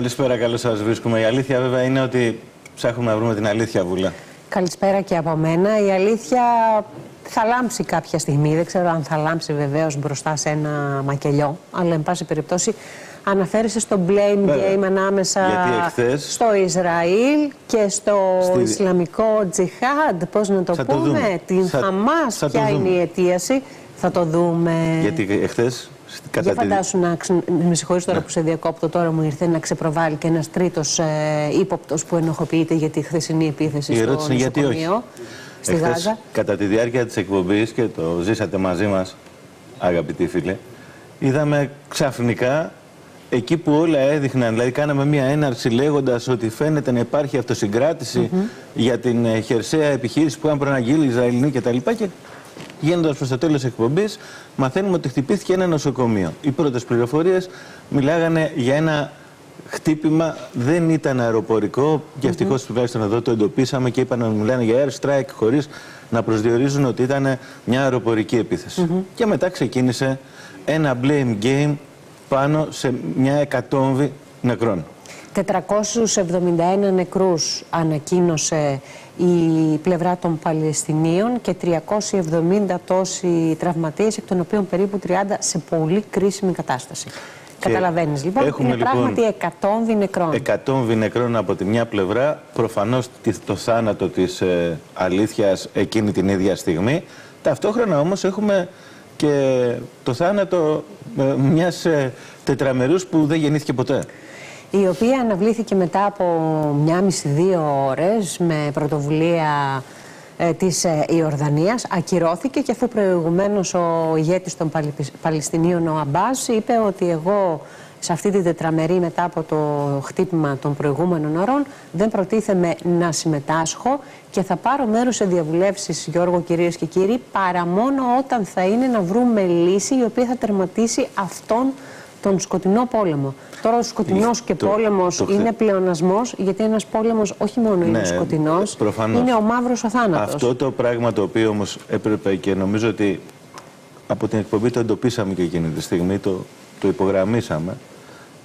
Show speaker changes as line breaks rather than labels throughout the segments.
Καλησπέρα, καλώς σας βρίσκουμε. Η αλήθεια βέβαια είναι ότι ψάχνουμε να βρούμε την αλήθεια, Βούλα.
Καλησπέρα και από μένα. Η αλήθεια θα λάμψει κάποια στιγμή. Δεν ξέρω αν θα λάμψει βεβαίως μπροστά σε ένα μακελιό. Αλλά, εν πάση περιπτώσει, αναφέρεσαι στο blame game ανάμεσα στο Ισραήλ και στο Στη... Ισλαμικό τζιχάντ. Πώς να το πούμε, την θα... Χαμάς, ποια είναι η αιτίαση. Θα το δούμε.
Γιατί εχθέ
για φαντάσου να, με συγχωρείς τώρα ναι. που σε διακόπτω, τώρα μου ήρθε να ξεπροβάλλει και ένας τρίτος ε, ύποπτος που ενοχοποιείται για τη χθεσινή επίθεση στο νοσοκομείο, γιατί όχι. στη Εχθές, Γάζα.
Κατά τη διάρκεια της εκπομπής και το ζήσατε μαζί μας, αγαπητοί φίλε, είδαμε ξαφνικά εκεί που όλα έδειχναν, δηλαδή κάναμε μία έναρξη λέγοντας ότι φαίνεται να υπάρχει αυτοσυγκράτηση για την ε, χερσαία επιχείρηση που είχαν προαναγγείλει οι Ισραηλινοί κτλ. Και Γίνοντα προς το τέλος εκπομπής, μαθαίνουμε ότι χτυπήθηκε ένα νοσοκομείο. Οι πρώτες πληροφορίες μιλάγανε για ένα χτύπημα, δεν ήταν αεροπορικό και ευτυχώς mm -hmm. τουλάχιστον εδώ το εντοπίσαμε και είπαν ότι μιλάνε για air strike χωρίς να προσδιορίζουν ότι ήταν μια αεροπορική επίθεση. Και μετά ξεκίνησε ένα blame game πάνω σε μια εκατόμβη νεκρών.
471 νεκρούς ανακοίνωσε η πλευρά των Παλαιστινίων και 370 τόσοι τραυματίες, εκ των οποίων περίπου 30 σε πολύ κρίσιμη κατάσταση. Καταλαβαίνεις λοιπόν, έχουμε, είναι λοιπόν, πράγματι εκατόμβη νεκρών.
Εκατόμβη νεκρών από τη μια πλευρά, προφανώς το θάνατο της ε, αλήθειας εκείνη την ίδια στιγμή. Ταυτόχρονα όμως έχουμε και το θάνατο ε, μιας ε, τετραμερούς που δεν γεννήθηκε ποτέ
η οποία αναβλήθηκε μετά από μια μισή-δύο ώρες με πρωτοβουλία ε, της ε, Ιορδανίας, ακυρώθηκε και αφού προηγουμένως ο ηγέτης των Παλαιστινίων, ο Αμπάς, είπε ότι εγώ σε αυτή την τετραμερή μετά από το χτύπημα των προηγούμενων ωρών δεν προτίθεμαι να συμμετάσχω και θα πάρω μέρος σε διαβουλεύσεις, Γιώργο, κυρίες και κύριοι, παρά μόνο όταν θα είναι να βρούμε λύση η οποία θα τερματίσει αυτόν τον σκοτεινό πόλεμο. Τώρα ο σκοτεινός και πόλεμος είναι πλεονασμός, γιατί ένας πόλεμος όχι μόνο είναι ναι, σκοτεινός, είναι ο μαύρος ο θάνατος.
Αυτό το πράγμα το οποίο όμως έπρεπε και νομίζω ότι από την εκπομπή το εντοπίσαμε και εκείνη τη στιγμή, το, το υπογραμμίσαμε,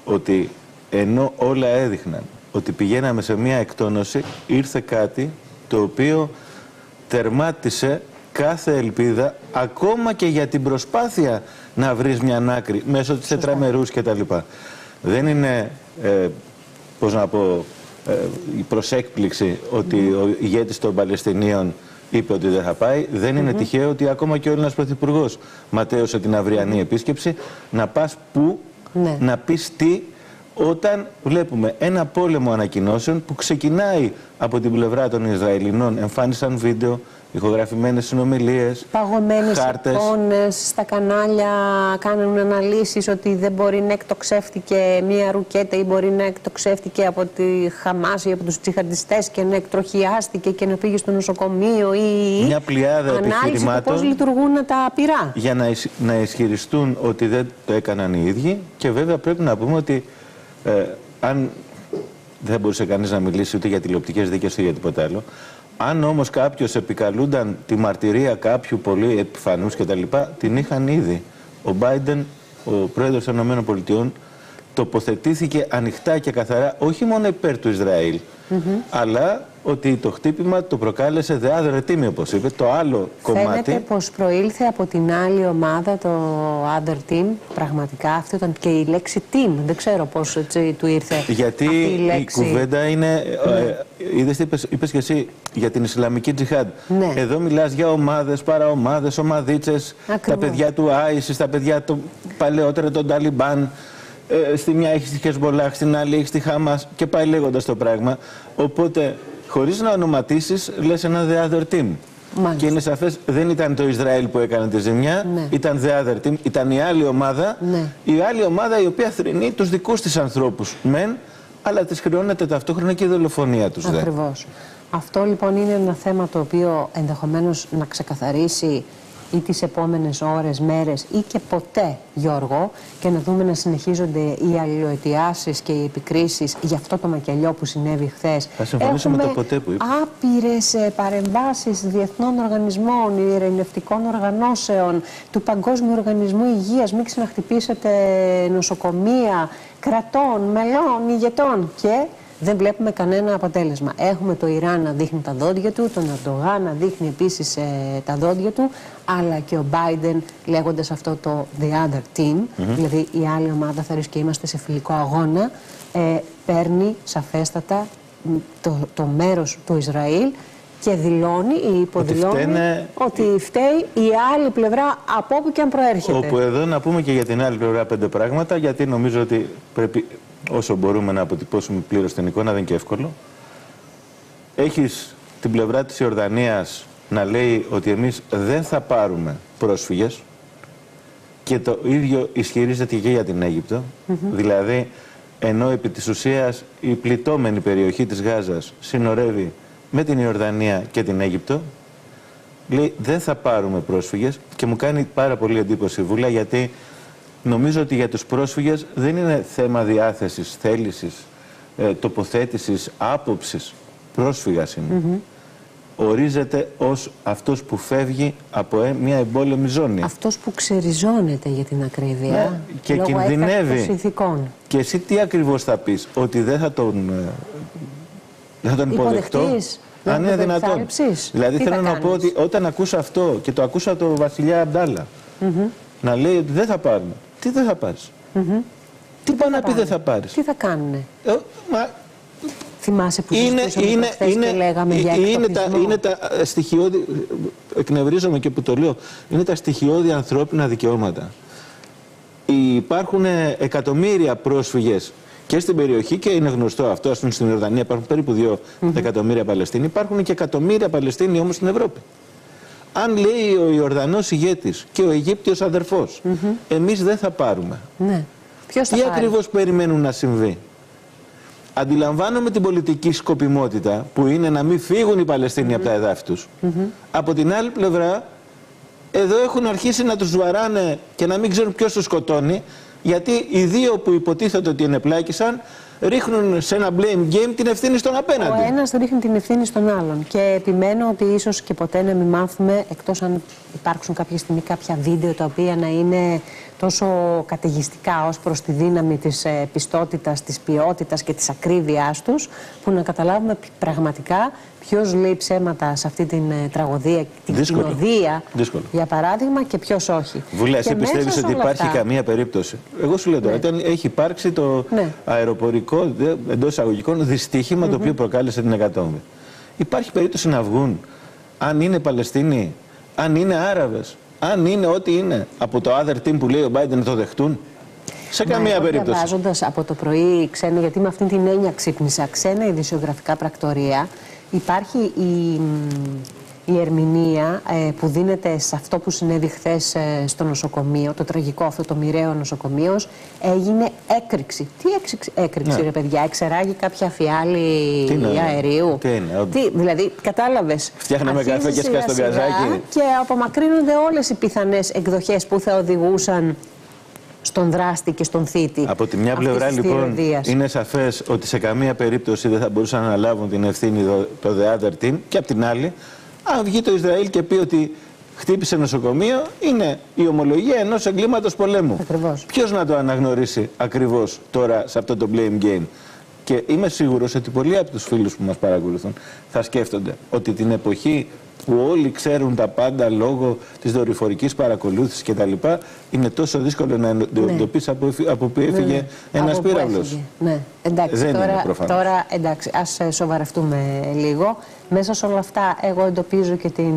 ότι ενώ όλα έδειχναν ότι πηγαίναμε σε μια εκτόνωση, ήρθε κάτι το οποίο τερμάτισε κάθε ελπίδα, ακόμα και για την προσπάθεια να βρεις μια άκρη μέσω της τετραμερούς κτλ. Δεν είναι, ε, πώς να πω, ε, η προσέκπληξη ότι ο ηγέτης των Παλαιστινίων είπε ότι δεν θα πάει. Δεν είναι τυχαίο ότι ακόμα και ο Έλληνας Πρωθυπουργός ματέωσε την αυριανή επίσκεψη να πας πού, ναι. να πεις τι όταν βλέπουμε ένα πόλεμο ανακοινώσεων που ξεκινάει από την πλευρά των Ισραηλινών, εμφάνισαν βίντεο, ηχογραφημένες συνομιλίες.
Παγωμένες εικόνες στα κανάλια κάνουν αναλύσεις ότι δεν μπορεί να εκτοξεύτηκε μία ρουκέτα ή μπορεί να εκτοξεύτηκε από τη Χαμάς ή από τους τσιχαντιστέ και να εκτροχιάστηκε και να πήγε στο νοσοκομείο ή.
Μια πλειάδα επιχειρημάτων.
Πώς λειτουργούν τα πυρά.
Για να, να ισχυριστούν ότι δεν το έκαναν οι ίδιοι και βέβαια πρέπει να πούμε ότι ε, αν δεν μπορούσε κανείς να μιλήσει ούτε για τηλεοπτικές δίκες ούτε για τίποτα άλλο. Αν όμως κάποιος επικαλούνταν τη μαρτυρία κάποιου πολύ επιφανούς κτλ., την είχαν ήδη. Ο Biden, ο πρόεδρος των ΗΠΑ, τοποθετήθηκε ανοιχτά και καθαρά όχι μόνο υπέρ του Ισραήλ, αλλά ότι το χτύπημα το προκάλεσε the other team, όπως είπε, το άλλο κομμάτι.
Φαίνεται πως προήλθε από την άλλη ομάδα το other team, πραγματικά αυτή ήταν και η λέξη team, δεν ξέρω πώς έτσι, του ήρθε
Γιατί
αυτή η,
λέξη. η κουβέντα είναι, ναι. ε, είδες τι είπες, είπες και εσύ, για την Ισλαμική τζιχάντ. Ναι. Εδώ μιλάς για ομάδες, παραομάδες, ομαδίτσες, τα παιδιά του Άισις, τα παιδιά του παλαιότερα των Ταλιμπάν, ε, στη μια έχεις τη Χεσμολάχ, στην άλλη έχεις τη Χάμα και πάει λέγοντας το πράγμα. Οπότε, χωρίς να ονοματίσεις, λες ένα the other team. Μάλιστα. Και είναι σαφές, δεν ήταν το Ισραήλ που έκανε τη ζημιά, ναι. ήταν the other team, ήταν η άλλη ομάδα. Ναι. Η άλλη ομάδα η οποία θρυνεί τους δικούς της ανθρώπους. Μεν, αλλά τη χρεώνεται ταυτόχρονα και η δολοφονία τους.
Ακριβώς. Αυτό λοιπόν είναι ένα θέμα το οποίο ενδεχομένως να ξεκαθαρίσει ή τις επόμενες ώρες, μέρες ή και ποτέ Γιώργο και να δούμε να συνεχίζονται οι αλληλοαιτιάσεις και οι επικρίσεις για αυτό το μακελιό που συνέβη χθες.
Θα συμφωνήσω με το ποτέ που είπες.
Άπειρες ε, παρεμβάσεις διεθνών οργανισμών, ειρηνευτικών οργανώσεων, του Παγκόσμιου Οργανισμού Υγείας, μην ξαναχτυπήσετε νοσοκομεία, κρατών, μελών, ηγετών και δεν βλέπουμε κανένα αποτέλεσμα. Έχουμε το Ιράν να δείχνει τα δόντια του, τον Ερντογάν να δείχνει επίσης ε, τα δόντια του, αλλά και ο Biden λέγοντας αυτό το the other team, δηλαδή η άλλη ομάδα θα και είμαστε σε φιλικό αγώνα, ε, παίρνει σαφέστατα το, το μέρος του Ισραήλ και δηλώνει ή υποδηλώνει ότι, φταίνε... ότι φταίει η άλλη πλευρά από όπου και αν προέρχεται.
Όπου εδώ να πούμε και για την άλλη πλευρά πέντε πράγματα, γιατί νομίζω ότι πρέπει όσο μπορούμε να αποτυπώσουμε πλήρως την εικόνα, δεν είναι και εύκολο. Έχεις την πλευρά της Ιορδανίας να λέει ότι εμείς δεν θα πάρουμε πρόσφυγες και το ίδιο ισχυρίζεται και για την Αίγυπτο. Δηλαδή, ενώ επί της ουσίας η πληττόμενη περιοχή της Γάζας συνορεύει με την Ιορδανία και την Αίγυπτο, λέει δεν θα πάρουμε πρόσφυγες και μου κάνει πάρα πολύ εντύπωση η Βούλα γιατί Νομίζω ότι για τους πρόσφυγες δεν είναι θέμα διάθεσης, θέλησης, ε, τοποθέτησης, άποψης. Πρόσφυγας είναι. Ορίζεται ως αυτός που φεύγει από ε, μια εμπόλεμη ζώνη.
Αυτός που ξεριζώνεται για την ακρίβεια. Ναι,
και λόγω κινδυνεύει. Και εσύ τι ακριβώς θα πεις, ότι δεν θα τον, ε, δεν θα τον υποδεχτώ; Αν είναι δυνατόν. Δηλαδή θέλω να πω ότι όταν ακούσα αυτό και το ακούσα το βασιλιά Αμπτάλα να λέει ότι δεν θα πάρουμε τι δεν θα πάρεις; Mm -hmm. Τι πάει να πει δεν θα πάρεις;
Τι θα κάνουνε; Ε, μα... Θυμάσαι που είναι,
είναι, είναι,
και λέγαμε για
είναι τα, είναι τα στοιχειώδη, εκνευρίζομαι και που το λέω, είναι τα στοιχειώδη ανθρώπινα δικαιώματα. Υπάρχουν εκατομμύρια πρόσφυγες και στην περιοχή και είναι γνωστό αυτό, ας πούμε στην Ιορδανία υπάρχουν περίπου δύο εκατομμύρια Παλαιστίνοι, υπάρχουν και εκατομμύρια Παλαιστίνοι όμως στην Ευρώπη αν λέει ο Ιορδανός ηγέτης και ο Αιγύπτιος αδερφός, mm εμείς δεν θα πάρουμε.
Ναι. Ποιος
θα Τι ακριβώ ακριβώς περιμένουν να συμβεί; Αντιλαμβάνομαι την πολιτική σκοπιμότητα που είναι να μην φύγουν οι Παλαιστίνοι από τα εδάφη τους. Από την άλλη πλευρά, εδώ έχουν αρχίσει να τους βαράνε και να μην ξέρουν ποιος τους σκοτώνει, γιατί οι δύο που υποτίθεται ότι ενεπλάκησαν ρίχνουν σε ένα blame game την ευθύνη στον απέναντι.
Ο ένας ρίχνει την ευθύνη στον άλλον. Και επιμένω ότι ίσως και ποτέ να μην μάθουμε, εκτός αν υπάρξουν κάποια στιγμή κάποια βίντεο τα οποία να είναι τόσο καταιγιστικά ως προς τη δύναμη της ε, πιστότητας, της ποιότητας και της ακρίβειάς τους, που να καταλάβουμε πραγματικά ποιος λέει ψέματα σε αυτή την ε, τραγωδία, την κοινοδία, για παράδειγμα, και ποιος όχι.
Βουλές, εσύ πιστεύει ότι υπάρχει καμία περίπτωση. Εγώ σου λέω τώρα, ναι. έχει υπάρξει το ναι. αεροπορικό εντός εισαγωγικών δυστύχημα το οποίο προκάλεσε την εκατόμβη. Υπάρχει περίπτωση να βγουν, αν είναι Παλαιστίνοι, αν είναι Άραβες, αν είναι ό,τι είναι από το other team που λέει ο Biden να το δεχτούν; Σε καμία περίπτωση.
Διαβάζοντας από το πρωί ξένο, γιατί με αυτή την έννοια ξύπνησα, ξένα ειδησιογραφικά πρακτορία, υπάρχει η, η ερμηνεία ε, που δίνεται σε αυτό που συνέβη χθες ε, στο νοσοκομείο, το τραγικό αυτό το μοιραίο νοσοκομείο, έγινε έκρηξη. Τι έκρηξη, έκρηξη ναι. ρε παιδιά, εξεράγει κάποια φιάλη
τι
αερίου;
Τι είναι,
τι, δηλαδή, κατάλαβες.
Φτιάχναμε καφέ και σκάς στον καζάκι.
Και απομακρύνονται όλες οι πιθανές εκδοχές που θα οδηγούσαν στον δράστη και στον θήτη.
Από τη μια πλευρά, λοιπόν, είναι σαφές ότι σε καμία περίπτωση δεν θα μπορούσαν να αναλάβουν την ευθύνη το The Other Team. Και από την άλλη, αν βγει το Ισραήλ και πει ότι χτύπησε νοσοκομείο, είναι η ομολογία ενός εγκλήματος πολέμου. Ποιος να το αναγνωρίσει ακριβώς τώρα σε αυτό το blame game; Και είμαι σίγουρος ότι πολλοί από τους φίλους που μας παρακολουθούν θα σκέφτονται ότι την εποχή που όλοι ξέρουν τα πάντα λόγω της δορυφορικής παρακολούθησης κτλ. είναι τόσο δύσκολο να ναι. εντοπίσεις από, από που έφυγε ναι, ναι. ένας πύραυλος.
Ναι, εντάξει,
Δεν
τώρα,
είναι
τώρα εντάξει, ας ε, σοβαρευτούμε λίγο. Μέσα σε όλα αυτά εγώ εντοπίζω και την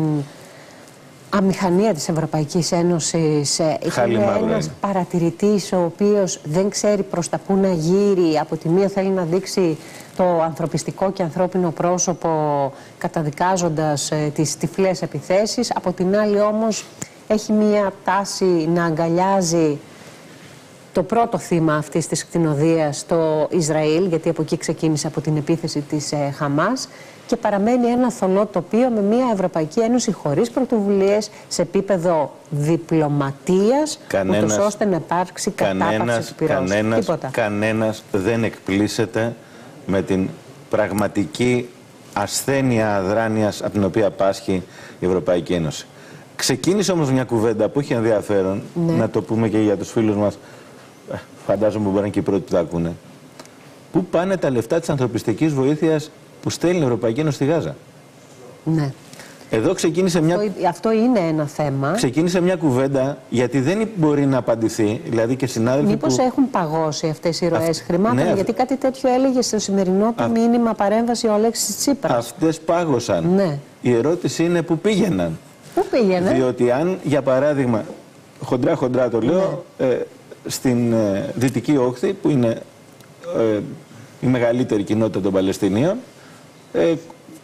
αμηχανία της Ευρωπαϊκής Ένωσης. Ε, είναι ένας παρατηρητής ο οποίος δεν ξέρει προς τα πού να γύρει. Από τη μία θέλει να δείξει το ανθρωπιστικό και ανθρώπινο πρόσωπο καταδικάζοντας ε, τις τυφλές επιθέσεις. Από την άλλη όμως έχει μία τάση να αγκαλιάζει το πρώτο θύμα αυτής της κτηνοδίας στο Ισραήλ, γιατί από εκεί ξεκίνησε από την επίθεση της ε, Χαμάς και παραμένει ένα θολό τοπίο με μια Ευρωπαϊκή Ένωση χωρίς πρωτοβουλίες σε επίπεδο διπλωματίας,
Κανένας-
ούτως ώστε να υπάρξει κατάπαυση
Κανένας,
του πυρός.
κανένας,
Τίποτα.
κανένας δεν εκπλήσεται με την πραγματική ασθένεια αδράνειας από την οποία πάσχει η Ευρωπαϊκή Ένωση. Ξεκίνησε όμως μια κουβέντα που έχει ενδιαφέρον,
Ναι.
να το πούμε και για τους φίλους μας, ε, φαντάζομαι που μπορεί να είναι και οι πρώτοι που τα ακούνε. Πού πάνε τα λεφτά της ανθρωπιστικής βοήθειας που στέλνει η Ευρωπαϊκή Ένωση στη Γάζα;
Ναι.
Εδώ ξεκίνησε μια
Αυτό, αυτό είναι ένα θέμα.
Ξεκίνησε μια κουβέντα γιατί δεν μπορεί να απαντηθεί. Δηλαδή και συνάδελφοι
Μήπως
που.
έχουν παγώσει αυτές οι ροές
Αυ-
χρημάτων,
ναι,
γιατί κάτι τέτοιο έλεγε στο σημερινό του μήνυμα παρέμβαση ο Αλέξης Τσίπρας.
Αυτές πάγωσαν.
Ναι.
Η ερώτηση είναι πού πήγαιναν.
Πού πήγαινε;
Διότι αν, για παράδειγμα, χοντρά χοντρά το λέω,
Ναι.
ε, στην ε, Δυτική Όχθη, που είναι ε, η μεγαλύτερη κοινότητα των Παλαιστινίων, ε,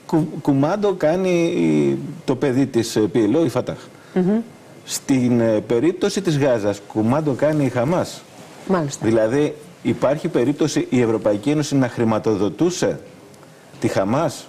κου- κουμάντο κάνει η- το παιδί της ε, ΠΙΕΛΟ, η φαταχ Στην ε, περίπτωση της Γάζας, κουμάντο κάνει η Χαμάς.
Μάλιστα.
Δηλαδή υπάρχει περίπτωση η Ευρωπαϊκή Ένωση να χρηματοδοτούσε τη Χαμάς;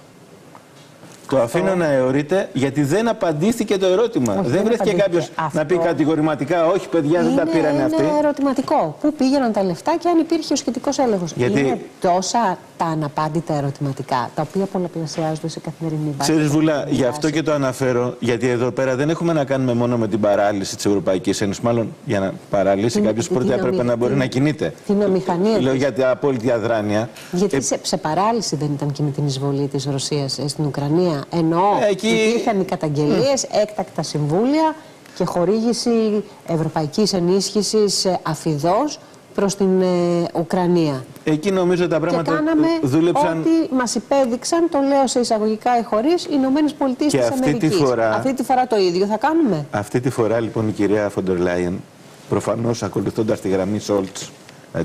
Το αφήνω να αιωρείται γιατί δεν απαντήθηκε το ερώτημα.
Όχι,
δεν
δεν
βρέθηκε
απαντήθηκε.
κάποιος να πει
Αυτό-
κατηγορηματικά, όχι παιδιά δεν τα
είναι,
πήραν
είναι
αυτοί.
ερωτηματικό. Πού πήγαιναν τα λεφτά και αν υπήρχε ο σχετικός έλεγχος.
Γιατί-
Είναι τόσα τα αναπάντητα ερωτηματικά, τα οποία πολλαπλασιάζονται σε καθημερινή βάση.
Ξέρεις Βουλά,
καθημερινή
γι'
βάση.
αυτό και το αναφέρω, γιατί εδώ πέρα δεν έχουμε να κάνουμε μόνο με την παράλυση της Ευρωπαϊκής Ένωσης. Μάλλον για να παραλύσει
Την-
κάποιος
την
πρώτα έπρεπε
αμυ-
να μπορεί
την-
να κινείται.
την αμηχανία
Λέω
της.
για την απόλυτη αδράνεια.
Γιατί
Ε,
σε, σε παράλυση δεν ήταν και με την εισβολή της Ρωσίας ε, στην Ουκρανία, ενώ
Ε, εκεί-
υπήρχαν οι καταγγελίες, έκτακτα συμβούλια και χορήγηση ευρωπαϊκής ενίσχυσης ε, αφειδώς προς την ε, Ουκρανία.
Εκεί νομίζω τα
Και
πράγματα
κάναμε
δούλεψαν
ό,τι μας υπέδειξαν, το λέω σε εισαγωγικά ή χωρίς, οι Ηνωμένες Πολιτείες
Και
της
αυτή τη
Αμερικής.
φορά-
Αυτή τη φορά το ίδιο θα κάνουμε;
Αυτή τη φορά λοιπόν η κυρία Φον ντερ Λάιεν, προφανώς ακολουθώντας τη γραμμή Σολτς,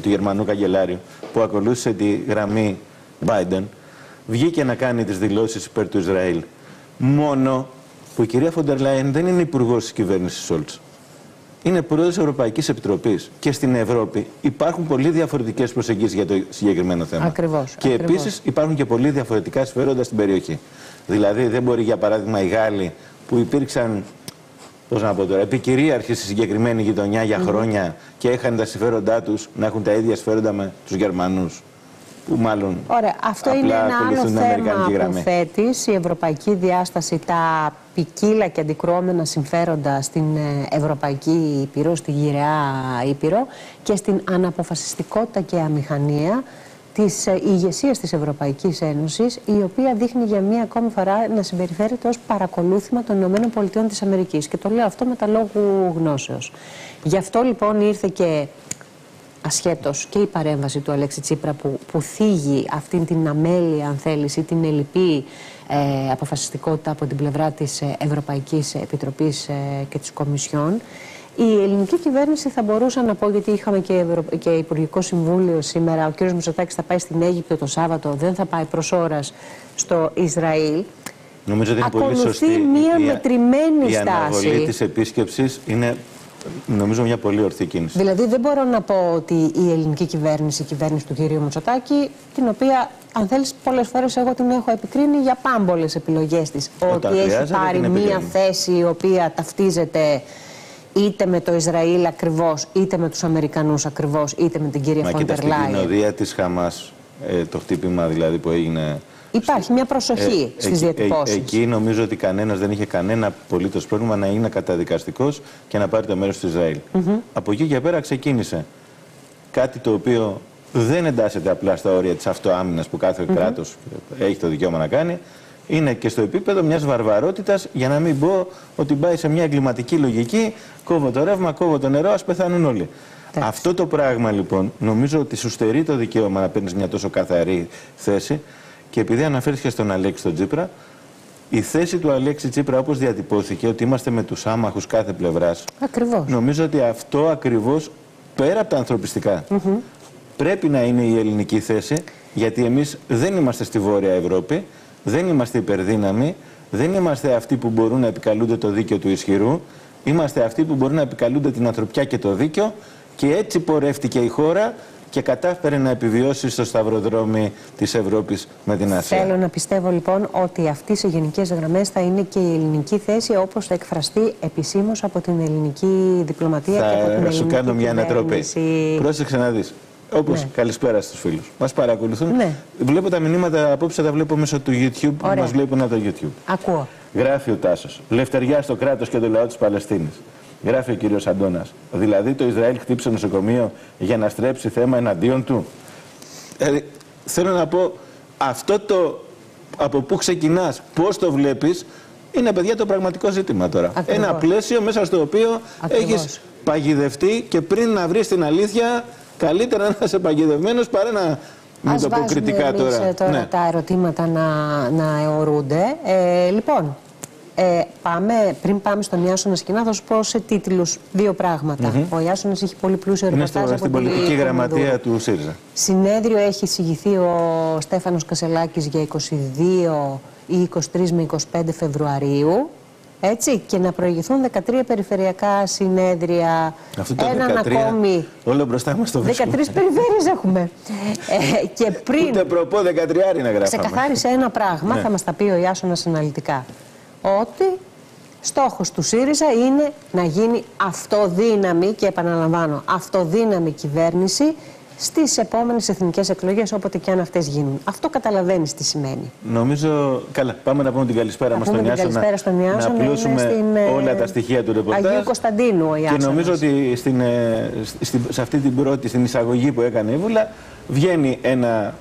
του Γερμανού καγκελάριου, που ακολούθησε τη γραμμή Biden, βγήκε να κάνει τις δηλώσεις υπέρ του Ισραήλ. Μόνο που η κυρία Φον ντερ Λάιεν δεν είναι υπουργός της κυβέρνησης Σολτς. Είναι πρόεδρος τη Ευρωπαϊκής Επιτροπής. Και στην Ευρώπη υπάρχουν πολύ διαφορετικές προσεγγίσεις για το συγκεκριμένο θέμα.
Ακριβώς,
Και
ακριβώς.
επίσης υπάρχουν και πολύ διαφορετικά συμφέροντα στην περιοχή. Δηλαδή, δεν μπορεί για παράδειγμα οι Γάλλοι που υπήρξαν Πώς να πω τώρα, επικυρίαρχοι στη συγκεκριμένη γειτονιά για χρόνια και είχαν τα συμφέροντά τους να έχουν τα ίδια συμφέροντα με τους Γερμανούς. Που μάλλον.
Ωραία, αυτό
απλά
είναι ένα άλλο
ακολουθούν την
θέμα
αμερικανική
που
γραμμή.
θέτεις, η ευρωπαϊκή διάσταση, τα ποικίλα και αντικρουόμενα συμφέροντα στην ε, Ευρωπαϊκή Ήπειρο, στη Γυραιά Ήπειρο και στην αναποφασιστικότητα και αμηχανία της ε, ηγεσίας της Ευρωπαϊκής Ένωσης, η οποία δείχνει για μία ακόμη φορά να συμπεριφέρεται ως παρακολούθημα των Ηνωμένων Πολιτειών της Αμερικής. Και το λέω αυτό με τα λόγου γνώσεως. Γι' αυτό λοιπόν ήρθε και ασχέτως και η παρέμβαση του Αλέξη Τσίπρα που, που θίγει αυτήν την αμέλεια, αν θέλεις, ή την ελλειπή ε, αποφασιστικότητα από την πλευρά της ε, Ευρωπαϊκής Επιτροπής ε, και της Κομισιόν. Η ελληνική κυβέρνηση θα μπορούσα να πω, γιατί είχαμε και, Ευρω... και Υπουργικό Συμβούλιο σήμερα, ο κ. Μητσοτάκης θα πάει στην Αίγυπτο το Σάββατο, δεν θα πάει προς ώρας στο Ισραήλ.
Νομίζω ότι είναι πολύ
Ακολουθεί
σωστή.
μία
η-
μετρημένη
η
στάση.
αναβολή της επίσκεψης είναι, νομίζω, μια πολύ ορθή κίνηση.
Δηλαδή δεν μπορώ να πω ότι η ελληνική κυβέρνηση, η κυβέρνηση του κυρίου Μητσοτάκη, την οποία αν θέλεις πολλές φορές εγώ την έχω επικρίνει για πάμπολες επιλογές της.
Όταν
ότι έχει
χρειάζεται,
πάρει
την
μία
επικρίνει.
θέση η οποία ταυτίζεται είτε με το Ισραήλ ακριβώς, είτε με τους Αμερικανούς ακριβώς, είτε με την κυρία
Μα κοίτας,
Φόντερ
στην
Λάιεν.
κοινοδία της Χαμάς, ε, το χτύπημα δηλαδή που έγινε.
Υπάρχει μια προσοχή
Ε,
στις
εκεί-
διατυπώσεις.
ε, εκεί νομίζω ότι κανένας δεν είχε κανένα απολύτως πρόβλημα να είναι καταδικαστικός και να πάρει το μέρος του Ισραήλ. Από εκεί και πέρα ξεκίνησε κάτι το οποίο δεν εντάσσεται απλά στα όρια της αυτοάμυνας που κάθε κράτος έχει το δικαίωμα να κάνει. Είναι και στο επίπεδο μιας βαρβαρότητας, για να μην πω ότι πάει σε μια εγκληματική λογική. Κόβω το ρεύμα, κόβω το νερό, ας πεθάνουν όλοι.
Εντάξει.
Αυτό το πράγμα λοιπόν νομίζω ότι σου στερεί το δικαίωμα να παίρνεις μια τόσο καθαρή θέση και επειδή αναφέρθηκε στον Αλέξη τον Τσίπρα, η θέση του Αλέξη Τσίπρα όπως διατυπώθηκε ότι είμαστε με τους άμαχους κάθε πλευράς
Ακριβώς.
νομίζω ότι αυτό ακριβώς πέρα από τα ανθρωπιστικά πρέπει να είναι η ελληνική θέση γιατί εμείς δεν είμαστε στη Βόρεια Ευρώπη, δεν είμαστε υπερδύναμοι, δεν είμαστε αυτοί που μπορούν να επικαλούνται το δίκαιο του ισχυρού, είμαστε αυτοί που μπορούν να επικαλούνται την ανθρωπιά και το δίκαιο Και έτσι πορεύτηκε η χώρα και κατάφερε να επιβιώσει στο σταυροδρόμι της Ευρώπης με την Ασία.
Θέλω να πιστεύω λοιπόν ότι αυτή σε γενικές γραμμές θα είναι και η ελληνική θέση όπως θα εκφραστεί επισήμως από την ελληνική διπλωματία
θα
και από την ελληνική
σου κάνω μια ανατροπή.
κυβέρνηση.
Πρόσεξε να δεις. Όπως
Ναι.
καλησπέρα στους φίλους. Μας παρακολουθούν.
Ναι.
Βλέπω τα μηνύματα απόψε, τα βλέπω μέσω του YouTube.
Ωραία.
Μας βλέπουν από το YouTube.
Ακούω.
Γράφει ο Τάσος. Λευτεριά στο κράτος και το λαό της Παλαιστίνης. Γράφει ο κύριος Αντώνας. Δηλαδή το Ισραήλ χτύπησε νοσοκομείο για να στρέψει θέμα εναντίον του. Δηλαδή, θέλω να πω, αυτό το από πού ξεκινάς, πώς το βλέπεις, είναι παιδιά το πραγματικό ζήτημα τώρα.
Ακριβώς.
Ένα πλαίσιο μέσα στο οποίο
Ακριβώς.
έχεις παγιδευτεί και πριν να βρεις την αλήθεια, καλύτερα να είσαι παγιδευμένος παρά να μην
Ας
το πω
βάζουμε
κριτικά
εμείς,
τώρα.
ε, τώρα
Ναι.
τα ερωτήματα να, να αιωρούνται. Ε, λοιπόν, ε, πάμε, πριν πάμε στον Ιάσονα Σκηνά, θα σου πω σε τίτλους δύο πράγματα. Ο Ιάσονας έχει πολύ πλούσιο
Είναι
ρεπορτάζ
στο,
από
στην
τη
πολιτική
Κομματούρα.
γραμματεία του ΣΥΡΙΖΑ.
Συνέδριο έχει εισηγηθεί ο Στέφανος Κασελάκης για 22 ή 23 με 25 Φεβρουαρίου. Έτσι, και να προηγηθούν 13 περιφερειακά συνέδρια.
Αυτό το
έναν
13,
ακόμη.
όλο μπροστά μας το
13
βρίσκουμε.
περιφέρειες έχουμε. Ε, και πριν
Ούτε προπό 13 να γράφαμε.
ξεκαθάρισε ένα πράγμα,
Ναι.
θα μας τα πει ο Ιάσονας αναλυτικά. Ότι στόχος του ΣΥΡΙΖΑ είναι να γίνει αυτοδύναμη, και επαναλαμβάνω, αυτοδύναμη κυβέρνηση στις επόμενες εθνικές εκλογές, όποτε και αν αυτές γίνουν. Αυτό καταλαβαίνεις τι σημαίνει.
Νομίζω. Καλά, πάμε να πούμε την καλησπέρα
Να
μας
πούμε
στον
την
Ιάσονα.
καλησπέρα στον Ιάσονα,
Να
είναι
πλούσουμε
στην, ε,
όλα τα στοιχεία του ρεπορτάζ.
Αγίου Κωνσταντίνου ο
Και
Ιάσονας.
νομίζω ότι στην, ε, στη- σε αυτή την πρώτη, στην εισαγωγή που έκανε η Βούλα, βγαίνει ένα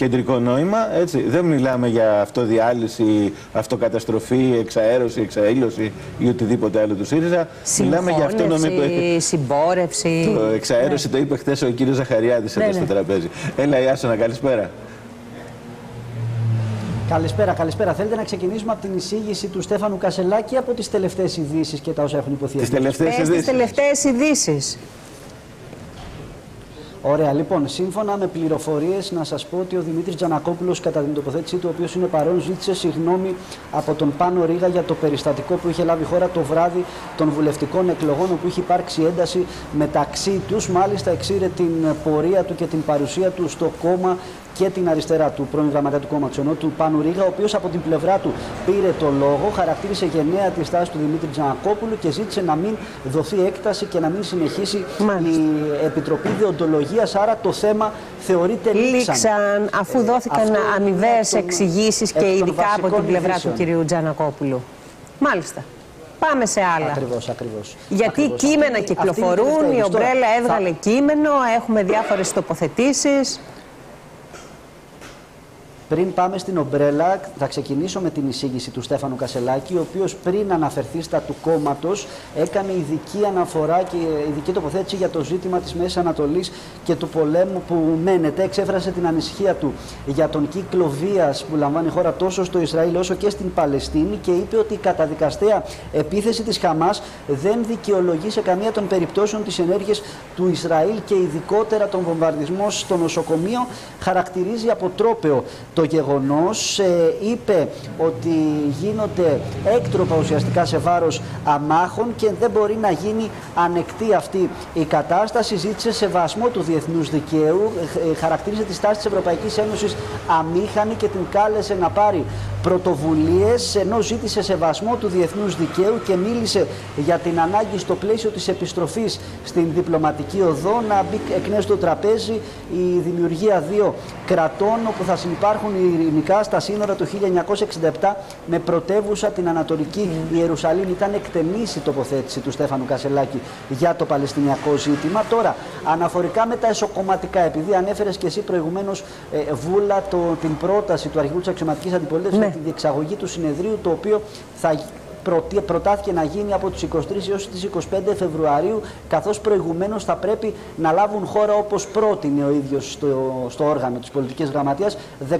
κεντρικό νόημα. Έτσι. Δεν μιλάμε για αυτοδιάλυση, αυτοκαταστροφή, εξαέρωση, εξαήλωση ή οτιδήποτε άλλο του ΣΥΡΙΖΑ. Μιλάμε για αυτόνομη.
Συγχώνευση, συμπόρευση.
Το εξαέρωση το είπε χθες ο κύριος Ζαχαριάδης
Ναι,
εδώ
ναι.
στο τραπέζι. Έλα, Ιάσονα, καλησπέρα.
Καλησπέρα, καλησπέρα. Θέλετε να ξεκινήσουμε από την εισήγηση του Στέφανου Κασελάκη από τις τελευταίες ειδήσεις και τα όσα έχουν υποθεί.
Τις τελευταίες
Πες τις
ειδήσεις.
Τελευταίες ειδήσει.
Ωραία, λοιπόν, σύμφωνα με πληροφορίες, να σας πω ότι ο Δημήτρης Τζανακόπουλος, κατά την τοποθέτησή του, ο οποίος είναι παρόν, ζήτησε συγγνώμη από τον Πάνο Ρίγα για το περιστατικό που είχε λάβει η χώρα το βράδυ των βουλευτικών εκλογών, όπου είχε υπάρξει ένταση μεταξύ τους. Μάλιστα, εξήρε την πορεία του και την παρουσία του στο κόμμα και την αριστερά του πρώην γραμματέα του κόμματος, ενώ του Πάνου Ρίγα, ο οποίος από την πλευρά του πήρε το λόγο, χαρακτήρισε γενναία τη στάση του Δημήτρη Τζανακόπουλου και ζήτησε να μην δοθεί έκταση και να μην συνεχίσει
Μάλιστα.
η Επιτροπή Διοντολογίας. Άρα το θέμα θεωρείται λήξαν.
Λήξαν αφού δόθηκαν
Αυτό είναι
αμοιβαίε
εκ των-
εξηγήσεις και
εκ των
ειδικά από
βασικών
την πλευρά
ειδήσεων.
του κυρίου Τζανακόπουλου. Μάλιστα. Πάμε σε άλλα.
Ακριβώς, ακριβώς.
Γιατί
Ακριβώς.
κείμενα
Αυτή- αυτή είναι
κυκλοφορούν,
τελευταία
η
είδηση. Τώρα,
Ομπρέλα
θα-
έβγαλε κείμενο, έχουμε διάφορες τοποθετήσεις.
Πριν πάμε στην ομπρέλα, θα ξεκινήσω με την εισήγηση του Στέφανου Κασελάκη, ο οποίος πριν αναφερθεί στα του κόμματος, έκανε ειδική αναφορά και ειδική τοποθέτηση για το ζήτημα της Μέσης Ανατολής και του πολέμου που μένεται. Εξέφρασε την ανησυχία του για τον κύκλο βίας που λαμβάνει η χώρα τόσο στο Ισραήλ όσο και στην Παλαιστίνη και είπε ότι η καταδικαστέα επίθεση της Χαμάς δεν δικαιολογεί σε καμία των περιπτώσεων τις ενέργειες του Ισραήλ και ειδικότερα τον βομβαρδισμό στο νοσοκομείο. Χαρακτηρίζει αποτρόπαιο το γεγονός. Ε, είπε ότι γίνονται έκτροπα ουσιαστικά σε βάρος αμάχων και δεν μπορεί να γίνει ανεκτή αυτή η κατάσταση. Ζήτησε σεβασμό του διεθνούς δικαίου, ε, χαρακτήρισε τη στάση της Ευρωπαϊκής Ένωσης αμήχανη και την κάλεσε να πάρει πρωτοβουλίες ενώ ζήτησε σεβασμό του διεθνούς δικαίου και μίλησε για την ανάγκη στο πλαίσιο της επιστροφής στην διπλωματική οδό να μπει εκ νέου στο τραπέζι η δημιουργία δύο κρατών όπου θα συνεπάρχουν ειρηνικά στα σύνορα του 1967 με πρωτεύουσα την Ανατολική Ιερουσαλήμ. Ήταν εκτενής η τοποθέτηση του Στέφανου Κασελάκη για το Παλαιστινιακό ζήτημα. Τώρα, αναφορικά με τα εσωκομματικά, επειδή ανέφερες και εσύ προηγουμένως ε, Βούλα το, την πρόταση του αρχηγού της αξιωματικής αντιπολίτευσης
Ναι.
για τη διεξαγωγή του συνεδρίου, το οποίο θα προτι- προτάθηκε να γίνει από τις 23 έως τις 25 Φεβρουαρίου, καθώς προηγουμένως θα πρέπει να λάβουν χώρα όπως πρότεινε ο ίδιος στο, στο όργανο της πολιτικής γραμματείας 13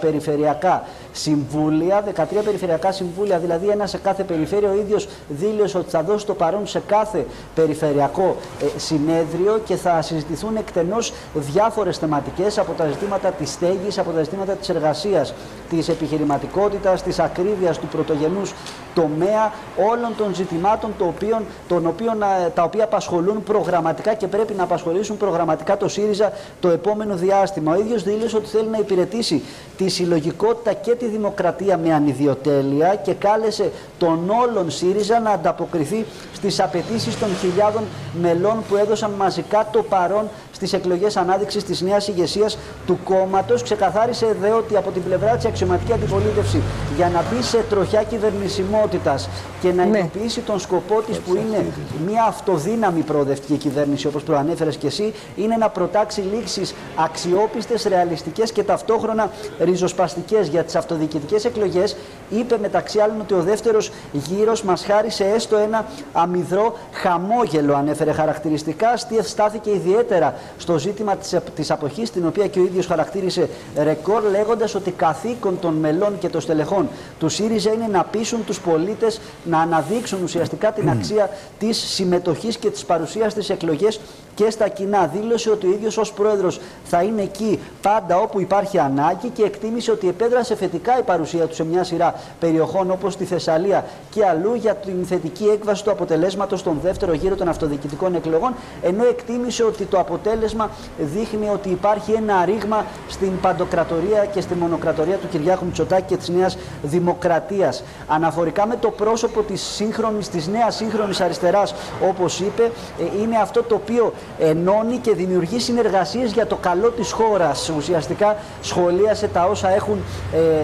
περιφερειακά συμβούλια, 13 περιφερειακά συμβούλια, δηλαδή ένα σε κάθε περιφέρεια. Ο ίδιος δήλωσε ότι θα δώσει το παρόν σε κάθε περιφερειακό ε, συνέδριο και θα συζητηθούν εκτενώς διάφορες θεματικές από τα ζητήματα της στέγης, από τα ζητήματα της εργασίας, της επιχειρηματικότητας, της ακρίβειας του πρωτογενούς τομέα τομέα όλων των ζητημάτων το οποίων, των οποίων, ε, τα οποία απασχολούν προγραμματικά και πρέπει να απασχολήσουν προγραμματικά το ΣΥΡΙΖΑ το επόμενο διάστημα. Ο ίδιος δήλωσε ότι θέλει να υπηρετήσει τη συλλογικότητα και τη δημοκρατία με ανιδιοτέλεια και κάλεσε τον όλον ΣΥΡΙΖΑ να ανταποκριθεί στις απαιτήσεις των χιλιάδων μελών που έδωσαν μαζικά το παρόν στις εκλογές ανάδειξης της νέας ηγεσίας του κόμματος. Ξεκαθάρισε δε ότι από την πλευρά της αξιωματική αντιπολίτευση για να μπει σε τροχιά κυβερνησιμότητας και να ναι. τον σκοπό της που είναι μια αυτοδύναμη προοδευτική κυβέρνηση, όπως προανέφερες και εσύ, είναι να προτάξει λήξεις αξιόπιστες, ρεαλιστικές και ταυτόχρονα ριζοσπαστικές για τις αυτοδιοικητικές εκλογές. Είπε μεταξύ άλλων ότι ο δεύτερος γύρος μας χάρισε έστω ένα αμυδρό χαμόγελο, ανέφερε χαρακτηριστικά. Στάθηκε ιδιαίτερα στο ζήτημα της, της αποχής, την οποία και ο ίδιος χαρακτήρισε ρεκόρ, λέγοντας ότι καθήκον των μελών και των στελεχών του ΣΥΡΙΖΑ είναι να πείσουν τους πολίτες να αναδείξουν ουσιαστικά την αξία της συμμετοχής και της παρουσίας στις εκλογές και στα κοινά. Δήλωσε ότι ο ίδιος ως πρόεδρος θα είναι εκεί πάντα όπου υπάρχει ανάγκη και εκτίμησε ότι επέδρασε θετικά η παρουσία του σε μια σειρά περιοχών όπως τη Θεσσαλία και αλλού για την θετική έκβαση του αποτελέσματος στον δεύτερο γύρο των αυτοδιοικητικών εκλογών ενώ εκτίμησε ότι το αποτέλεσμα δείχνει ότι υπάρχει ένα ρήγμα στην παντοκρατορία και στη μονοκρατορία του Κυριάκου Μητσοτάκη και της Νέας Δημοκρατίας. Αναφορικά με το πρόσωπο της, σύγχρονης, της νέας σύγχρονης αριστεράς όπως είπε ε, είναι αυτό το οποίο ενώνει και δημιουργεί συνεργασίες για το καλό της χώρας. Ουσιαστικά σχολίασε τα όσα έχουν ε,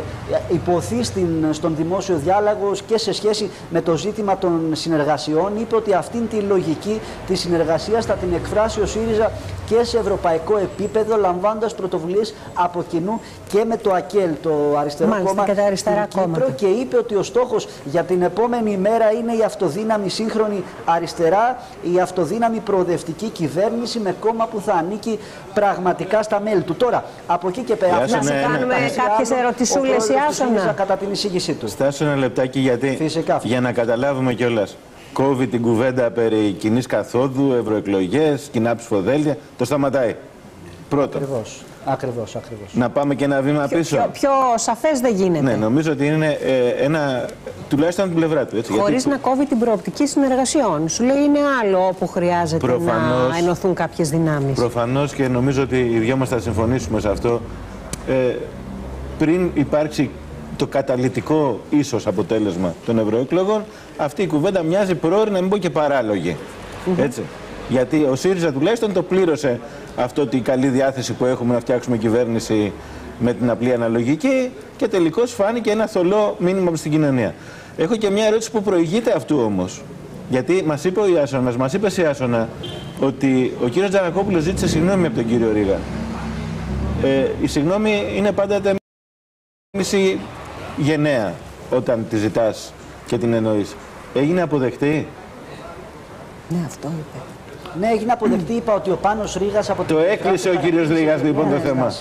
υποθεί στην, στον δημόσιο διάλογο και σε σχέση με το ζήτημα των συνεργασιών. Είπε ότι αυτήν τη λογική της συνεργασίας θα την εκφράσει ο ΣΥΡΙΖΑ και σε ευρωπαϊκό επίπεδο, λαμβάνοντας πρωτοβουλίες από κοινού και με το ΑΚΕΛ, το αριστερό
Μάλιστα,
κόμμα
και αριστερά
στην Κύπρο και είπε ότι ο στόχος για την επόμενη μέρα είναι η αυτοδύναμη σύγχρονη αριστερά, η αυτοδύναμη προοδευτική κυβέρνηση με κόμμα που θα ανήκει πραγματικά στα μέλη του. Τώρα, από εκεί και πέρα,
να σε κάνουμε κάποιες ερωτησούλες η Άσονα.
Κατά την εισήγησή του.
Στάσω ένα λεπτάκι γιατί Φυσικά. για να καταλάβουμε κιόλας. Κόβει την κουβέντα περί κοινής καθόδου, ευρωεκλογές, κοινά ψηφοδέλτια. Το σταματάει. Πρώτο.
Ακριβώς. Ακριβώς, ακριβώς.
Να πάμε και ένα βήμα πίσω.
Πιο, πιο σαφές δεν γίνεται.
Ναι, νομίζω ότι είναι ε, ένα. τουλάχιστον από την πλευρά του.
Χωρίς γιατί... να κόβει την προοπτική συνεργασιών. Σου λέει είναι άλλο όπου χρειάζεται Προφανώς, να ενωθούν κάποιες δυνάμεις.
Προφανώς και νομίζω ότι οι δυο μας θα συμφωνήσουμε σε αυτό. Ε, πριν υπάρξει το καταλητικό ίσως αποτέλεσμα των ευρωεκλογών, αυτή η κουβέντα μοιάζει πρόωρη να μην πω και παράλογη. Έτσι. Γιατί ο ΣΥΡΙΖΑ τουλάχιστον το πλήρωσε αυτό τη καλή διάθεση που έχουμε να φτιάξουμε κυβέρνηση με την απλή αναλογική και τελικώς φάνηκε ένα θολό μήνυμα στην κοινωνία. Έχω και μια ερώτηση που προηγείται αυτού όμως. Γιατί μας είπε ο Ιάσονας, μας είπε η Ιάσονα ότι ο κύριος Τζανακόπουλος ζήτησε συγγνώμη από τον κύριο Ρίγα. Ε, η συγγνώμη είναι πάντα μισή γενναία όταν τη ζητάς και την εννοείς. Έγινε αποδεκτή.
Ναι, αυτό είπε.
Ναι, έγινε αποδεκτή. Είπα ότι ο Πάνος Ρήγας από
Το έκλεισε ο κύριος Ρήγας λοιπόν το θέμα.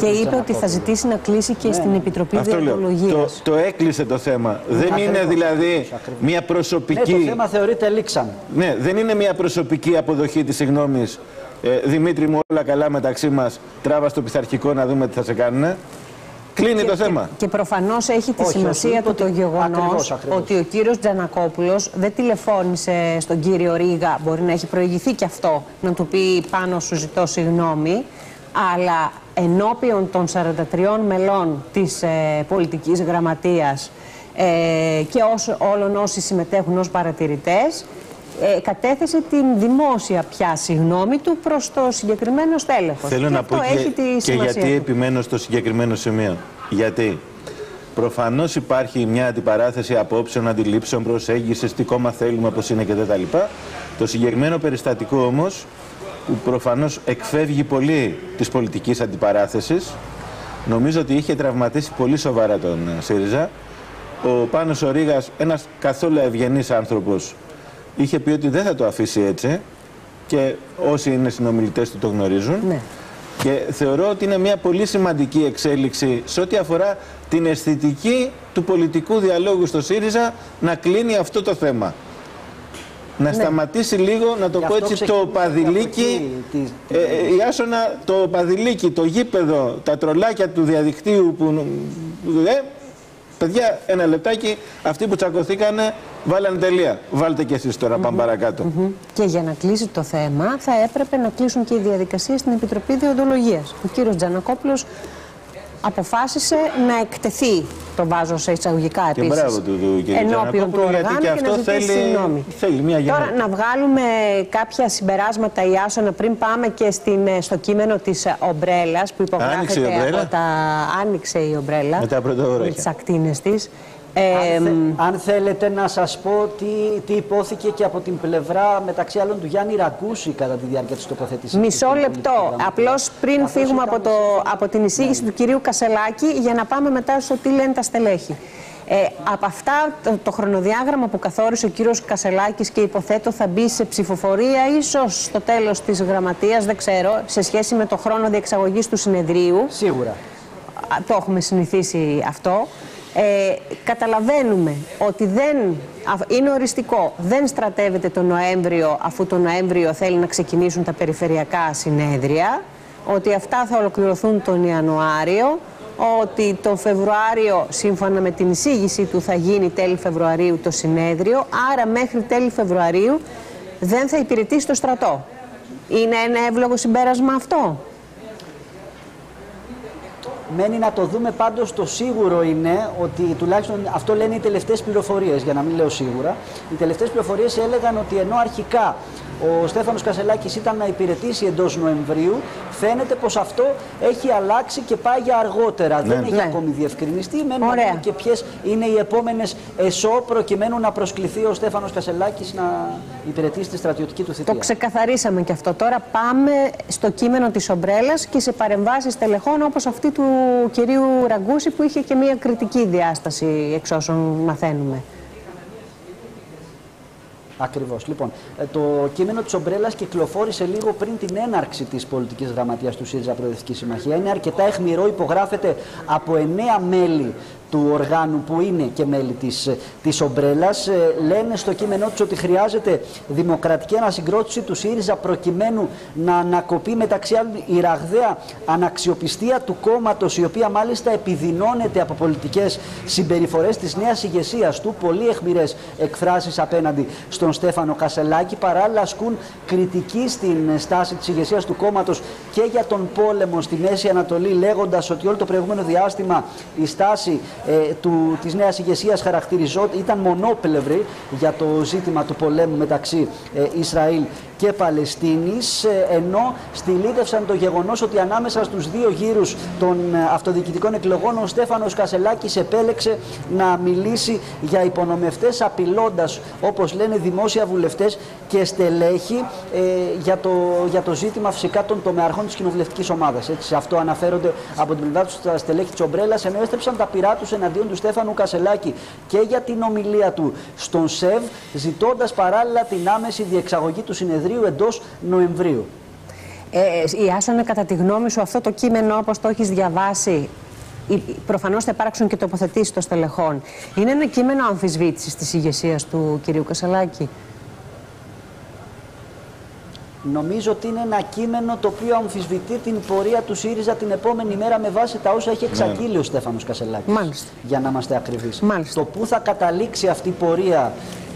Και είπε ότι θα ζητήσει να κλείσει και ναι. στην Επιτροπή Διοντολογία.
Το, το έκλεισε το θέμα. Δεν είναι δηλαδή μια προσωπική.
Ναι, το θέμα θεωρείται λήξαν.
Ναι, δεν είναι μια προσωπική αποδοχή της συγγνώμης. Ε, Δημήτρη μου, όλα καλά μεταξύ μας. Τράβα στο πειθαρχικό να δούμε τι θα σε κάνουν. Κλείνει το θέμα.
Και, και προφανώς έχει τη σημασία του το γεγονός ότι ο κύριος Τζανακόπουλος δεν τηλεφώνησε στον κύριο Ρίγα. Μπορεί να έχει προηγηθεί και αυτό, να του πει πάνω σου ζητώ συγγνώμη. Αλλά ενώπιον των 43 μελών της ε, πολιτικής γραμματείας ε, και όσο, όλων όσοι συμμετέχουν ως παρατηρητές ε, κατέθεσε την δημόσια πια συγγνώμη του προς το συγκεκριμένο στέλεχος.
Θέλω να πω και, και γιατί επιμένω στο συγκεκριμένο σημείο. Γιατί; Προφανώς υπάρχει μια αντιπαράθεση απόψεων, αντιλήψεων, προσέγγισης, τι κόμμα θέλουμε, πώς είναι και τα λοιπά. Το συγκεκριμένο περιστατικό όμως, που προφανώς εκφεύγει πολύ της πολιτικής αντιπαράθεσης, νομίζω ότι είχε τραυματίσει πολύ σοβαρά τον ΣΥΡΙΖΑ. Ο Πάνος ο Ρήγας, ένας καθόλου ευγενής άνθρωπος, είχε πει ότι δεν θα το αφήσει έτσι και όσοι είναι συνομιλητές του το γνωρίζουν. Ναι. Και θεωρώ ότι είναι μια πολύ σημαντική εξέλιξη σε ό,τι αφορά την αισθητική του πολιτικού διαλόγου στο ΣΥΡΙΖΑ να κλείνει αυτό το θέμα. Να ναι. σταματήσει λίγο, να το πω έτσι, το παδιλίκι, ε, ε, η Άσονα, το παδιλίκι, το γήπεδο, τα τρολάκια του διαδικτύου που, ε, Παιδιά, ένα λεπτάκι. Αυτοί που τσακωθήκανε βάλανε τελεία. Βάλτε και εσείς τώρα, πάμε παρακάτω.
Και για να κλείσει το θέμα, θα έπρεπε να κλείσουν και οι διαδικασίες στην Επιτροπή Διοντολογίας. Ο κύριος Τζανακόπουλος αποφάσισε να εκτεθεί το βάζω σε εισαγωγικά επίσης.
Και μπράβο του, του κύριε
ενώπιον του
Τζανακόπουλου,
οργάνου
γιατί και
και, να
αυτό
ζητήσει
θέλει,
συγγνώμη.
θέλει μια γενιά.
Τώρα να βγάλουμε κάποια συμπεράσματα η Άσονα πριν πάμε και στην, ε, στο κείμενο της ε, ομπρέλας που
Άνοιξε η
υπογράφεται
ομπρέλα;
από τα... Άνοιξε η ομπρέλα
Με τα πρωτοβρέχια.
με τις ακτίνες της. Ε,
Αν, θε- αν θέλετε να σας πω τι, τι υπόθηκε και από την πλευρά μεταξύ άλλων του Γιάννη Ραγκούση κατά τη διάρκεια της τοποθέτησης.
Μισό
του στην
λεπτό.
πολιτική γραμματεία.
Απλώς πριν
Καθώς
φύγουμε
ήταν
από, το,
στο-
από την εισήγηση του κυρίου Κασελάκη για να πάμε μετά στο τι λένε τα στελέχη. Ε, από αυτά το, το χρονοδιάγραμμα που καθόρισε ο κύριος Κασελάκης και υποθέτω θα μπει σε ψηφοφορία ίσως στο τέλος της γραμματείας, δεν ξέρω, σε σχέση με το χρόνο διεξαγωγής του συνεδρίου.
Σίγουρα.
Α, το έχουμε συνηθίσει αυτό. Ε, καταλαβαίνουμε ότι δεν, α- είναι οριστικό, δεν στρατεύεται το Νοέμβριο αφού το Νοέμβριο θέλει να ξεκινήσουν τα περιφερειακά συνέδρια, ότι αυτά θα ολοκληρωθούν τον Ιανουάριο, ότι τον Φεβρουάριο σύμφωνα με την εισήγηση του θα γίνει τέλη Φεβρουαρίου το συνέδριο, άρα μέχρι τέλη Φεβρουαρίου δεν θα υπηρετήσει το στρατό. Είναι ένα εύλογο συμπέρασμα αυτό;
Μένει να το δούμε πάντως το σίγουρο είναι ότι τουλάχιστον αυτό λένε οι τελευταίες πληροφορίες για να μην λέω σίγουρα. Οι τελευταίες πληροφορίες έλεγαν ότι ενώ αρχικά ο Στέφανος Κασελάκης ήταν να υπηρετήσει εντός Νοεμβρίου φαίνεται πως αυτό έχει αλλάξει και πάει για αργότερα. Δεν έχει
Ναι.
ακόμη διευκρινιστεί. Μένει να
Ωραία.
δούμε και ποιες είναι οι επόμενες εσώ προκειμένου να προσκληθεί ο Στέφανος Κασελάκης να υπηρετήσει τη στρατιωτική του θητεία.
Το ξεκαθαρίσαμε και αυτό. Τώρα πάμε στο κείμενο της ομπρέλας και σε παρεμβάσεις τελεχών όπως αυτή του κυρίου Ραγκούση που είχε και μια κριτική διάσταση εξ όσων μαθαίνουμε.
Ακριβώς. Λοιπόν, ε, το κείμενο της Ομπρέλας κυκλοφόρησε λίγο πριν την έναρξη της πολιτικής γραμματείας του ΣΥΡΙΖΑ Προοδευτικής Συμμαχία. Είναι αρκετά αιχμηρό, υπογράφεται από εννέα μέλη του οργάνου που είναι και μέλη της, της Ομπρέλας. Ε, λένε στο κείμενό τους ότι χρειάζεται δημοκρατική ανασυγκρότηση του ΣΥΡΙΖΑ προκειμένου να ανακοπεί μεταξύ άλλων η ραγδαία αναξιοπιστία του κόμματος η οποία μάλιστα επιδεινώνεται από πολιτικές συμπεριφορές της νέας ηγεσίας του. Πολύ εχμηρές εκφράσεις απέναντι στον Στέφανο Κασελάκη. Παράλληλα ασκούν κριτική στην στάση της ηγεσίας του κόμματος και για τον πόλεμο στη Μέση Ανατολή λέγοντας ότι όλο το προηγούμενο διάστημα η στάση ε, του, της νέας ηγεσίας χαρακτηριζόταν, ήταν μονόπλευρη για το ζήτημα του πολέμου μεταξύ ε, Ισραήλ και Παλαιστίνης, ε, ενώ στυλίτευσαν το γεγονός ότι ανάμεσα στους δύο γύρους των ε, αυτοδιοικητικών εκλογών ο Στέφανος Κασελάκης επέλεξε να μιλήσει για υπονομευτές απειλώντας, όπως λένε δημόσια βουλευτές και στελέχη ε, για, το, για το ζήτημα φυσικά των τομεαρχών της κοινοβουλευτικής ομάδας. Έτσι, σε αυτό αναφέρονται από την πλευρά τους τα στελέχη της Ομπρέλας, ενώ έστρεψαν τα πειρά τους εναντίον του Στέφανου Κασελάκη και για την ομιλία του στον ΣΕΒ, ζητώντας παράλληλα την άμεση διεξαγωγή του συνεδρίου εντός Νοεμβρίου.
Ε, η Άσονα, κατά τη γνώμη σου, αυτό το κείμενο όπως το έχεις διαβάσει, η- προφανώς θα υπάρξουν και τοποθετήσεις των στελεχών. Είναι ένα κείμενο αμφισβήτησης της ηγεσίας του κυρίου Κασελάκη;
Νομίζω ότι είναι ένα κείμενο το οποίο αμφισβητεί την πορεία του ΣΥΡΙΖΑ την επόμενη μέρα με βάση τα όσα έχει εξαγγείλει ο Στέφανος Κασελάκης.
Μάλιστα.
Για να είμαστε ακριβείς.
Μάλιστα.
Το πού θα καταλήξει αυτή η πορεία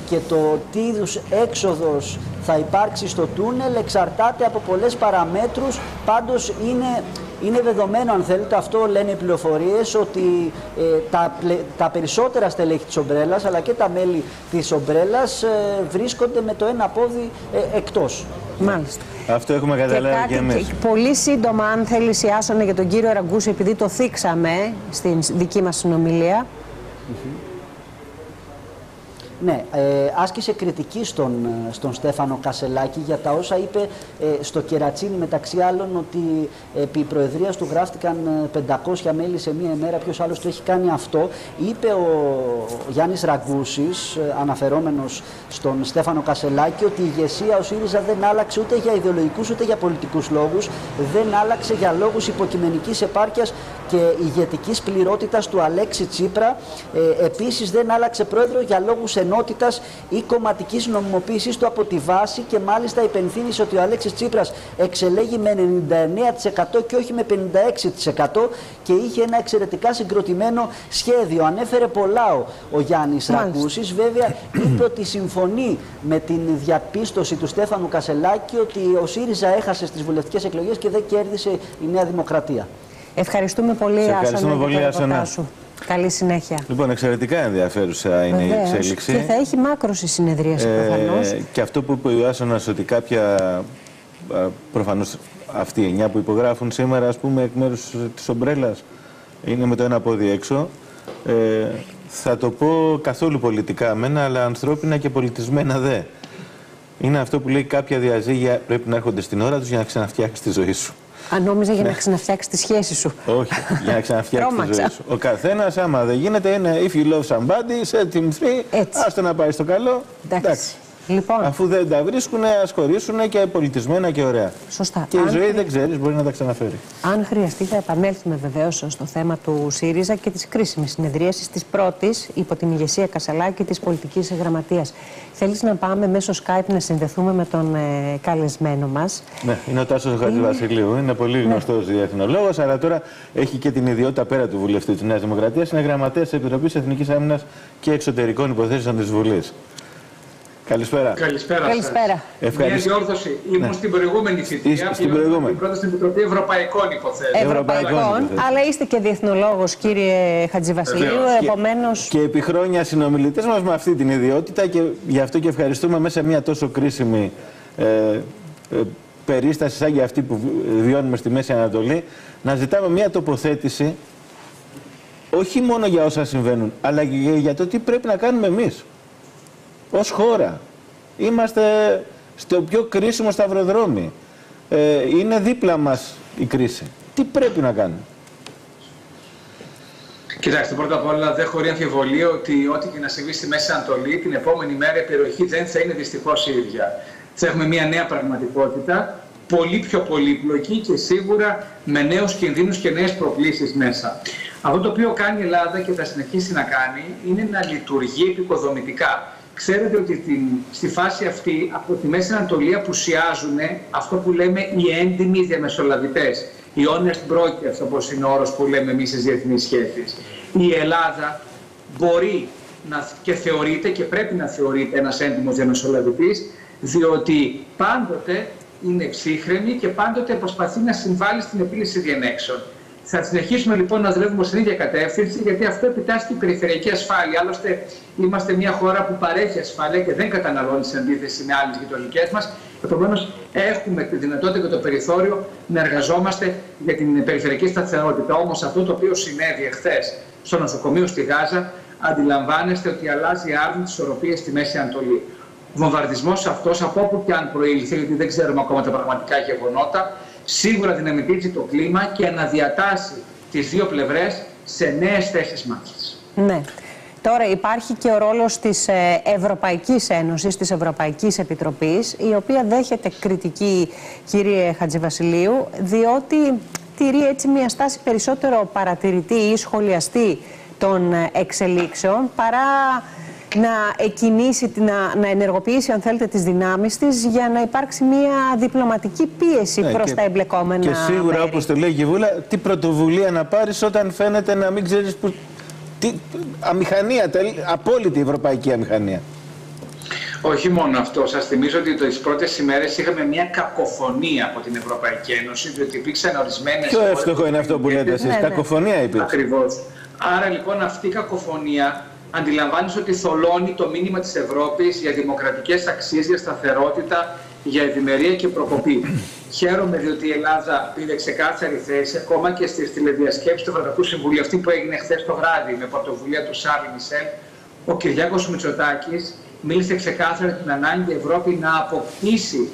και το τι είδους έξοδος θα υπάρξει στο τούνελ εξαρτάται από πολλές παραμέτρους. Πάντως είναι, είναι δεδομένο, αν θέλετε, αυτό λένε οι πληροφορίες, ότι ε, τα, πλε- τα περισσότερα στελέχη της Ομπρέλας αλλά και τα μέλη της Ομπρέλας ε, βρίσκονται με το ένα πόδι ε, εκτός.
Μάλιστα.
Αυτό έχουμε
Και
καταλάβει και,
κάτι
εμείς.
και πολύ σύντομα, αν θέλεις η Άσονα για τον κύριο Ραγκούση, επειδή το θίξαμε στην δική μας συνομιλία.
Ναι, ε, άσκησε κριτική στον, ε, στον Στέφανο Κασελάκη για τα όσα είπε ε, στο Κερατσίνι μεταξύ άλλων ότι επί προεδρίας του γράφτηκαν ε, 500 μέλη σε μία ημέρα, ποιος άλλος το έχει κάνει αυτό. Είπε ο Γιάννης Ραγκούσης, ε, αναφερόμενος στον Στέφανο Κασελάκη, ότι η ηγεσία ο ΣΥΡΙΖΑ δεν άλλαξε ούτε για ιδεολογικούς ούτε για πολιτικούς λόγους, δεν άλλαξε για λόγους υποκειμενικής επάρκειας και ηγετική πληρότητας του Αλέξη Τσίπρα. Ε, Επίσης δεν άλλαξε πρόεδρο για λόγους ενότητας ή κομματικής νομιμοποίησή του από τη βάση και μάλιστα υπενθύμησε ότι ο Αλέξης Τσίπρας εξελέγει με 99% και όχι με 56% και είχε ένα εξαιρετικά συγκροτημένο σχέδιο. Ανέφερε πολλά ο, ο Γιάννης Ρακούσης. Βέβαια, είπε ότι συμφωνεί με την διαπίστωση του Στέφανου Κασελάκη ότι ο ΣΥΡΙΖΑ έχασε στις βουλευτικές εκλογές και δεν κέρδισε η Νέα Δημοκρατία.
Ευχαριστούμε πολύ,
Σε ευχαριστούμε
Άσονα,
πολύ,
για το
Άσονα.
σου. Καλή συνέχεια.
Λοιπόν, εξαιρετικά ενδιαφέρουσα είναι η
Βεβαίως.
εξέλιξη.
Και θα έχει μάκρωση η συνεδρίαση προφανώς.
Ε, και αυτό που είπε ο Ιωάσονας ότι κάποια α, προφανώς αυτοί οι εννιά που υπογράφουν σήμερα ας πούμε εκ μέρους της ομπρέλας είναι με το ένα πόδι έξω ε, θα το πω καθόλου πολιτικά μένα αλλά ανθρώπινα και πολιτισμένα δε είναι αυτό που λέει κάποια διαζύγια πρέπει να έρχονται στην ώρα τους για να ξαναφτιάξεις τη ζωή σου
Αν νόμιζα
Ναι.
για να ξαναφτιάξει τη σχέση σου.
όχι, για να ξαναφτιάξει τη
Τρόμαξα.
ζωή σου. Ο καθένας, άμα δεν γίνεται, είναι if you love somebody, set him free.
Έτσι.
Άστο να πάει στο καλό.
Εντάξει. Λοιπόν,
Αφού δεν τα βρίσκουν, ας χωρίσουν και πολιτισμένα και ωραία.
σωστά.
Και η
Αν
ζωή
χρει-
δεν ξέρεις, μπορεί να τα ξαναφέρει.
Αν χρειαστεί, θα επανέλθουμε βεβαίως στο θέμα του ΣΥΡΙΖΑ και της κρίσιμης συνεδρίασης της πρώτης υπό την ηγεσία Κασαλάκη της πολιτικής γραμματείας. Θέλεις να πάμε μέσω Skype να συνδεθούμε με τον ε, καλεσμένο μας;
Ναι, είναι ο Τάσος Χατζηβασιλείου. Είναι πολύ γνωστός διεθνολόγος, αλλά τώρα έχει και την ιδιότητα πέρα του βουλευτή της Νέας Δημοκρατίας. Είναι γραμματέας της Επιτροπής Εθνικής Άμυνας και Εξωτερικών Υποθέσεων της Βουλής. Καλησπέρα.
Καλησπέρα,
Καλησπέρα.
σας.
Ευχαριστώ.
Μια διόρθωση. Ήμουν στην προηγούμενη θητεία.
Είστε στην
πήραμε
προηγούμενη.
την πρώτη στην Επιτροπή Ευρωπαϊκών Υποθέσεων.
Ευρωπαϊκών
Ευρωπαϊκών,
υποθέσεων.
αλλά είστε και διεθνολόγος, κύριε Χατζηβασιλείου.
Βεβαίως.
Επομένω.
Και επί χρόνια συνομιλητές μας με αυτή την ιδιότητα και γι' αυτό και ευχαριστούμε μέσα σε μια τόσο κρίσιμη ε, ε, περίσταση σαν και αυτή που βιώνουμε στη Μέση Ανατολή να ζητάμε μια τοποθέτηση όχι μόνο για όσα συμβαίνουν, αλλά και για το τι πρέπει να κάνουμε εμείς ως χώρα. Είμαστε στο πιο κρίσιμο σταυροδρόμι. Ε, είναι δίπλα μας η κρίση. Τι πρέπει να κάνουμε;
Κοιτάξτε, πρώτα απ' όλα δεν χωρεί αμφιβολία ότι ό,τι και να συμβεί στη Μέση Ανατολή, την επόμενη μέρα η περιοχή δεν θα είναι δυστυχώς η ίδια. Θα έχουμε μια νέα πραγματικότητα, πολύ πιο πολύπλοκη και σίγουρα με νέους κινδύνους και νέες προκλήσεις μέσα. Αυτό το οποίο κάνει η Ελλάδα και θα συνεχίσει να κάνει είναι να λειτουργεί επικοδομητικά. Ξέρετε ότι την, στη φάση αυτή από τη Μέση Ανατολή απουσιάζουν αυτό που λέμε οι έντιμοι διαμεσολαβητές. Οι honest brokers, όπως είναι ο όρος που λέμε εμείς στις διεθνείς σχέσεις. Η Ελλάδα μπορεί να, και θεωρείται και πρέπει να θεωρείται ένας έντιμος διαμεσολαβητής, διότι πάντοτε είναι εξύχρεμη και πάντοτε προσπαθεί να συμβάλλει στην επίλυση διενέξεων. Θα συνεχίσουμε λοιπόν να δουλεύουμε στην ίδια κατεύθυνση, γιατί αυτό επιτάσσει την περιφερειακή ασφάλεια. Άλλωστε, είμαστε μια χώρα που παρέχει ασφάλεια και δεν καταναλώνει σε αντίθεση με άλλες γειτονικές μας. Επομένως, έχουμε τη δυνατότητα και το περιθώριο να εργαζόμαστε για την περιφερειακή σταθερότητα. Όμως, αυτό το οποίο συνέβη εχθές στο νοσοκομείο στη Γάζα, αντιλαμβάνεστε ότι αλλάζει άρδιν τις ισορροπίε στη Μέση Ανατολή. Ο βομβαρδισμός αυτός, από όπου και αν προήλθε, γιατί δεν ξέρουμε ακόμα τα πραγματικά γεγονότα, σίγουρα δυναμητίζει το κλίμα και αναδιατάσσει τις δύο πλευρές σε νέες θέσεις μάχης.
Ναι. Τώρα υπάρχει και ο ρόλος της ε, Ευρωπαϊκής Ένωσης, της Ευρωπαϊκής Επιτροπής, η οποία δέχεται κριτική, κύριε Χατζηβασιλείου, διότι τηρεί έτσι μια στάση περισσότερο παρατηρητή ή σχολιαστή των ε, εξελίξεων, παρά να εκκινήσει, να, να ενεργοποιήσει, αν θέλετε, τις δυνάμεις της για να υπάρξει μια διπλωματική πίεση
Ναι,
προς
και-
τα εμπλεκόμενα
Και σίγουρα,
μέρη.
όπως το λέει η Βούλα, τι πρωτοβουλία να πάρεις όταν φαίνεται να μην ξέρεις που... Τι, αμηχανία, τελ- απόλυτη ευρωπαϊκή αμηχανία.
Όχι μόνο αυτό. Σας θυμίζω ότι τις πρώτες ημέρες είχαμε μια κακοφωνία από την Ευρωπαϊκή Ένωση, διότι υπήρξαν ορισμένες.
Πιο εύστοχο είναι αυτό που λέτε εσείς.
Ναι, ναι.
Κακοφωνία υπήρξε.
Ακριβώς. Άρα λοιπόν αυτή η κακοφωνία αντιλαμβάνεσαι ότι θολώνει το μήνυμα της Ευρώπης για δημοκρατικές αξίες, για σταθερότητα, για ευημερία και προκοπή. Χαίρομαι διότι η Ελλάδα πήρε ξεκάθαρη θέση ακόμα και στις τηλεδιασκέψεις του Ευρωπαϊκού Συμβουλίου, αυτή που έγινε χθες το βράδυ με πρωτοβουλία του Σάρλ Μισελ. Ο Κυριάκος Μητσοτάκης μίλησε ξεκάθαρα την ανάγκη η Ευρώπη να αποκτήσει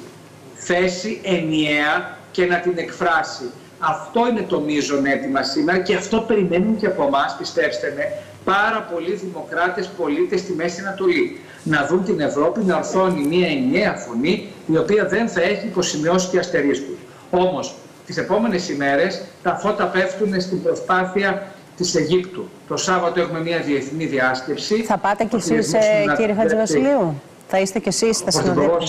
θέση ενιαία και να την εκφράσει. Αυτό είναι το μείζον αίτημα σήμερα και αυτό περιμένουν και από εμάς, πιστέψτε με, πάρα πολλοί δημοκράτες πολίτες στη Μέση Ανατολή. Να δουν την Ευρώπη να ορθώνει μια ενιαία φωνή η οποία δεν θα έχει υποσημειώσει και αστερίσκους. Όμως, τις επόμενες ημέρες τα φώτα πέφτουν στην προσπάθεια της Αιγύπτου. Το Σάββατο έχουμε μια διεθνή διάσκεψη.
Θα πάτε κι εσείς, ε, κύριε Χατζηβασιλείου; Θα είστε κι εσείς, θα συνοδεύετε.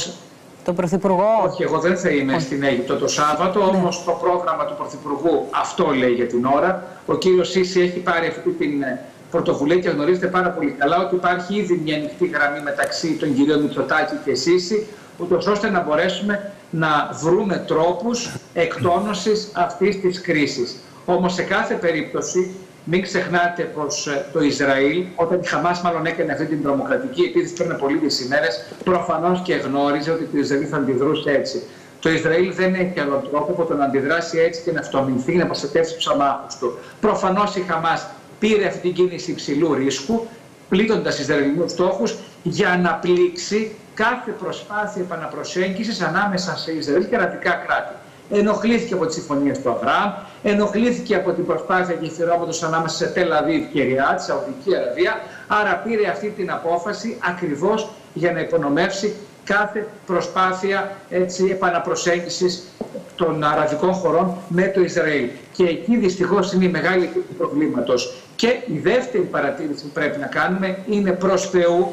Τον Πρωθυπουργό;
Όχι, εγώ δεν θα είμαι στην Αίγυπτο το Σάββατο, ναι. όμως το πρόγραμμα του Πρωθυπουργού αυτό λέει για την ώρα. Ο κύριος Σίση έχει πάρει αυτή την ε, πρωτοβουλία και γνωρίζετε πάρα πολύ καλά ότι υπάρχει ήδη μια ανοιχτή γραμμή μεταξύ των κυρίων Μητσοτάκη και Σίση, ούτως ώστε να μπορέσουμε να βρούμε τρόπους εκτόνωσης αυτής της κρίσης. Όμως σε κάθε περίπτωση μην ξεχνάτε πως ε, το Ισραήλ, όταν η Χαμάς μάλλον έκανε αυτή την τρομοκρατική επίθεση πριν από λίγες ημέρες, προφανώς και γνώριζε ότι το Ισραήλ θα αντιδρούσε έτσι. Το Ισραήλ δεν έχει άλλο τρόπο από το να αντιδράσει έτσι και να αυτομηνθεί, να προστατεύσει τους αμάχους του. Προφανώς η Χαμάς πήρε αυτή την κίνηση υψηλού ρίσκου, πλήττοντας Ισραηλινούς στόχους, για να πλήξει κάθε προσπάθεια επαναπροσέγγισης ανάμεσα σε Ισραήλ και αραβικά κράτη ενοχλήθηκε από τις συμφωνίες του Αβραάμ, ενοχλήθηκε από την προσπάθεια γεφυρώματο ανάμεσα σε Τελαβίβ και Ριάτ, Σαουδική Αραβία. Άρα πήρε αυτή την απόφαση ακριβώς για να υπονομεύσει κάθε προσπάθεια έτσι, επαναπροσέγγισης των αραβικών χωρών με το Ισραήλ. Και εκεί δυστυχώς είναι η μεγάλη του προβλήματος. Και η δεύτερη παρατήρηση που πρέπει να κάνουμε είναι προς Θεού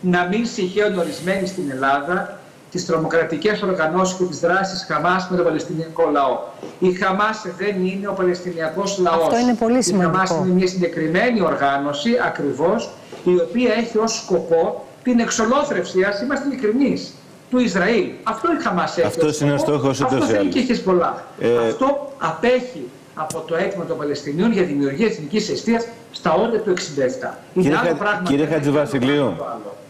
να μην συγχαίουν ορισμένοι στην Ελλάδα τις τρομοκρατικές οργανώσεις και τις δράσεις Χαμάς με τον Παλαιστινιακό λαό. Η Χαμάς δεν είναι ο Παλαιστινιακός λαός.
Αυτό είναι πολύ σημαντικό.
Η Χαμάς είναι μια συγκεκριμένη οργάνωση ακριβώς η οποία έχει ως σκοπό την εξολόθρευση, ας είμαστε ειλικρινείς, του Ισραήλ. Αυτό η Χαμάς έχει.
Αυτός είναι ο στόχος
Αυτός θέλει και έχει πολλά. Ε... Αυτό απέχει από το αίτημα των Παλαιστινίων για δημιουργία εθνική αιστείας στα όρια του 67.
Κύριε, Χα... Κύριε Χατζηβασιλείου,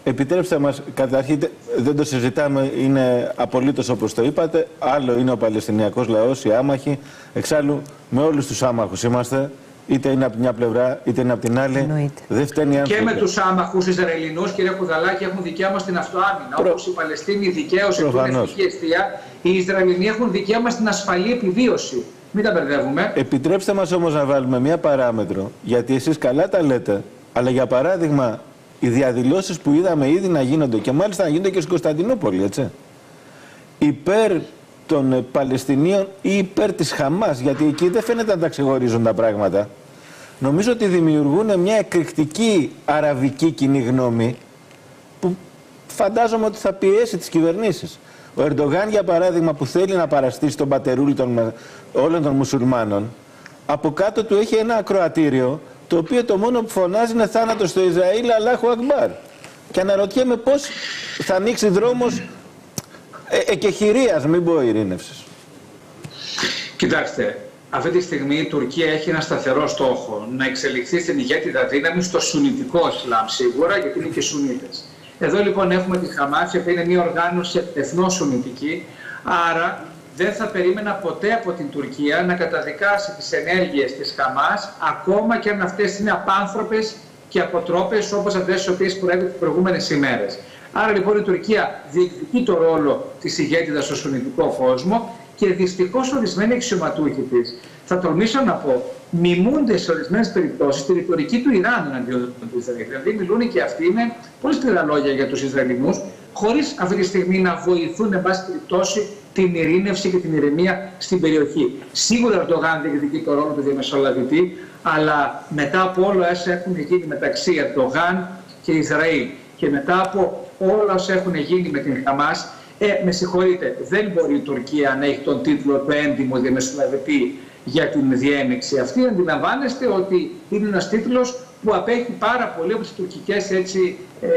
Επιτρέψτε μας, καταρχήν δεν το συζητάμε, είναι απολύτως όπως το είπατε. Άλλο είναι ο Παλαιστινιακός λαός, οι άμαχοι. Εξάλλου, με όλους τους άμαχους είμαστε, είτε είναι από μια πλευρά, είτε είναι από την άλλη.
Εννοείται.
Δεν φταίνει
Και με τους άμαχους Ισραηλινούς, κύριε Κουδαλάκη, έχουν δικαίωμα στην αυτοάμυνα. Προ... Όπως οι Παλαιστίνοι δικαίως έχουν εθνική αιστεία, οι Ισραηλινοί έχουν δικαίωμα στην ασφαλή επιβίωση. Μην τα μπερδεύουμε.
Επιτρέψτε μας όμως να βάλουμε μια παράμετρο, γιατί εσείς καλά τα λέτε, αλλά για παράδειγμα οι διαδηλώσεις που είδαμε ήδη να γίνονται και μάλιστα να γίνονται και στην Κωνσταντινούπολη, έτσι, υπέρ των ε, Παλαιστινίων ή υπέρ της Χαμάς, γιατί εκεί δεν φαίνεται να τα ξεχωρίζουν τα πράγματα. Νομίζω ότι δημιουργούν μια εκρηκτική αραβική κοινή γνώμη που φαντάζομαι ότι θα πιέσει τις κυβερνήσεις. Ο Ερντογάν, για παράδειγμα, που θέλει να παραστήσει τον πατερούλη των, όλων των μουσουλμάνων, από κάτω του έχει ένα ακροατήριο το οποίο το μόνο που φωνάζει είναι θάνατος στο Ισραήλ, Αλάχου Ακμπάρ. Και αναρωτιέμαι πώς θα ανοίξει δρόμος ε, εκεχηρίας, μην πω ειρήνευσης.
Κοιτάξτε, αυτή τη στιγμή η Τουρκία έχει ένα σταθερό στόχο να εξελιχθεί στην ηγέτητα δύναμη στο Σουνιτικό Ισλάμ σίγουρα, γιατί είναι και Σουνίτες. Εδώ λοιπόν έχουμε τη Χαμάς, που είναι μια οργάνωση εθνό Σουνιτική, άρα δεν θα περίμενα ποτέ από την Τουρκία να καταδικάσει τις ενέργειες της Χαμάς, ακόμα και αν αυτές είναι απάνθρωπες και αποτρόπες όπως αυτές τις οποίες προέβη τις προηγούμενες ημέρες. Άρα λοιπόν η Τουρκία διεκδικεί το ρόλο της ηγέτητας στο σουνητικό κόσμο και δυστυχώς ορισμένοι αξιωματούχοι της, θα τολμήσω να πω, μιμούνται σε ορισμένες περιπτώσεις τη ρητορική του Ιράν εναντίον του Ισραήλ. Δηλαδή, μιλούν και αυτοί με πολύ σκληρά λόγια για τους Ισραηλινούς, χωρίς αυτή τη στιγμή να βοηθούν, εν πάση περιπτώσει, την ειρήνευση και την ηρεμία στην περιοχή. Σίγουρα ο Ερντογάν διεκδικεί το ρόλο του διαμεσολαβητή, αλλά μετά από όλα όσα έχουν γίνει μεταξύ Ερντογάν και Ισραήλ και μετά από όλα όσα έχουν γίνει με την Χαμάς, ε, με συγχωρείτε, δεν μπορεί η Τουρκία να έχει τον τίτλο του έντιμου διαμεσολαβητή για την διένεξη αυτή. Αντιλαμβάνεστε ότι είναι ένας τίτλος που απέχει πάρα πολύ από τις τουρκικές έτσι, ε,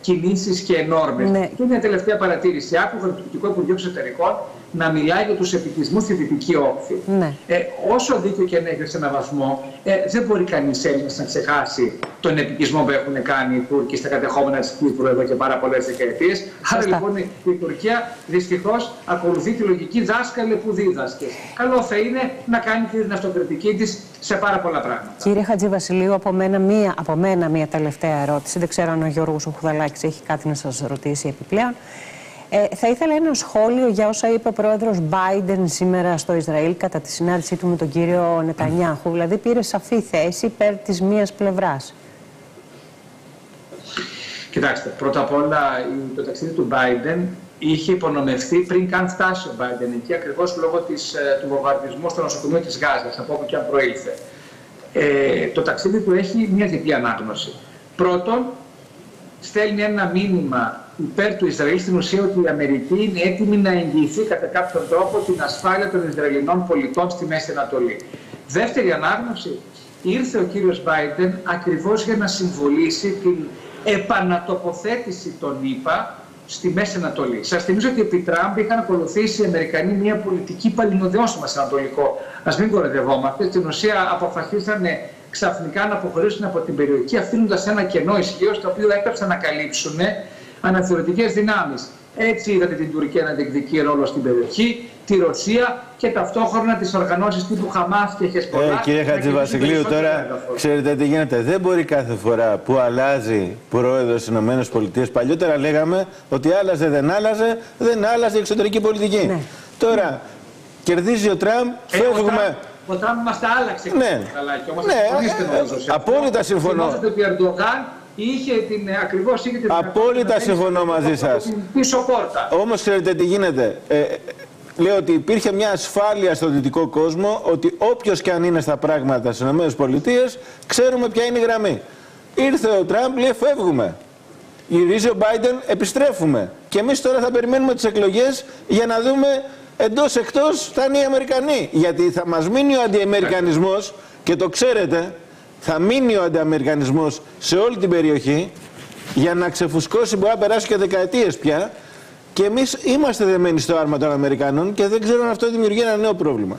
κινήσεις και νόρμες. Ναι. Και μια τελευταία παρατήρηση. Άκουγα το τουρκικό Υπουργείο Εξωτερικών να μιλάει για τους επικισμούς στη δυτική όχθη.
Ναι.
Ε, όσο δίκιο και αν έχεις σε έναν βαθμό, ε, δεν μπορεί κανείς Έλληνας να ξεχάσει τον επικισμό που έχουν κάνει οι Τούρκοι στα κατεχόμενα της Κύπρου εδώ και πάρα πολλές δεκαετίες. Άρα λοιπόν η, Τουρκία δυστυχώς ακολουθεί τη λογική δάσκαλε που δίδασκες. Καλό θα είναι να κάνει την αυτοκριτική της σε πάρα πολλά πράγματα.
Κύριε Χατζη Βασιλείου, από μένα μία, από μένα μία τελευταία ερώτηση. Δεν ξέρω αν ο Γιώργος ο Χουδαλάκης έχει κάτι να σας ρωτήσει επιπλέον. Ε, θα ήθελα ένα σχόλιο για όσα είπε ο πρόεδρος Biden σήμερα στο Ισραήλ κατά τη συνάντησή του με τον κύριο Νετανιάχου. Δηλαδή πήρε σαφή θέση υπέρ της μίας πλευράς.
Κοιτάξτε, πρώτα απ' όλα το ταξίδι του Biden είχε υπονομευθεί πριν καν φτάσει ο Biden εκεί, ακριβώς λόγω της, ε, του βομβαρδισμού στο νοσοκομείο της Γάζας, από όπου και αν προήλθε. Ε, το ταξίδι του έχει μια διπλή ανάγνωση. Πρώτον, στέλνει ένα μήνυμα υπέρ του Ισραήλ στην ουσία ότι η Αμερική είναι έτοιμη να εγγυηθεί κατά κάποιον τρόπο την ασφάλεια των Ισραηλινών πολιτών στη Μέση Ανατολή. Δεύτερη ανάγνωση, ήρθε ο κύριος Biden ακριβώς για να συμβολήσει την επανατοποθέτηση των ΗΠΑ στη Μέση Ανατολή. Σας θυμίζω ότι επί Τραμπ είχαν ακολουθήσει οι Αμερικανοί μια πολιτική παλινοδιώσιμα σε Ανατολικό. Α μην κοροϊδευόμαστε. Στην ουσία αποφασίσανε ξαφνικά να αποχωρήσουν από την περιοχή, αφήνοντας ένα κενό ισχύω το οποίο έπρεπε να καλύψουν αναθεωρητικέ δυνάμεις. Έτσι είδατε την Τουρκία να διεκδικεί ρόλο στην περιοχή, τη Ρωσία και ταυτόχρονα τις οργανώσεις τύπου Χαμάς και Χεσπολά.
Ε, κύριε Χατζηβασιλείου, τώρα ξέρετε τι γίνεται. Δεν μπορεί κάθε φορά που αλλάζει πρόεδρος στι ΗΠΑ. Παλιότερα λέγαμε ότι άλλαζε, δεν άλλαζε, δεν άλλαζε η εξωτερική πολιτική. Ναι. Τώρα κερδίζει ο Τραμπ, ε, φεύγουμε.
Ο Τραμπ μας τα άλλαξε.
Ναι, ναι, ε, απόλυτα συμφωνώ.
ότι ο Ερντογάν είχε την, ακριβώς είχε την
Απόλυτα συμφωνώ μαζί σας.
Πίσω πόρτα.
Όμως ξέρετε τι γίνεται. Ε, λέω ότι υπήρχε μια ασφάλεια στο δυτικό κόσμο ότι όποιος και αν είναι στα πράγματα στις ΗΠΑ, ξέρουμε ποια είναι η γραμμή. Ήρθε ο Τραμπ, λέει φεύγουμε. Γυρίζει ο Biden, επιστρέφουμε. Και εμείς τώρα θα περιμένουμε τις εκλογές για να δούμε εντός εκτός θα είναι οι Αμερικανοί. Γιατί θα μας μείνει ο αντιαμερικανισμός και το ξέρετε, θα μείνει ο αντιαμερικανισμός σε όλη την περιοχή για να ξεφουσκώσει μπορεί να περάσει και δεκαετίες πια και εμείς είμαστε δεμένοι στο άρμα των Αμερικανών και δεν ξέρω αν αυτό δημιουργεί ένα νέο πρόβλημα.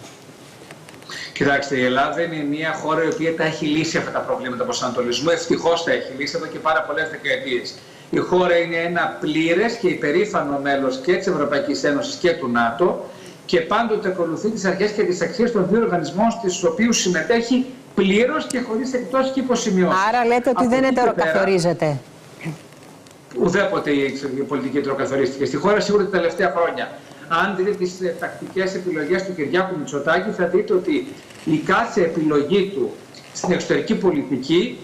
Κοιτάξτε, η Ελλάδα είναι μια χώρα η οποία τα έχει λύσει αυτά τα προβλήματα προσανατολισμού. Ευτυχώς τα έχει λύσει εδώ και πάρα πολλές δεκαετίες. Η χώρα είναι ένα πλήρες και υπερήφανο μέλος και της Ευρωπαϊκής Ένωσης και του ΝΑΤΟ και πάντοτε ακολουθεί τις αρχές και τις αξίες των δύο οργανισμών στου οποίου συμμετέχει πλήρως και χωρίς εκτό και υποσημειώσεις.
Άρα λέτε ότι δεν ετεροκαθορίζεται
ουδέποτε η πολιτική τροκαθορίστηκε στη χώρα, σίγουρα τα τελευταία χρόνια. Αν δείτε τις ε, τακτικές επιλογές του Κυριάκου Μητσοτάκη, θα δείτε ότι η κάθε επιλογή του στην εξωτερική πολιτική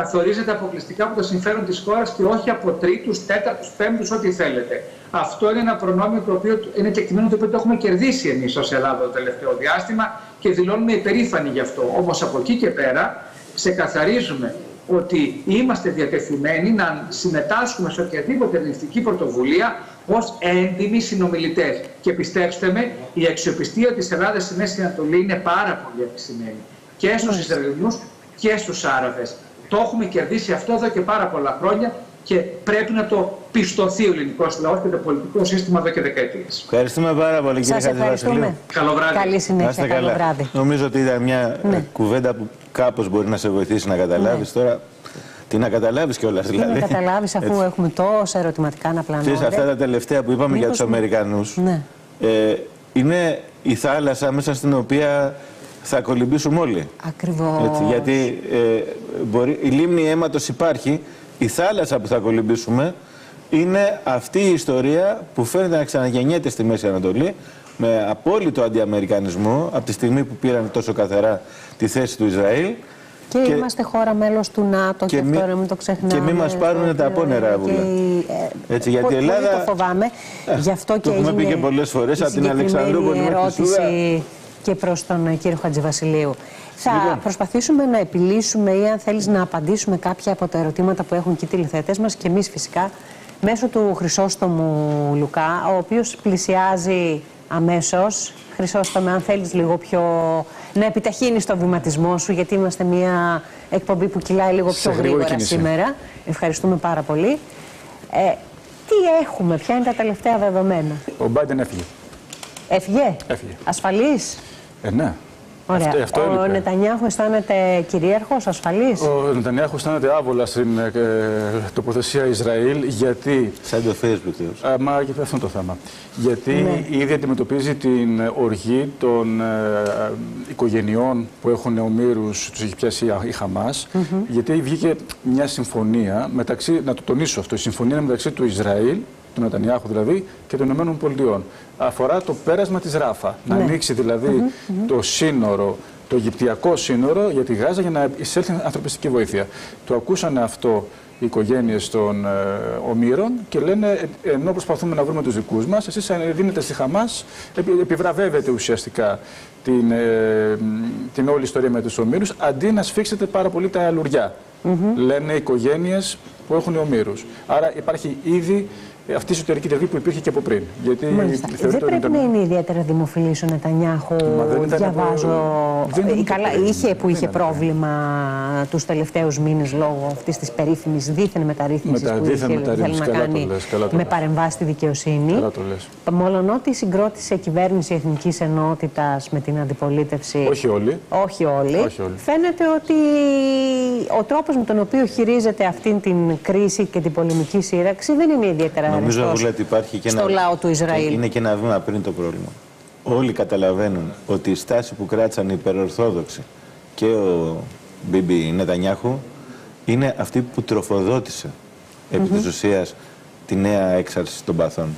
καθορίζεται αποκλειστικά από το συμφέρον της χώρας και όχι από τρίτους, τέταρτους, πέμπτους, ό,τι θέλετε. Αυτό είναι ένα προνόμιο το οποίο είναι κεκτημένο το οποίο το έχουμε κερδίσει εμείς ως Ελλάδα το τελευταίο διάστημα και δηλώνουμε υπερήφανοι γι' αυτό. Όμω από εκεί και πέρα ξεκαθαρίζουμε ότι είμαστε διατεθειμένοι να συμμετάσχουμε σε οποιαδήποτε ειρηνιστική πρωτοβουλία ως έντιμοι συνομιλητές. Και πιστέψτε με, η αξιοπιστία της Ελλάδας στη Μέση Ανατολή είναι πάρα πολύ αυξημένη. Και στους Ισραηλινούς και στους Άραβες. Το έχουμε κερδίσει αυτό εδώ και πάρα πολλά χρόνια και πρέπει να το πιστωθεί ο ελληνικός λαός και το πολιτικό σύστημα εδώ και δεκαετίες.
Ευχαριστούμε πάρα πολύ, κύριε Χατζηβασιλείου.
Καλό βράδυ.
Καλή συνέχεια. Καλό βράδυ.
Νομίζω ότι ήταν μια ναι. κουβέντα που κάπως μπορεί να σε βοηθήσει να καταλάβεις. Ναι. Τώρα τι να καταλάβεις κιόλας δηλαδή.
Τι να καταλάβεις αφού Έτσι. έχουμε τόσα ερωτηματικά να πλανώνουμε.
Ξέρεις, αυτά τα τελευταία που είπαμε Μήπως... για τους Αμερικανούς. Ναι. Ε, είναι η θάλασσα μέσα στην οποία θα κολυμπήσουμε όλοι.
Ακριβώς.
Γιατί ε, μπορεί, η λίμνη αίματος υπάρχει, η θάλασσα που θα κολυμπήσουμε είναι αυτή η ιστορία που φαίνεται να ξαναγεννιέται στη Μέση Ανατολή με απόλυτο αντιαμερικανισμό από τη στιγμή που πήραν τόσο καθαρά τη θέση του Ισραήλ
και, και είμαστε χώρα μέλος του ΝΑΤΟ και, και αυτό να μην το ξεχνάμε.
Και μην μας πάρουν τα απόνερα, Βουλή.
Ε, Έτσι, γιατί η Ελλάδα... Πολύ το φοβάμαι. Ε, Γι' αυτό και
το έχουμε πει και πολλές φορές από την Αλεξανδρούπολη
ερώτηση και προς τον κύριο Χατζηβασιλείου. Θα λοιπόν. προσπαθήσουμε να επιλύσουμε ή αν θέλεις να απαντήσουμε κάποια από τα ερωτήματα που έχουν και οι τηλεθεατές μας και εμείς φυσικά μέσω του Χρυσόστομου Λουκά, ο οποίος πλησιάζει αμέσως. Χρυσόστομε, αν θέλεις λίγο πιο... να επιταχύνεις το βηματισμό σου, γιατί είμαστε μια εκπομπή που κυλάει λίγο πιο γρήγορα σήμερα. Ευχαριστούμε πάρα πολύ. Ε, τι έχουμε, ποια είναι τα τελευταία δεδομένα;
Ο Μπάιντεν έφυγε.
Έφυγε;
Έφυγε.
Ασφαλής;
Ε, ναι.
Ωραία. Αυτό, αυτό ο Νετανιάχου αισθάνεται κυρίαρχος, ασφαλής;
Ο Νετανιάχου αισθάνεται άβολα στην ε, τοποθεσία Ισραήλ γιατί.
Σαν το Facebook,
ε, Μα και αυτό είναι το θέμα. Γιατί ναι. ήδη αντιμετωπίζει την οργή των ε, οικογενειών που έχουν ομήρους, τους έχει πιάσει η Χαμάς. Γιατί βγήκε μια συμφωνία μεταξύ. Να το τονίσω αυτό. Η συμφωνία μεταξύ του Ισραήλ του Νετανιάχου δηλαδή και των Ηνωμένων Πολιτειών. Αφορά το πέρασμα της Ράφα. Να ναι. ανοίξει δηλαδή το σύνορο το Αιγυπτιακό σύνορο για τη Γάζα για να εισέλθει ανθρωπιστική βοήθεια. Το ακούσανε αυτό οι οικογένειες των ε, ομήρων και λένε ε, ενώ προσπαθούμε να βρούμε τους δικούς μας, εσείς δίνετε στη Χαμάς, επι, επιβραβεύετε ουσιαστικά την, ε, την όλη ιστορία με τους ομήρους, αντί να σφίξετε πάρα πολύ τα λουριά. Λένε οι οικογένειες που έχουν ομήρους. Άρα υπάρχει ήδη αυτή η εσωτερική τριβή που υπήρχε και από πριν.
Γιατί δεν πρέπει ήταν... να είναι ιδιαίτερα δημοφιλή ο Νετανιάχου. Διαβάζω. Δεν καλά, είχε που είχε πρόβλημα τους τελευταίους μήνες λόγω αυτής της περίφημης δίθεν μεταρρύθμισης που είχε θέλει να κάνει με παρεμβάσει στη δικαιοσύνη. Μόλον ότι συγκρότησε κυβέρνηση Εθνικής Ενότητας με την αντιπολίτευση.
Όχι όλοι.
Όχι όλοι.
Όχι όλοι.
Φαίνεται ότι ο τρόπος με τον οποίο χειρίζεται αυτή την κρίση και την πολεμική σύραξη δεν είναι ιδιαίτερα
Νομίζω ότι υπάρχει και
στο
ένα,
λαό του Ισραήλ.
Είναι και ένα βήμα πριν το πρόβλημα. Όλοι καταλαβαίνουν ότι η στάση που κράτησαν οι υπερορθόδοξοι και ο Μπίμπι Νετανιάχου είναι αυτή που τροφοδότησε επί της ουσίας τη νέα έξαρση των παθών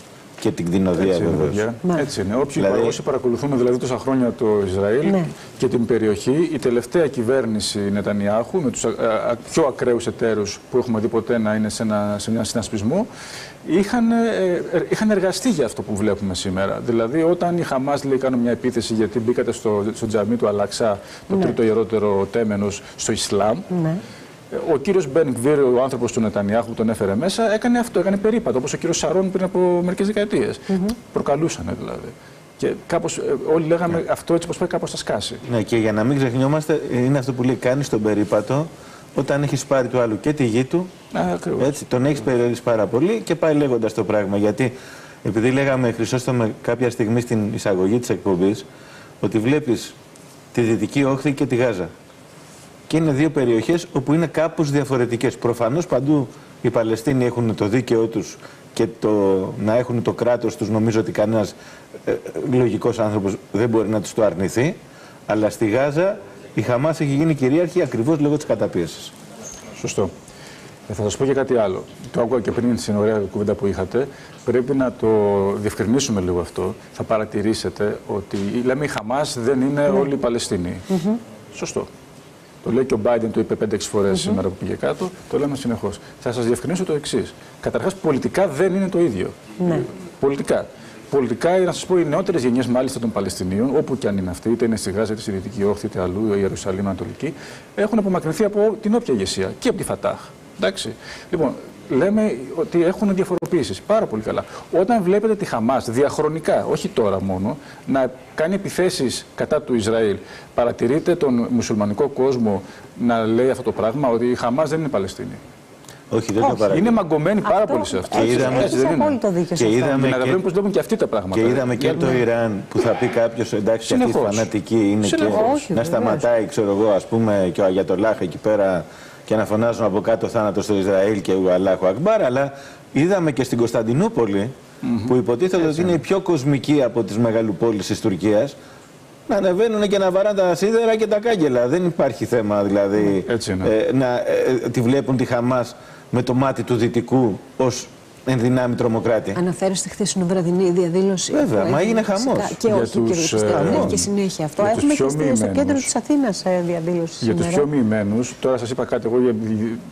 και την κτηνοδία
βεβαίως. Έτσι είναι. Όποιοι δηλαδή... όσοι παρακολουθούμε δηλαδή τόσα χρόνια το Ισραήλ ναι. και την περιοχή, η τελευταία κυβέρνηση Νετανιάχου με τους πιο ακραίους εταίρους που έχουμε δει ποτέ να είναι σε, ένα, σε ένα συνασπισμό, είχαν, ε, ε, είχαν εργαστεί για αυτό που βλέπουμε σήμερα. Δηλαδή, όταν η Χαμάς λέει: Κάνω μια επίθεση γιατί μπήκατε στο, στο τζαμί του Αλαξά, το ναι. τρίτο ιερότερο τέμενος στο Ισλάμ. Ναι. Ο κύριος Μπεν Γκβίρ, ο άνθρωπος του Νετανιάχου που τον έφερε μέσα, έκανε αυτό, έκανε περίπατο, όπως ο κύριος Σαρών πριν από μερικές δεκαετίες. Mm -hmm. Προκαλούσαν δηλαδή. Και κάπως, ε, όλοι λέγαμε ναι. αυτό έτσι πως πάει κάπως θα σκάσει.
Ναι, και για να μην ξεχνιόμαστε, είναι αυτό που λέει: Κάνεις τον περίπατο όταν έχεις πάρει του άλλου και τη γη του.
Α,
έτσι, τον έχεις περιορίσει πάρα πολύ και πάει λέγοντας το πράγμα. Γιατί επειδή λέγαμε Χρυσόστομε κάποια στιγμή στην εισαγωγή της εκπομπής ότι βλέπεις τη Δυτική Όχθη και τη Γάζα. Και είναι δύο περιοχές όπου είναι κάπως διαφορετικές. Προφανώς παντού οι Παλαιστίνοι έχουν το δίκαιό τους και το, να έχουν το κράτος τους. Νομίζω ότι κανένας ε, λογικός άνθρωπος δεν μπορεί να τους το αρνηθεί. Αλλά στη Γάζα η Χαμάς έχει γίνει κυρίαρχη ακριβώς λόγω της καταπίεσης.
Σωστό. Ε, θα σας πω και κάτι άλλο. Το άκουγα και πριν στην ωραία κουβέντα που είχατε. Πρέπει να το διευκρινίσουμε λίγο αυτό. Θα παρατηρήσετε ότι λέμε η Χαμάς δεν είναι mm. όλοι οι Παλαιστίνοι. Mm -hmm. Σωστό. Το λέει και ο Biden, το είπε 5-6 φορές mm -hmm. σήμερα που πήγε κάτω. Το λέμε συνεχώς. Θα σας διευκρινίσω το εξής. Καταρχάς, πολιτικά δεν είναι το ίδιο. Ναι. Πολιτικά. Πολιτικά, να σας πω, οι νεότερες γενιές μάλιστα των Παλαιστινίων, όπου και αν είναι αυτοί, είτε είναι στη Γάζα, είτε στη Δυτική Όχθη, είτε αλλού, η Ιερουσαλήμ Ανατολική, έχουν απομακρυνθεί από την όποια ηγεσία και από τη Φατάχ. Εντάξει. Λοιπόν, λέμε ότι έχουν διαφοροποιήσει. Πάρα πολύ καλά. Όταν βλέπετε τη Χαμάς διαχρονικά, όχι τώρα μόνο, να κάνει επιθέσεις κατά του Ισραήλ, παρατηρείτε τον μουσουλμανικό κόσμο να λέει αυτό το πράγμα, ότι η Χαμάς δεν είναι Παλαιστίνη.
Όχι, δεν το
Είναι μαγκωμένοι πάρα πολύ σε αυτό.
Και είδαμε,
έτσι,
δεν απόλυτο δίκιο
και είδαμε
και, και, πώς βλέπουν και αυτοί τα πράγματα.
Και είδαμε και το Ιράν που θα πει κάποιος εντάξει, αυτή φανατική είναι
Συνεχώς.
και να σταματάει, ξέρω εγώ, ας πούμε, και ο Αγιατολάχ εκεί πέρα και να φωνάζουν από κάτω θάνατο στο Ισραήλ και ο Αλάχου Ακμπάρ. Αλλά είδαμε και στην Κωνσταντινούπολη, mm -hmm. που υποτίθεται ότι είναι η πιο κοσμική από τις μεγαλοπόλεις της Τουρκίας, να ανεβαίνουν και να βαράνε τα σίδερα και τα κάγκελα. Δεν υπάρχει θέμα δηλαδή
ε,
να ε, τη βλέπουν τη Χαμάς με το μάτι του Δυτικού ως ενδυνάμει τρομοκράτη.
Αναφέρεστε χθες στην βραδινή διαδήλωση.
Βέβαια, μα έγινε χαμός.
Και όχι, τους, κύριε ε, και συνέχεια αυτό. Έχουμε και στο κέντρο της Αθήνας ε, διαδήλωση.
Για τους πιο μοιημένου, τώρα σας είπα κάτι εγώ για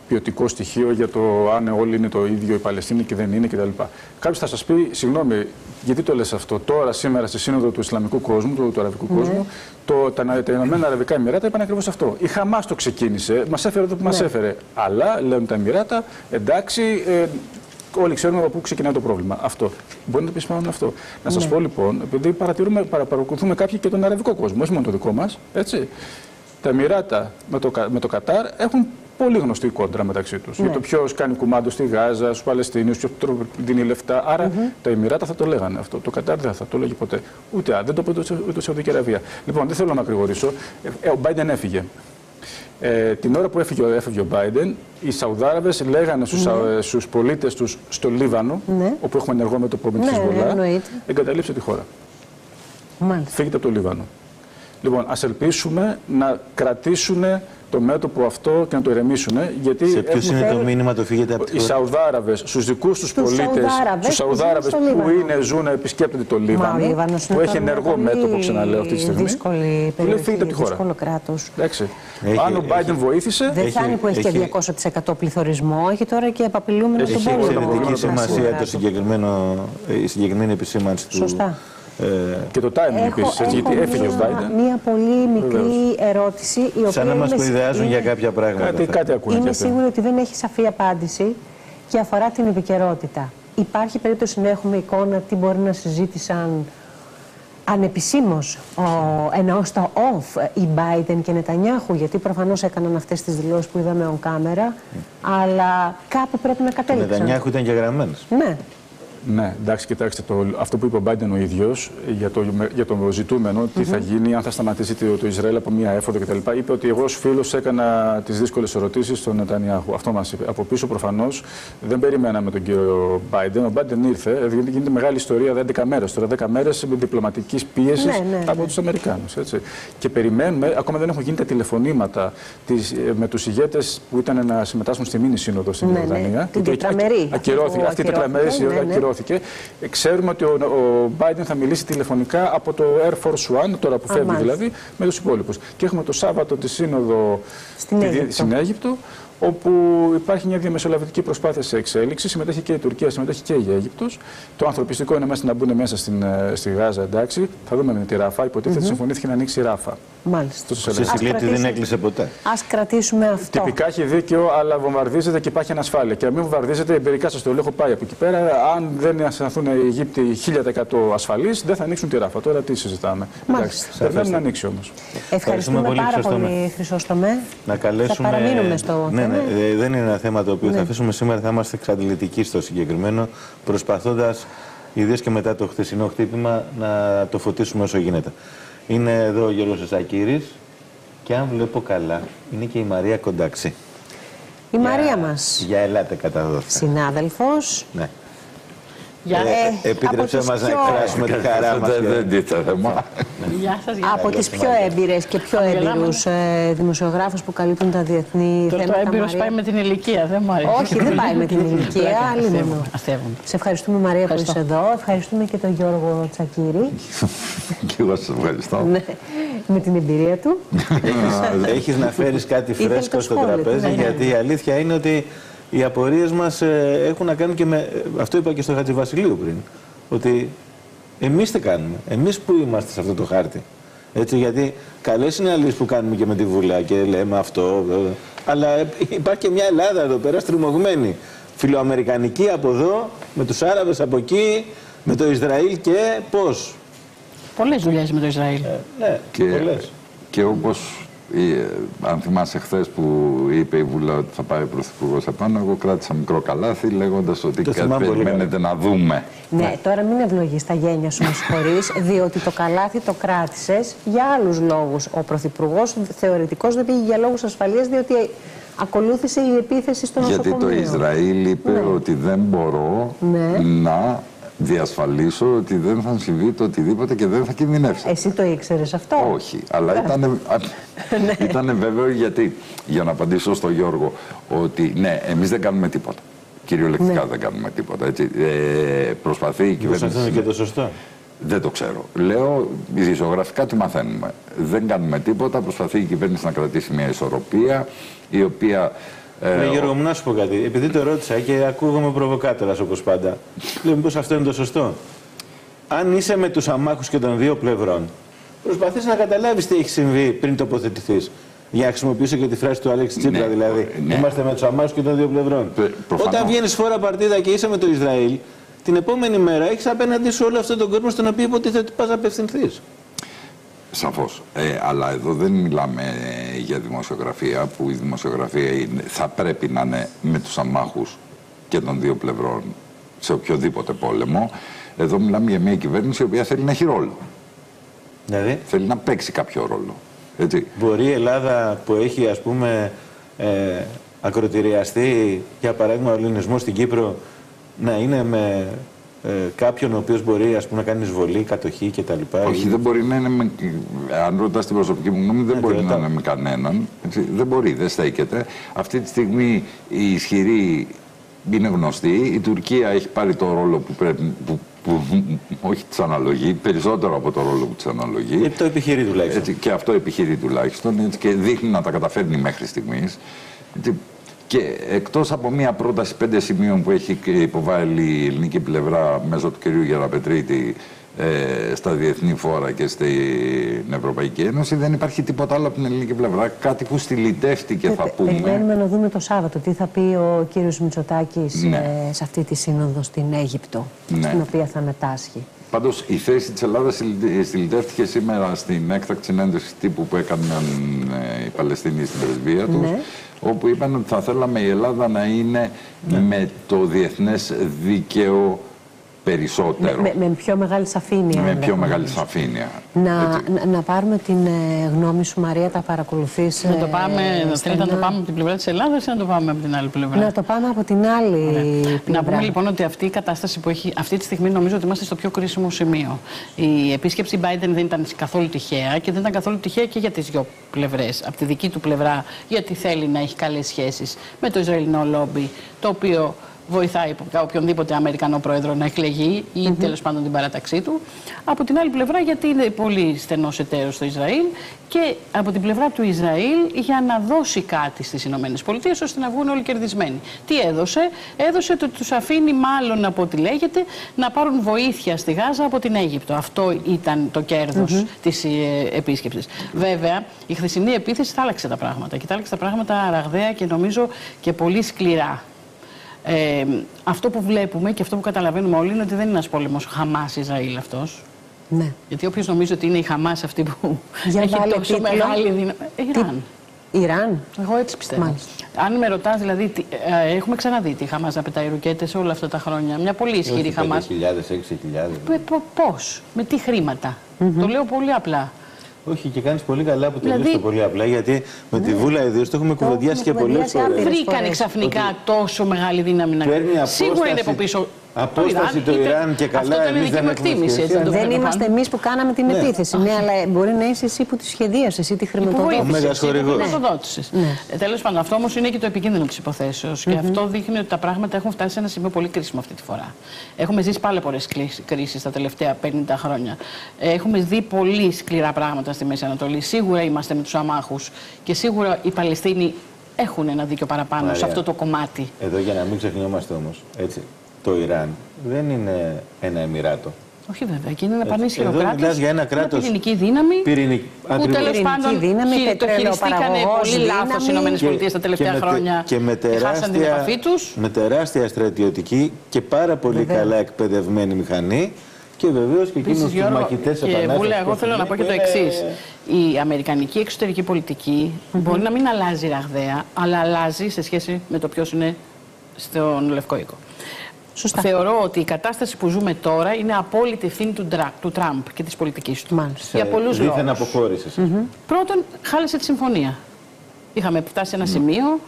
ποιοτικό στοιχείο για το αν όλοι είναι το ίδιο οι Παλαιστίνοι και δεν είναι κτλ. Κάποιος θα σας πει, συγγνώμη, γιατί το λες αυτό; Τώρα, σήμερα, στη Σύνοδο του Ισλαμικού κόσμου, του, του Αραβικού ναι. κόσμου, το, τα, τα Ηνωμένα Αραβικά Εμμυράτα είπαν ακριβώς αυτό. Η Χαμάς το ξεκίνησε, μας έφερε εδώ που ναι. μα έφερε. Αλλά, λένε τα Εμμυράτα, εντάξει, ε, όλοι ξέρουμε από πού ξεκινάει το πρόβλημα. Αυτό. Μπορεί να το επισημάνουν αυτό. Να σας ναι. πω λοιπόν, επειδή παρατηρούμε, παρακολουθούμε κάποιοι και τον αραβικό κόσμο, όχι μόνο το δικό μας, έτσι. Τα Εμμυράτα με το, με το Κατάρ έχουν πολύ γνωστή κόντρα μεταξύ τους. Ναι. Για το ποιος κάνει κουμάντο στη Γάζα, στους Παλαιστίνιους, ποιος δίνει λεφτά. Άρα τα Εμμυράτα θα το λέγανε αυτό. Το Κατάρ δεν θα το λέγει ποτέ. Ούτε, δεν το είπε ούτε η Σαουδική Αραβία. Λοιπόν, δεν θέλω να ακρηγορήσω. Ε, ο Μπάιντεν έφυγε. Ε, την ώρα που έφυγε, έφυγε ο Biden, οι Σαουδάραβες λέγανε στους, ναι. στους πολίτες τους στο Λίβανο, ναι. όπου έχουμε ενεργό μέτωπο με τη ναι, εγκαταλείψτε τη χώρα.
Μάλιστα.
Φύγετε από το Λίβανο. Λοιπόν, ας ελπίσουμε να κρατήσουν το μέτωπο αυτό και να το ηρεμήσουν. Γιατί
Σε ποιου
έχουμε
είναι το
φέρει-
μήνυμα, το φύγετε από τη
οι
χώρα.
Σαουδάραβες, στους δικούς τους πολίτες,
Σαουδάραβες
τους Σαουδάραβες
που ζουν στο
που
Λίβανο.
είναι, ζουν, επισκέπτονται το
Μα ο
Λίβανο,
Λίβανος
που
είναι
έχει
τώρα μια
ενεργό
πολύ
μέτωπο, ξαναλέω αυτή τη στιγμή.
Δύσκολη
Του λέει φύγετε
περιοχή,
από τη χώρα.
δύσκολο κράτος.
Εντάξει.
Έχει-
Αν ο Biden
έχει-
βοήθησε,
Δεν
Έχει-
φτάνει που έχει,
έχει-
και 200% πληθωρισμό, έχει τώρα και επαπειλούμενο
Έχει
τον
Έχει
πόλεμο.
εξαιρετική
εξαιρετική
το
σημασία
κράτος.
το συγκεκριμένο, η συγκεκριμένη επισήμανση του.
Σωστά.
Ε,
και το timing
Έχω,
επίσης, γιατί
έχω
έφυγε ο
μία,
Biden.
μία πολύ μικρή ερώτηση. Η οποία
σαν να μας
είμαι-
προειδεάζουν
είναι-
για κάποια πράγματα.
Κάτι,
θα-
κάτι ακούνε και
Είμαι
αυτοί.
σίγουρη ότι δεν έχει σαφή απάντηση και αφορά την επικαιρότητα. Υπάρχει περίπτωση να έχουμε εικόνα τι μπορεί να συζήτησαν ανεπισήμως, ο, εννοώς στο off, οι Biden και Νετανιάχου, γιατί προφανώς έκαναν αυτές τις δηλώσεις που είδαμε on camera, αλλά κάπου πρέπει να
Ο
κατέληξαν.
Νετανιάχου ήταν και γραμμένος.
Ναι.
Ναι, εντάξει, κοιτάξτε, το, αυτό που είπε ο Biden ο ίδιος για το, για το ζητούμενο, τι θα γίνει, αν θα σταματήσει το, το Ισραήλ από μία έφοδο κτλ. Είπε ότι εγώ ως φίλος έκανα τις δύσκολες ερωτήσεις στον Νετανιάχου. Αυτό μας είπε. Από πίσω προφανώς δεν περιμέναμε τον κύριο Biden. Ο Biden ήρθε, ε, γίνεται γίνεται μεγάλη ιστορία 11 μέρες. Τώρα 10 μέρες διπλωματικής πίεσης
Ναι, ναι,
από
ναι.
τους Αμερικάνους. Και περιμένουμε, ακόμα δεν έχουν γίνει τα τηλεφωνήματα τις, ε, με τους ηγέτες που ήταν να συμμετάσχουν στη μήνυ σύνοδο στην
Ναι, ναι,
Ιορδανία.
την
Και
τετραμερή.
Ακυρώθηκε.
Που
Αυτή η
ακυρώθηκε,
τετραμερή σύνοδο
ναι, ναι.
ακυρώθηκε. Ε, Ξέρουμε ότι ο, ο Biden θα μιλήσει τηλεφωνικά από το Air Force One, τώρα που
Α,
φεύγει
μάλιστα.
δηλαδή, με τους υπόλοιπους. Και έχουμε το Σάββατο τη σύνοδο
Στην
τη-
Αίγυπτο.
στην Αίγυπτο, όπου υπάρχει μια διαμεσολαβητική προσπάθεια σε εξέλιξη. Συμμετέχει και η Τουρκία, συμμετέχει και η Αίγυπτος. Το ανθρωπιστικό είναι μέσα να μπουν μέσα στην, ε, στη Γάζα, εντάξει. Θα δούμε με τη Ράφα. Υποτίθεται συμφωνήθηκε να ανοίξει η Ράφα.
Μάλιστα.
Αυτό σας
Σε
έλεγα.
Ας
συγκλήτη δεν
κρατήσουμε-
έκλεισε ποτέ.
Ας κρατήσουμε αυτό.
Τυπικά έχει δίκαιο, αλλά βομβαρδίζεται και υπάρχει ανασφάλεια. Και να μην βομβαρδίζεται, εμπειρικά σας το λέω, έχω πάει από εκεί πέρα. Αν δεν αισθανθούν οι Αιγύπτιοι 1000% ασφαλείς, δεν θα ανοίξουν τη ράφα. Τώρα τι συζητάμε.
Μάλιστα.
Εντάξει, περιμένουμε να ανοίξει όμως.
Ευχαριστούμε
πολύ,
πάρα
Χρυσόστομε.
πολύ, Χρυσόστομε.
Να καλέσουμε.
Θα παραμείνουμε στο
ναι,
θέμα.
Ναι, ε, δεν είναι ένα θέμα το οποίο
Ναι.
θα αφήσουμε σήμερα. Θα είμαστε εξαντλητικοί στο συγκεκριμένο, προσπαθώντας, ιδίως και μετά το χθεσινό χτύπημα, να το φωτίσουμε όσο γίνεται. Είναι εδώ ο Γιώργος Εσακύρης και αν βλέπω καλά, είναι και η Μαρία Κονταξή.
Η Μαρία μας,
Για ελάτε κατά δόθε.
συνάδελφος,
Ναι.
Γεια
Ε,
Ε,
επίτρεψε
από
μας
τις
να
πιο-
εκφράσουμε τη χαρά μας.
Δεν-
και-
Δεν τίθεται θέμα.
Γεια σας, γεια
από τις πιο έμπειρες και πιο
Χαμογελάμε.
έμπειρους ε, δημοσιογράφους που καλύπτουν τα διεθνή
Τώρα το
θέματα.
έμπειρος
Μαρία.
πάει με την ηλικία, δεν μου αρέσει.
Όχι, δεν πάει με την ηλικία,
Πλάκα,
άλλη
αστεύομαι,
μόνο.
αστεύομαι.
Σε ευχαριστούμε Μαρία που
Ευχαριστώ.
είσαι εδώ. Ευχαριστούμε και τον Γιώργο Τσακύρη
Και εγώ σας ευχαριστώ.
ναι, με την εμπειρία του.
Έχεις, έχεις να φέρεις κάτι
Ήθελε
φρέσκο
το
στο
σχόλιο του,
τραπέζι,
ναι, ναι.
γιατί η αλήθεια είναι ότι οι απορίες μας ε, έχουν να κάνουν και με... ε, Αυτό είπα και στο Χατζηβασιλείου πριν. Ότι εμείς τι κάνουμε. Εμείς που είμαστε σε αυτό το χάρτη. Έτσι, γιατί καλές είναι αλίες που κάνουμε και με τη Βουλά και λέμε αυτό. ε, Αλλά ε, υπάρχει και μια Ελλάδα εδώ πέρα στριμωγμένη. Φιλοαμερικανική από εδώ, με τους Άραβες από εκεί, με το Ισραήλ και πώς;
Πολλές δουλειές με το Ισραήλ.
Ναι,
Και,
πολλές.
και όπως, ε, αν θυμάσαι χθες που είπε η Βουλά ότι θα πάει ο Πρωθυπουργός επάνω, εγώ κράτησα μικρό καλάθι λέγοντας ότι
Το
κάτι
θυμάμαι πολύ
περιμένετε να δούμε.
Ναι, τώρα μην ευλογείς τα γένια σου, με συγχωρείς, διότι το καλάθι το κράτησες για άλλους λόγους. Ο Πρωθυπουργός θεωρητικός δεν πήγε για λόγους ασφαλείας, διότι ακολούθησε η επίθεση στο
Γιατί
νοσοκομείο.
το Ισραήλ είπε
Ναι.
ότι δεν μπορώ
Ναι.
να διασφαλίσω ότι δεν θα συμβεί το οτιδήποτε και δεν θα κινδυνεύσει.
Εσύ το ήξερες αυτό;
Όχι, αλλά ήταν, ήτανε βέβαιο γιατί, για να απαντήσω στον Γιώργο, ότι ναι, εμείς δεν κάνουμε τίποτα. Κυριολεκτικά
Ναι.
δεν κάνουμε τίποτα. Έτσι. Ε, προσπαθεί η
Μήπως
κυβέρνηση...
αυτό είναι και το σωστό.
Δεν το ξέρω. Λέω, ειδησιογραφικά τι μαθαίνουμε. Δεν κάνουμε τίποτα. Προσπαθεί η κυβέρνηση να κρατήσει μια ισορροπία, η οποία. Ε,
Ναι, Γιώργο, μου να σου πω κάτι. Επειδή το ρώτησα και ακούγομαι προβοκάτορας όπως πάντα, λέω μήπως αυτό είναι το σωστό. Αν είσαι με τους αμάχους και των δύο πλευρών, προσπαθείς να καταλάβεις τι έχει συμβεί πριν τοποθετηθείς. Για να χρησιμοποιήσω και τη φράση του Άλεξ Τσίπρα,
Ναι,
δηλαδή.
ναι.
Είμαστε με τους αμάχους και των δύο πλευρών.
Πε- προφανώς.
Όταν βγαίνεις φορά παρτίδα και είσαι με το Ισραήλ, την επόμενη μέρα έχεις απέναντι σου όλο αυτόν τον κόσμο στον οποίο υποτίθεται ότι πας να απευθυνθείς.
Σαφώς. Ε, αλλά εδώ δεν μιλάμε ε, για δημοσιογραφία, που η δημοσιογραφία είναι, θα πρέπει να είναι με τους αμάχους και των δύο πλευρών σε οποιοδήποτε πόλεμο. Εδώ μιλάμε για μια κυβέρνηση η οποία θέλει να έχει ρόλο.
Δηλαδή,
Θέλει να παίξει κάποιο ρόλο. Έτσι.
Μπορεί η Ελλάδα που έχει ας πούμε ε, ακροτηριαστεί για παράδειγμα ο ελληνισμός στην Κύπρο να είναι με ε, κάποιον ο οποίος μπορεί ας πούμε, να κάνει εισβολή, κατοχή κτλ.
Όχι, δεν μπορεί να είναι με. Αν ρωτάς την προσωπική μου γνώμη, δεν
Ναι,
μπορεί
το
να
ρωτάω.
είναι με κανέναν. Έτσι, δεν μπορεί, δεν στέκεται. Αυτή τη στιγμή η ισχυρή είναι γνωστή. Η Τουρκία έχει πάρει το ρόλο που πρέπει. Που, που, όχι της αναλογεί, περισσότερο από το ρόλο που της αναλογεί.
Γιατί το επιχειρεί τουλάχιστον.
Έτσι, και αυτό επιχειρεί τουλάχιστον έτσι, και δείχνει να τα καταφέρνει μέχρι στιγμής. Και εκτός από μία πρόταση πέντε σημείων που έχει υποβάλει η ελληνική πλευρά μέσω του κυρίου Γεραπετρίτη ε, στα διεθνή φόρα και στην Ευρωπαϊκή Ένωση, δεν υπάρχει τίποτα άλλο από την ελληνική πλευρά. Κάτι που στυλιτεύτηκε, θα
Πε-
πούμε.
Περιμένουμε να δούμε το Σάββατο τι θα πει ο κύριος Μητσοτάκης
Ναι.
ε, σε αυτή τη σύνοδο στην Αίγυπτο,
Ναι.
στην οποία θα μετάσχει.
Πάντως η θέση της Ελλάδας στυλ- στυλιτεύτηκε σήμερα στην έκτακτη συνέντευξη τύπου που έκαναν ε, οι Παλαιστίνοι στην πρεσβεία τους,
Ναι.
όπου είπαν ότι θα θέλαμε η Ελλάδα να είναι με το διεθνές δίκαιο περισσότερο.
Με, με πιο μεγάλη σαφήνεια.
με πιο
ενδεχομένως.
μεγάλη σαφήνεια.
Να,
Έτσι.
να, να πάρουμε την ε, γνώμη σου, Μαρία, τα παρακολουθείς.
Να το
ε,
πάμε, να θέλετε να το
στενά.
πάμε από την πλευρά της Ελλάδας ή να το πάμε από την άλλη πλευρά;
Να το πάμε από την άλλη πλευρά.
Να πούμε λοιπόν ότι αυτή η κατάσταση που έχει αυτή τη στιγμή νομίζω ότι είμαστε στο πιο κρίσιμο σημείο. Η επίσκεψη Biden δεν ήταν καθόλου τυχαία και δεν ήταν καθόλου τυχαία και για τις δύο πλευρές. Από τη δική του πλευρά, γιατί θέλει να έχει καλές σχέσεις με το Ισραηλινό λόμπι, το οποίο βοηθάει οποιονδήποτε Αμερικανό πρόεδρο να εκλεγεί ή mm τέλος πάντων την παράταξή του. Από την άλλη πλευρά, γιατί είναι πολύ στενός εταίρος στο Ισραήλ και από την πλευρά του Ισραήλ για να δώσει κάτι στις ΗΠΑ ώστε να βγουν όλοι κερδισμένοι. Τι έδωσε, έδωσε ότι τους αφήνει, μάλλον από ό,τι λέγεται, να πάρουν βοήθεια στη Γάζα από την Αίγυπτο. Αυτό ήταν το κέρδος mm-hmm. της ε, επίσκεψης. Βέβαια, η χθεσινή επίθεση θα άλλαξε τα πράγματα και θα άλλαξε τα πράγματα ραγδαία και νομίζω και πολύ σκληρά. Ε, αυτό που βλέπουμε και αυτό που καταλαβαίνουμε όλοι είναι ότι δεν είναι ένας πόλεμος Χαμά-Ισραήλ αυτός.
Ναι.
Γιατί όποιος νομίζει ότι είναι η Χαμάς αυτή που
Για
έχει
βάλε
τόσο
τίτλο.
μεγάλη δύναμη. Ε, Ιράν.
Ιράν.
Εγώ έτσι πιστεύω.
Μάλιστα.
Αν με ρωτάς, δηλαδή, τι- ε, έχουμε ξαναδεί τη Χαμάς να πετάει ρουκέτε όλα αυτά τα χρόνια. Μια πολύ ισχυρή Χαμάς.
5.000, 6.000.
Πώς, με τι χρηματα Το λέω πολύ απλά.
Όχι, και κάνεις πολύ καλά που
Δηλαδή-
τελείωσε το πολύ απλά. Γιατί με τη Βούλα Ιδίω το έχουμε κουβεντιάσει και
έχουμε
πολλές
κουβεντιάσει
φορές.
άπειρες
Βρήκανε
φορές.
ξαφνικά τόσο μεγάλη δύναμη να
Παίρνει
Σίγουρα είναι
απόσταση-
από πίσω.
Απόσταση το
είτε-
Ιράν και καλά,
Αυτό ήταν
εμείς
η δική
δεν
μου
έχουμε
εκτίμηση.
σχέση.
έτσι, δεν το
Δεν
βλέπω
είμαστε
πάνω.
εμείς που κάναμε την
Ναι.
επίθεση. Ναι, αλλά μπορεί να είσαι εσύ που τη σχεδίασες, εσύ τη
Που
χρηματοδότησες.
βοήθησε,
Μέγας
εσύ που
χορηγός.
χρηματοδότησες. Ε, Τέλος πάντων, αυτό όμως είναι και το επικίνδυνο της υποθέσεως. Και αυτό δείχνει ότι τα πράγματα έχουν φτάσει σε ένα σημείο πολύ κρίσιμο αυτή τη φορά. Έχουμε ζήσει πάρα πολλές κρίσεις τα τελευταία 50 χρόνια. Ε, Έχουμε δει πολύ σκληρά πράγματα στη Μέση Ανατολή. Σίγουρα είμαστε με τους αμάχους και σίγουρα οι Παλαιστίνοι έχουν ένα δίκιο παραπάνω σε
Μαρία.
αυτό το κομμάτι.
Εδώ για να μην ξεχνιόμαστε όμως, έτσι. Το Ιράν δεν είναι ένα εμμυράτο.
Όχι βέβαια, και είναι ένα
Έτσι.
πανίσχυρο
Εδώ
κράτος.
μιλάς για ένα κράτος
πυρηνική δύναμη.
πυρηνική-
Που
ακριβώς.
τέλος
Πυρηνική
πάντων
δύναμη,
χει- το χειριστήκανε
πετρελαιοπαραγωγός
πολύ λάθος οι
δύναμη.
ΗΠΑ τα τελευταία
με τε-
χρόνια.
και με
χάσαν την επαφή
τεράστια,
τους.
με τεράστια στρατιωτική και πάρα πολύ
Βεβαίως.
καλά εκπαιδευμένη μηχανή και βεβαίως και εκείνου
Επίσης,
του
Γιώργο,
μαχητέ
και Βούλε, εγώ θέλω να πω και το εξής. Η αμερικανική εξωτερική πολιτική μπορεί να μην αλλάζει ραγδαία, αλλά αλλάζει σε σχέση με το ποιος είναι στον Λευκό Οίκο.
Σωστά.
Θεωρώ ότι η κατάσταση που ζούμε τώρα είναι απόλυτη ευθύνη του, Ντρα- του Τραμπ και της πολιτικής του.
Μάλιστα.
Για πολλούς λόγους.
Δίθεν αποχώρησε.
Πρώτον, χάλασε τη συμφωνία. Είχαμε φτάσει σε ένα σημείο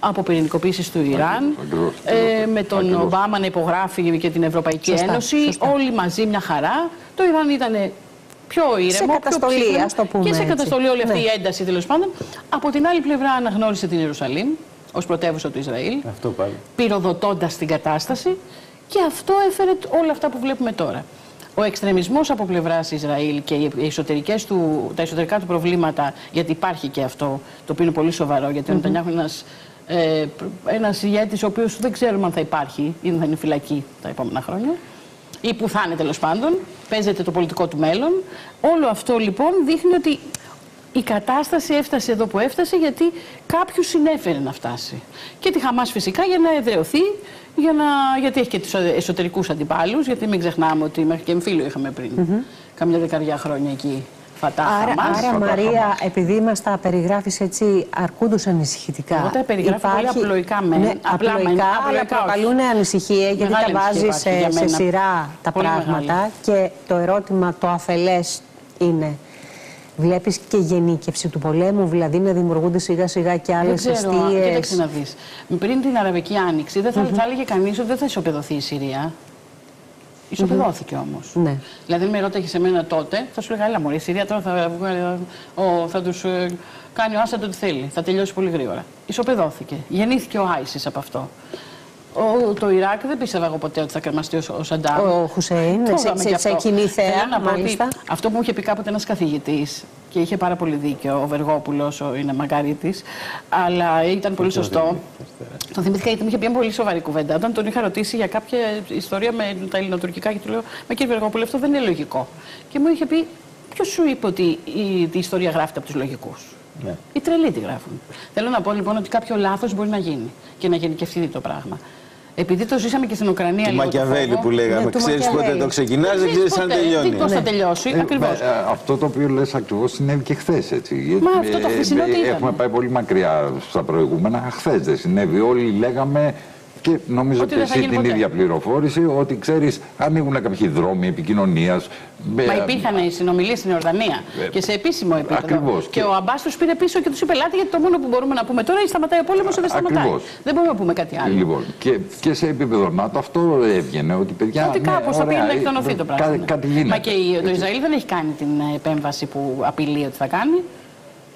από πυρηνικοποίησης του Ιράν,
Ακριβώς,
ε,
ακριβώς.
με τον
Ακριβώς.
Ομπάμα να υπογράφει και την Ευρωπαϊκή
Σωστά,
Ένωση,
σωστά.
όλοι μαζί μια χαρά. Το Ιράν ήταν πιο ήρεμο,
Σε
πιο
καταστολή,
ψύχρεμο
ας το πούμε
και σε
έτσι.
καταστολή όλη αυτή
Ναι.
η ένταση τέλος πάντων. Από την άλλη πλευρά αναγνώρισε την Ιερουσαλήμ ως πρωτεύουσα του Ισραήλ,
Αυτό πάλι.
πυροδοτώντας την κατάσταση και αυτό έφερε τ- όλα αυτά που βλέπουμε τώρα. Ο εξτρεμισμός από πλευράς Ισραήλ και οι εσωτερικές του, τα εσωτερικά του προβλήματα, γιατί υπάρχει και αυτό, το οποίο είναι πολύ σοβαρό, γιατί ο Νετανιάχου είναι ένας, ε, πρ- ένας ηγέτης ο οποίος δεν ξέρουμε αν θα υπάρχει ή αν θα είναι φυλακή τα επόμενα χρόνια ή που θα είναι τέλος πάντων, παίζεται το πολιτικό του μέλλον. Όλο αυτό λοιπόν δείχνει ότι η κατάσταση έφτασε εδώ που έφτασε γιατί κάποιου συνέφερε να φτάσει. Και τη Χαμάς φυσικά για να εδρεωθεί, για να, γιατί έχει και τους εσωτερικούς αντιπάλους, γιατί μην ξεχνάμε ότι μέχρι και εμφύλιο είχαμε πριν καμιά δεκαριά χρόνια εκεί. Φατά,
Άρα,
Χαμάς.
άρα Μαρία, επειδή μας τα περιγράφεις έτσι αρκούντως ανησυχητικά.
Εγώ τα περιγράφω πολύ απλοϊκά μεν.
Ναι,
Απλά
απλοϊκά,
μεν,
αλλά
απλοϊκά όχι.
προκαλούν ανησυχία γιατί
Μεγάλη
τα
ανησυχία
βάζεις
υπάρχει για
σε, σε
μένα.
σειρά τα
Πολύ
πράγματα.
μεγάλη.
Και το ερώτημα, το αφελές είναι. Βλέπεις και γενίκευση του πολέμου, δηλαδή να δημιουργούνται σιγά σιγά και
Δεν
άλλες
ξέρω, κοίταξε
αιστείες.
να δεις. Πριν την Αραβική Άνοιξη δεν θα, θα έλεγε κανείς ότι δεν θα ισοπεδωθεί η Συρία. Ισοπεδώθηκε όμως.
Ναι.
Δηλαδή, αν με ρώταγες σε μένα τότε, θα σου έλεγα: Έλα, Μωρή, η Συρία τώρα θα, βγάλει- ο, θα τους κάνει ο Άσαντ ό,τι θέλει. Θα τελειώσει πολύ γρήγορα. Ισοπεδώθηκε. Γεννήθηκε ο Άισις από αυτό. Ο, το Ιράκ δεν πίστευα εγώ ποτέ ότι θα κρεμαστεί ο, ο Σαντάμ.
Ο Χουσέιν,
Το
σε-
είδαμε
σε-
και
σε
αυτό.
κοινή θέα,
Θέλω να πω ότι
μάλιστα.
αυτό που μου είχε πει κάποτε ένας καθηγητής και είχε πάρα πολύ δίκιο, ο Βεργόπουλος, ο είναι μαγκαρίτης, αλλά ήταν πολύ σωστό. Τον θυμήθηκα γιατί μου είχε πει μια πολύ σοβαρή κουβέντα. Όταν τον είχα ρωτήσει για κάποια ιστορία με τα ελληνοτουρκικά και του λέω: Μα κύριε Βεργόπουλο, αυτό δεν είναι λογικό. Και μου είχε πει: Ποιος σου είπε ότι η, η ιστορία γράφεται από τους λογικούς;
Ναι.
Οι τρελοί τη γράφουν. Θέλω να πω λοιπόν ότι κάποιο λάθος μπορεί να γίνει και να γενικευτεί το πράγμα. Επειδή το ζήσαμε και στην Ουκρανία
Του
λίγο. το
Μακιαβέλη
φόβο,
που λέγαμε.
Ναι, του
Ξέρεις πότε
Μακιαβέλη.
το ξεκινάς, δεν
ξέρεις
ξέρεις αν
ποτέ,
τελειώνει.
Τι, πώς θα τελειώσει,
Ε,
ακριβώς.
ε, αυτό το οποίο λες ακριβώς συνέβη και χθες έτσι.
Μα αυτό το χθεσινό τι ήταν;
Έχουμε πάει πολύ μακριά στα προηγούμενα. Χθες δεν συνέβη. Όλοι λέγαμε και νομίζω
Ότι
και
δεν θα
εσύ
γίνει
την
ποτέ.
ίδια πληροφόρηση ότι ξέρεις ανοίγουν κάποιοι δρόμοι επικοινωνίας.
Μα
Ε,
υπήρχαν οι συνομιλίες στην Ιορδανία
Ε,
και σε επίσημο επίπεδο.
ακριβώς.
Και
Και-
ο Αμπάς τους πήρε πίσω και τους είπε: Ελάτε, γιατί το μόνο που μπορούμε να πούμε τώρα είναι σταματάει ο πόλεμος ή δεν σταματάει.
Ακριβώς.
Δεν μπορούμε να πούμε κάτι άλλο.
Λοιπόν, και, και σε επίπεδο ΝΑΤΟ αυτό έβγαινε ότι παιδιά.
Ότι
ναι,
κάπως θα
ωραία,
πήγαινε να
ε,
εκτονωθεί το
κα-
πράγμα. ναι.
Κάτι γίνεται.
Μα και η- το
Έτσι.
Ισραήλ δεν έχει κάνει την ε, επέμβαση που απειλεί ότι θα κάνει.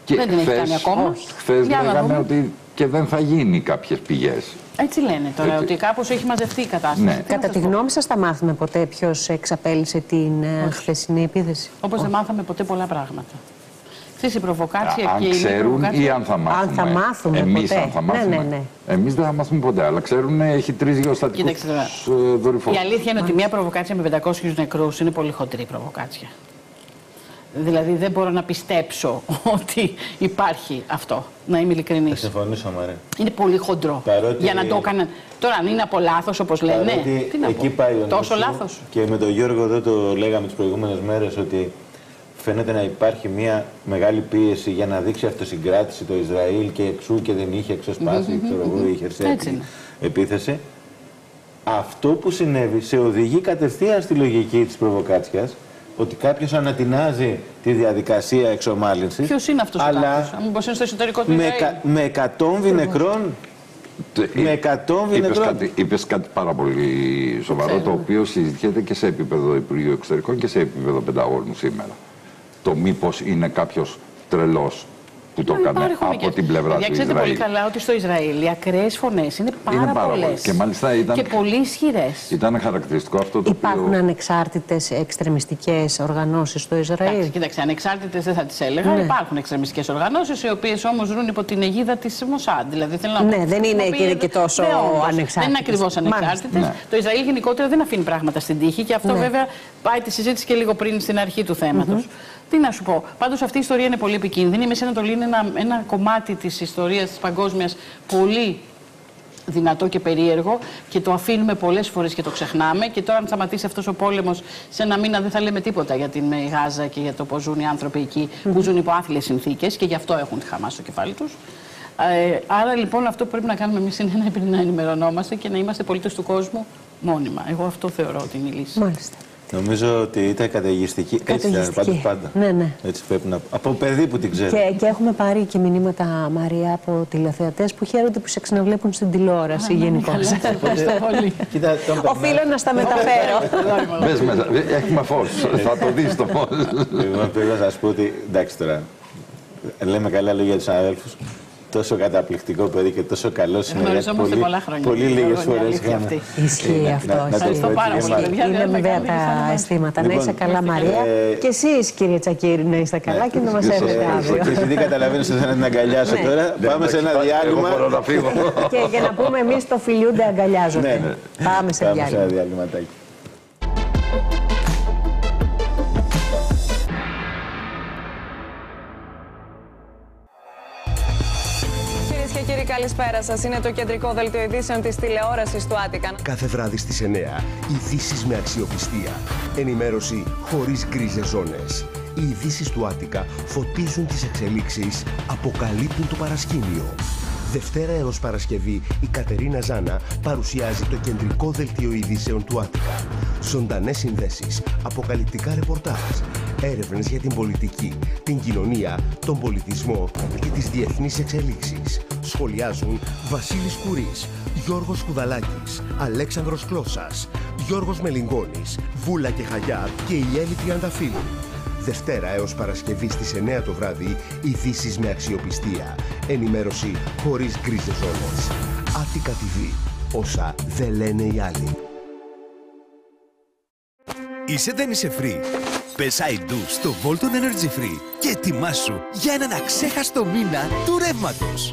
Και
δεν την έχει
χθες-
κάνει ακόμα.
Χθες
Για να
λέγανε
δούμε.
ότι και δεν θα γίνει κάποιες πηγές.
Έτσι λένε τώρα,
Έτσι.
ότι κάπως έχει μαζευτεί η κατάσταση.
Ναι.
Κατά τη γνώμη σας θα μάθουμε ποτέ ποιος εξαπέλυσε την ε, χθεσινή επίθεση;
Όπως δεν μάθαμε ποτέ πολλά πράγματα. Ξέρεις, η προβοκάτσια
αν
και η μη
ξέρουν
προβοκάτσια-
ή αν θα μάθουμε.
θα μάθουμε
Εμείς
ποτέ.
αν θα
Ναι,
μάθουμε.
ναι, ναι.
Εμείς δεν θα μάθουμε ποτέ, αλλά ξέρουν έχει τρεις γεωστατικούς
Κοίταξε τώρα.
ε, δορυφόρους.
Η αλήθεια είναι ότι μια προβοκάτσια με 500 νεκρούς είναι πολύ χοντρή προβοκάτσια. Δηλαδή δεν μπορώ να πιστέψω ότι υπάρχει αυτό. Να είμαι ειλικρινής.
Θα συμφωνήσω, Μαρέ.
Είναι πολύ χοντρό.
Παρότι-
Για να το έκαναν. Τώρα, αν είναι από λάθος, όπως λένε.
Παρότι
Ναι, τι να
εκεί
πω.
πάει ο
Τόσο
νους σου
λάθος.
Και με τον Γιώργο εδώ το λέγαμε τις προηγούμενες μέρες ότι φαίνεται να υπάρχει μια μεγάλη πίεση για να δείξει αυτοσυγκράτηση το Ισραήλ και εξού και δεν είχε εξωσπάσει, ξέρω εγώ, η
Έτσι
χερσαία
είναι.
επίθεση. Αυτό που συνέβη σε οδηγεί κατευθείαν στη λογική της προβοκάτσιας ότι κάποιος ανατινάζει τη διαδικασία εξομάλυνσης
Ποιος είναι αυτός ο
αλλά
κάποιο. Αν μήπως είναι στο εσωτερικό του
με,
Ισραήλ.
κα- με εκατόμβη νεκρών με εκατόμβη
Είπες
νεκρών.
κάτι, είπες κάτι πάρα πολύ σοβαρό,
ξέρω.
το οποίο συζητιέται και σε επίπεδο Υπουργείου Εξωτερικών και σε επίπεδο Πενταγώνου σήμερα. Το μήπως είναι κάποιος τρελός που το
Μα
έκανε
υπάρχουν
από
και-
την πλευρά
Παιδιά,
του
ξέρετε
Ισραήλ.
πολύ καλά ότι στο Ισραήλ οι ακραίες φωνές είναι πάρα,
Είναι πάρα
πολλές.
πολλές. Και μάλιστα ήταν-
Και πολύ ισχυρές.
Ήταν χαρακτηριστικό αυτό το
Υπάρχουν
οποίο...
ανεξάρτητες εξτρεμιστικές οργανώσεις στο Ισραήλ.
Εντάξει, κοίταξε, ανεξάρτητες δεν θα τις έλεγα.
Ναι.
Υπάρχουν εξτρεμιστικές οργανώσεις, οι οποίες όμως ζουν υπό την αιγίδα της Μοσάντ. Δηλαδή, θέλω να
Ναι,
πω,
δεν είναι
χρησιμοποιεί-
και- και τόσο
Ναι, όντως.
ανεξάρτητες.
Δεν είναι ακριβώς
Μάλιστα.
ανεξάρτητες.
Ναι.
Το Ισραήλ γενικότερα δεν αφήνει πράγματα στην τύχη και αυτό
Ναι.
βέβαια πάει τη συζήτηση και λίγο πριν στην αρχή του θέματος. Τι να σου πω. Πάντως αυτή η ιστορία είναι πολύ επικίνδυνη. Η Μέση Ανατολή είναι ένα, ένα κομμάτι της ιστορίας της παγκόσμιας πολύ δυνατό και περίεργο και το αφήνουμε πολλές φορές και το ξεχνάμε και τώρα αν σταματήσει αυτός ο πόλεμος σε ένα μήνα δεν θα λέμε τίποτα για την ε, Γάζα και για το πώς ζουν οι άνθρωποι εκεί που ζουν υπό άθλιες συνθήκες και γι' αυτό έχουν τη Χαμάς στο κεφάλι τους. Ε, άρα λοιπόν αυτό που πρέπει να κάνουμε εμείς είναι να, να ενημερωνόμαστε και να είμαστε πολίτες του κόσμου μόνιμα. Εγώ αυτό θεωρώ ότι είναι η λύση.
Μάλιστα.
Νομίζω ότι ήταν καταιγιστική. Έτσι ήταν
Καταιγιστική.
πάντως πάντα.
Ναι, ναι.
Έτσι πρέπει να... Από παιδί που την ξέρει.
Και, και έχουμε πάρει και μηνύματα, Μαρία, από τηλεθεατές που χαίρονται που σε ξαναβλέπουν στην τηλεόραση γενικώς.
Ευχαριστώ πολύ.
Κοίτα, τον περνά-
Οφείλω να στα μεταφέρω.
Μπες μέσα, Ε, έχουμε φως, θα το δεις το φως.
Λοιπόν, πρέπει να σας πω ότι εντάξει τώρα. Λέμε καλά λόγια για τους αδέλφου. Τόσο καταπληκτικό παιδί και τόσο καλό συνεργάτη.
Γνωριζόμαστε πολλά χρόνια.
Πολύ λίγε
Γιώργο, είναι
φορέ
αλήθεια αυτή.
Ισχύει αυτό.
το
Ευχαριστώ
πω
πάρα
έτσι
πολύ,
για
παιδιά.
Είναι
δεν με
βέβαια
κάνει
τα
σαν να-
αισθήματα. να
Λοιπόν,
είσαι καλά, Μαρία.
ε,
Και εσεί, κύριε Τσακύρη, να είστε καλά και να μα
και
έρθετε
σας-
αύριο.
Και επειδή καταλαβαίνει ότι θα την αγκαλιάσω
Ναι.
τώρα, πάμε σε ένα
Εγώ
διάλειμμα.
μπορώ να φύγω.
και για να πούμε εμεί το φιλιούνται αγκαλιάζονται.
Ναι, ναι.
Πάμε σε
Πάμε σε ένα
διάλειμμα.
Καλησπέρα σας. Είναι το κεντρικό δελτίο ειδήσεων της τηλεόρασης του Άτικα.
Κάθε βράδυ στις 9. Ειδήσεις με αξιοπιστία. Ενημέρωση χωρίς γκρίζες ζώνες. Οι ειδήσεις του Άτικα φωτίζουν τις εξελίξεις, αποκαλύπτουν το παρασκήνιο. Δευτέρα έως Παρασκευή η Κατερίνα Ζάνα παρουσιάζει το κεντρικό δελτίο ειδήσεων του Άτικα. Ζωντανές συνδέσεις, αποκαλυπτικά ρεπορτάζ, έρευνες για την πολιτική, την κοινωνία, τον πολιτισμό και τις διεθνείς εξελίξεις. Σχολιάζουν Βασίλης Κουρής, Γιώργος Κουδαλάκης, Αλέξανδρος Κλώσας, Γιώργος Μελιγκόνης, Βούλα και Χαγιά και η Έλλη Τριανταφύλου. Δευτέρα έως Παρασκευή στις 9 το βράδυ, ειδήσεις με αξιοπιστία. Ενημέρωση χωρίς γκρίζες ζώνες. Attica TV. Όσα δεν λένε οι άλλοι.
Είσαι δεν είσαι free; Πες I do στο Volton Energy Free και ετοιμάσου για έναν αξέχαστο μήνα του ρεύματος.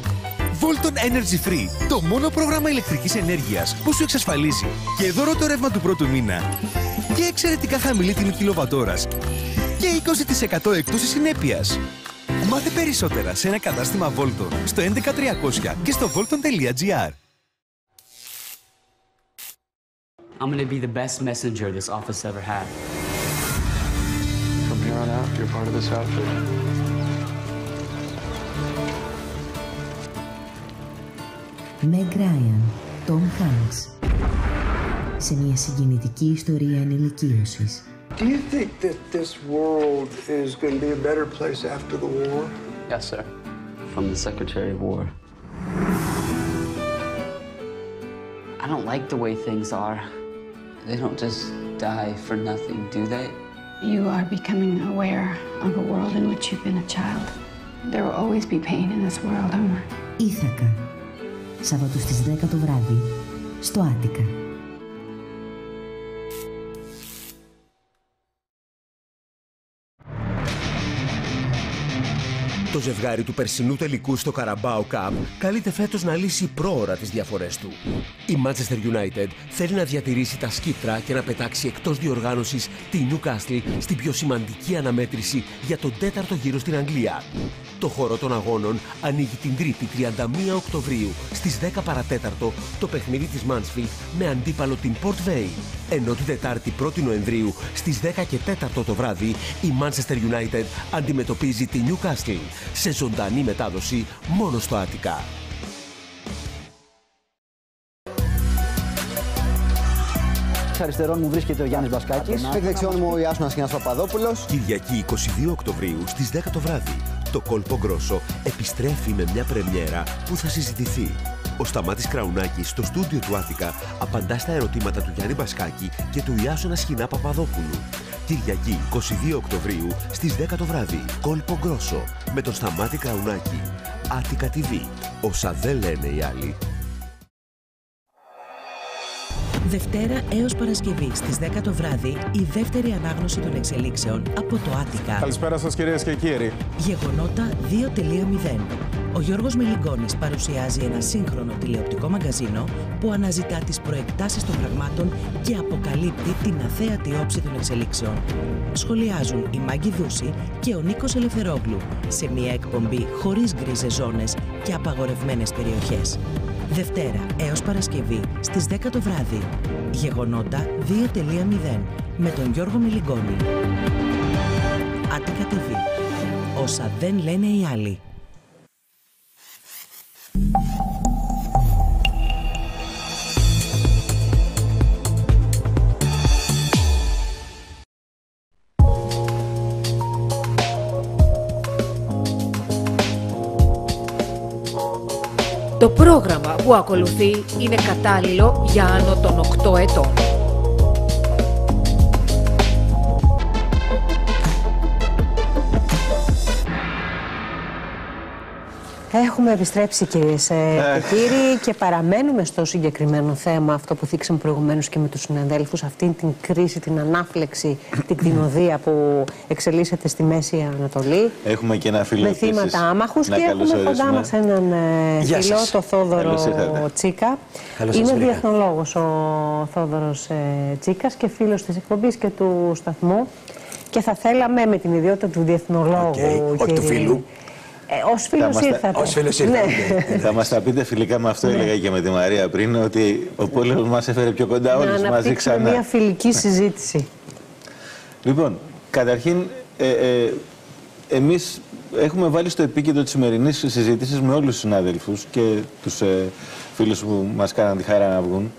Volton Energy Free, το μόνο πρόγραμμα ηλεκτρικής ενέργειας που σου εξασφαλίζει και δώρο το ρεύμα του πρώτου μήνα και εξαιρετικά χαμηλή τιμή κιλοβατόρας και 20% έκπτωση συνέπειας. Μάθε περισσότερα σε ένα κατάστημα Volton στο 11300 και στο volton.gr.
I'm going to be the best messenger this office ever had.
From here on out, you're part of this outfit.
Meg Ryan, Tom Hanks. Σε μια συγκινητική ιστορία ενηλικίωσης.
Do you think that this world is going to be a better place after the war?
Yes, sir. From the Secretary of War. I don't like the way things are. They don't just die for nothing, do they?
You are becoming aware of a world in which you've been a child. There will always be pain in this world, Omar.
Ήθακα. Σάββατο στις 10 το βράδυ, στο Άτικα.
Το ζευγάρι του περσινού τελικού στο Carabao Cup καλείται φέτος να λύσει πρόωρα τις διαφορές του. Η Manchester United θέλει να διατηρήσει τα σκύπτρα και να πετάξει εκτός διοργάνωσης τη Newcastle στην πιο σημαντική αναμέτρηση για τον τέταρτο γύρο στην Αγγλία. Το χώρο των αγώνων ανοίγει την Τρίτη 31 Οκτωβρίου στις 10 παρατέταρτο το παιχνίδι της Mansfield με αντίπαλο την Port Vale. Ενώ την Τετάρτη 1η Νοεμβρίου στις 10 και 4 το βράδυ η Manchester United αντιμετωπίζει τη Newcastle σε ζωντανή μετάδοση μόνο στο Άτικα.
αριστερών μου βρίσκεται ο Γιάννης Μπασκάκης.
Εκ δεξιών μου ο Ιάσονα Κινα Παπαδόπουλο.
Κυριακή 22 Οκτωβρίου στις 10 το βράδυ. Το Κόλπο Γκρόσο επιστρέφει με μια πρεμιέρα που θα συζητηθεί. Ο Σταμάτης Κραουνάκης στο στούντιο του Άτικα απαντά στα ερωτήματα του Γιάννη Μπασκάκη και του Ιάσονα Σχοινά Παπαδόπουλου. Κυριακή 22 Οκτωβρίου στις 10 το βράδυ. Κόλπο Γκρόσο με τον Σταμάτη Κραουνάκη. Άτικα TV. Όσα δεν λένε οι άλλοι.
Δευτέρα έως Παρασκευή στις 10 το βράδυ η δεύτερη ανάγνωση των εξελίξεων από το Άτικα.
Καλησπέρα σας κυρίες και κύριοι.
Γεγονότα 2.0. Ο Γιώργος Μελιγκόνης παρουσιάζει ένα σύγχρονο τηλεοπτικό μαγκαζίνο που αναζητά τις προεκτάσεις των πραγμάτων και αποκαλύπτει την αθέατη όψη των εξελίξεων. Σχολιάζουν η Μάγκη Δούση και ο Νίκος Ελευθερόγλου σε μια εκπομπή χωρίς γκρίζες ζώνες και απαγορευμένες περιοχές. Δευτέρα έως Παρασκευή στις 10 το βράδυ. Γεγονότα 2.0 με τον Γιώργο Μιλιγκόνη. Άτικα TV. Όσα δεν λένε οι άλλοι.
Το πρόγραμμα που ακολουθεί είναι κατάλληλο για άνω των 8 ετών.
Έχουμε επιστρέψει κυρίε και κύριοι και παραμένουμε στο συγκεκριμένο θέμα αυτό που θίξαμε προηγουμένως και με τους συναδέλφους αυτή την κρίση, την ανάφλεξη, την κτηνοδία που εξελίσσεται στη Μέση Ανατολή.
Έχουμε και ένα φίλο
Με θύματα άμαχους και έχουμε κοντά μας έναν ε,
Γεια
φίλο,
σας.
το Θόδωρο
Καλώς ήρθατε.
Τσίκα.
Καλώς σας
Είναι
βρήκα.
διεθνολόγος ο Θόδωρος ε, Τσίκας και φίλος της εκπομπής και του σταθμού και θα θέλαμε με την ιδιότητα του διεθνολόγου
Οκ, όχι του
κύριε,
φίλου.
Ε, ως φίλος
μας τα-
ήρθατε.
Ως φίλος ήρθατε,
Ναι.
Θα μας τα πείτε φιλικά με αυτό, έλεγα και με τη Μαρία πριν, ότι ο πόλεμος μας έφερε πιο κοντά
Να
όλους μαζί
αναπτύξουμε
ξανά.
μια φιλική συζήτηση.
Λοιπόν, καταρχήν, ε, ε, εμείς έχουμε βάλει στο επίκεντρο της σημερινής συζήτησης με όλους τους συνάδελφους και τους ε, φίλους που μας κάναν τη χαρά να βγουν,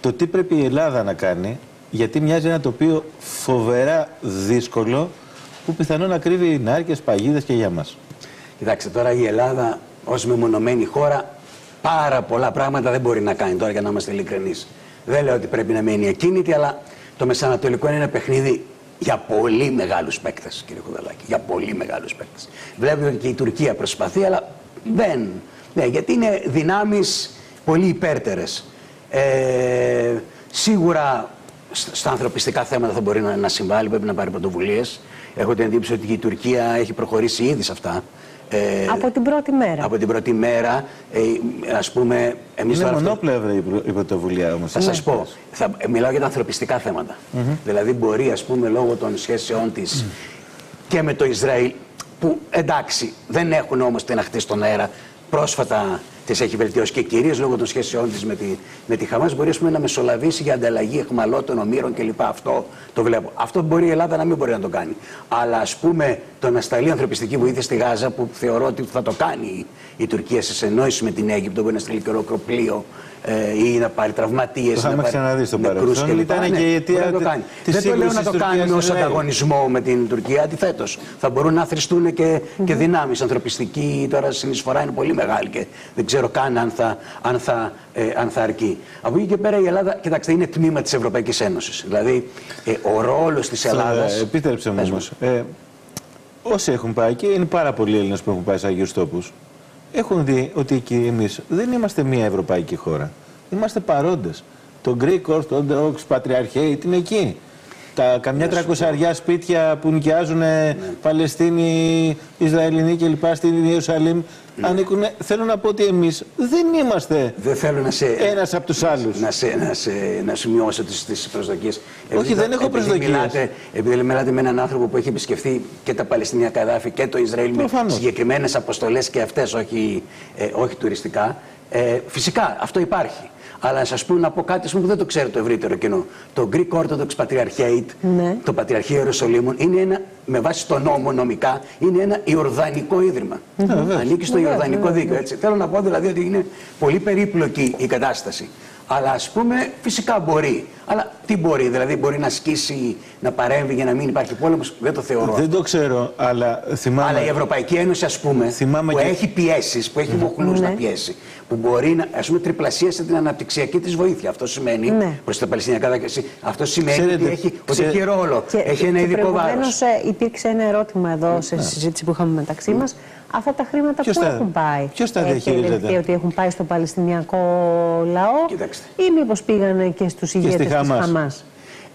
το τι πρέπει η Ελλάδα να κάνει, γιατί μοιάζει ένα τοπίο φοβερά δύσκολο, που πιθανόν να κρύβει νάρκες, παγίδες και για μας.
Κοιτάξτε, τώρα η Ελλάδα
ως μεμονωμένη χώρα πάρα πολλά πράγματα δεν μπορεί να κάνει τώρα για να είμαστε ειλικρινείς. Δεν λέω ότι πρέπει να μείνει ακίνητη, αλλά το Μεσανατολικό είναι ένα παιχνίδι για πολύ μεγάλους παίκτες, κύριε Κουδαλάκη. Για πολύ μεγάλους παίκτες. Βλέπετε ότι και η Τουρκία προσπαθεί, αλλά δεν. Ναι, γιατί είναι δυνάμεις πολύ υπέρτερες. Ε, σίγουρα σ- στα ανθρωπιστικά θέματα θα μπορεί να, να συμβάλλει, πρέπει να πάρει πρωτοβουλίες. Έχω την εντύπωση ότι η Τουρκία έχει προχωρήσει ήδη σε αυτά. Ε,
Από την πρώτη μέρα.
από την πρώτη μέρα, ε, ας πούμε, εμείς
Είναι
τώρα αυτό-
μονόπλευρη η προ- η πρωτοβουλία όμως.
θα σας πω, θα, ε, μιλάω για τα ανθρωπιστικά θέματα. Δηλαδή μπορεί ας πούμε λόγω των σχέσεών της και με το Ισραήλ που εντάξει δεν έχουν όμως την αχτή στον αέρα πρόσφατα τις έχει βελτιώσει και κυρίως λόγω των σχέσεών της με τη, με τη Χαμάς μπορεί ας πούμε, να μεσολαβήσει για ανταλλαγή εχμαλώτων, ομήρων κλπ. Αυτό το βλέπω. Αυτό μπορεί η Ελλάδα να μην μπορεί να το κάνει. Αλλά ας πούμε το να σταλεί ανθρωπιστική βοήθεια στη Γάζα που θεωρώ ότι θα το κάνει η, η Τουρκία σε συνεννόηση με την Αίγυπτο μπορεί να στείλει και ολόκληρο ε, ή να πάρει τραυματίες,
Το
να
είχαμε
πάρει
ξαναδεί στο
νεκρούς
παρελθόν.
κλπ.
Ήταν
Ναι,
και η αιτία
μπορεί να το
τη-
κάνει.
της
Δεν το λέω να
σύγκρουσης
το κάνουμε ως
Τουρκίας-Ισραήλ.
ανταγωνισμό με την Τουρκία, αντιθέτως. Θα μπορούν να θρηστούν και, και δυνάμεις. Ανθρωπιστική τώρα συνεισφορά είναι πολύ μεγάλη και δεν ξέρω καν αν θα, αν θα, ε, αν θα αρκεί. Από εκεί και πέρα η Ελλάδα, κοιτάξτε, είναι τμήμα της Ευρωπαϊκής Ένωσης. Δηλαδή, ε, ο ρόλος της
Θα-
Ελλάδα.
Επίτρεψε μου όμως. Ε, όσοι έχουν πάει και είναι πάρα πολλοί Έλληνες που έχουν πάει σε Αγίου Τόπους, έχουν δει ότι εκεί εμείς δεν είμαστε μια ευρωπαϊκή χώρα. Είμαστε παρόντες. Το Greek Orthodox Patriarchate είναι εκεί. Τα καμιά τρακοσαριά σπίτια που νοικιάζουν Παλαιστίνοι, Ισραηλινοί κλπ. στην Ιερουσαλήμ ανήκουν. Θέλω να πω ότι εμείς δεν είμαστε
Δεν θέλω να σε.
ένας από τους άλλους.
Να, σε, να, σε, να σου μειώσω τις, τις προσδοκίες.
Όχι, δεν έχω προσδοκίες.
Μιλάτε, επειδή μιλάτε με έναν άνθρωπο που έχει επισκεφθεί και τα Παλαιστινιακά εδάφη και το Ισραήλ με
Προφανώς.
συγκεκριμένες αποστολές και αυτές, όχι, ε, όχι τουριστικά. Ε, φυσικά, αυτό υπάρχει. Αλλά να σας πω να πω κάτι ας πούμε, που δεν το ξέρει το ευρύτερο κοινό. Το Greek Orthodox Patriarchate,
Ναι.
το Πατριαρχείο Ιερουσαλήμων, είναι ένα, με βάση το νόμο νομικά, είναι ένα Ιορδανικό ίδρυμα. Ανήκει στο
Βεβαίως,
Ιορδανικό
βεβαίως.
δίκαιο. Έτσι. Θέλω να πω δηλαδή ότι είναι πολύ περίπλοκη η κατάσταση. Αλλά ας πούμε, φυσικά μπορεί. Αλλά τι μπορεί, δηλαδή μπορεί να ασκήσει, να παρέμβει για να μην υπάρχει πόλεμος; Δεν το θεωρώ.
Δεν το ξέρω, αλλά θυμάμαι.
Αλλά η Ευρωπαϊκή Ένωση, ας πούμε,
Θυμάμαι
που
και-
έχει πιέσεις, που έχει μοχλούς να πιέσει, που μπορεί να ας πούμε, τριπλασίασε την αναπτυξιακή της βοήθεια. Αυτό σημαίνει
Ναι.
προς τα Παλαιστινιακά δάκρυα. Αυτό σημαίνει
Ξέρετε,
ότι, έχει, ότι
ξέρε-
έχει ρόλο, έχει ένα
και
ειδικό βάρος.
προηγουμένως, ε, υπήρξε ένα ερώτημα εδώ σε συζήτηση που είχαμε μεταξύ μας. Αυτά τα χρήματα
Ποιος
πού
τα-
έχουν πάει;
ποιος τα
Έχετε
διαχειρίζεται;
ελεγχθεί ότι έχουν πάει στο Παλαιστινιακό λαό
Κοιτάξτε.
ή μήπως πήγανε και στους ηγέτες της
Χαμάς.
Χαμάς;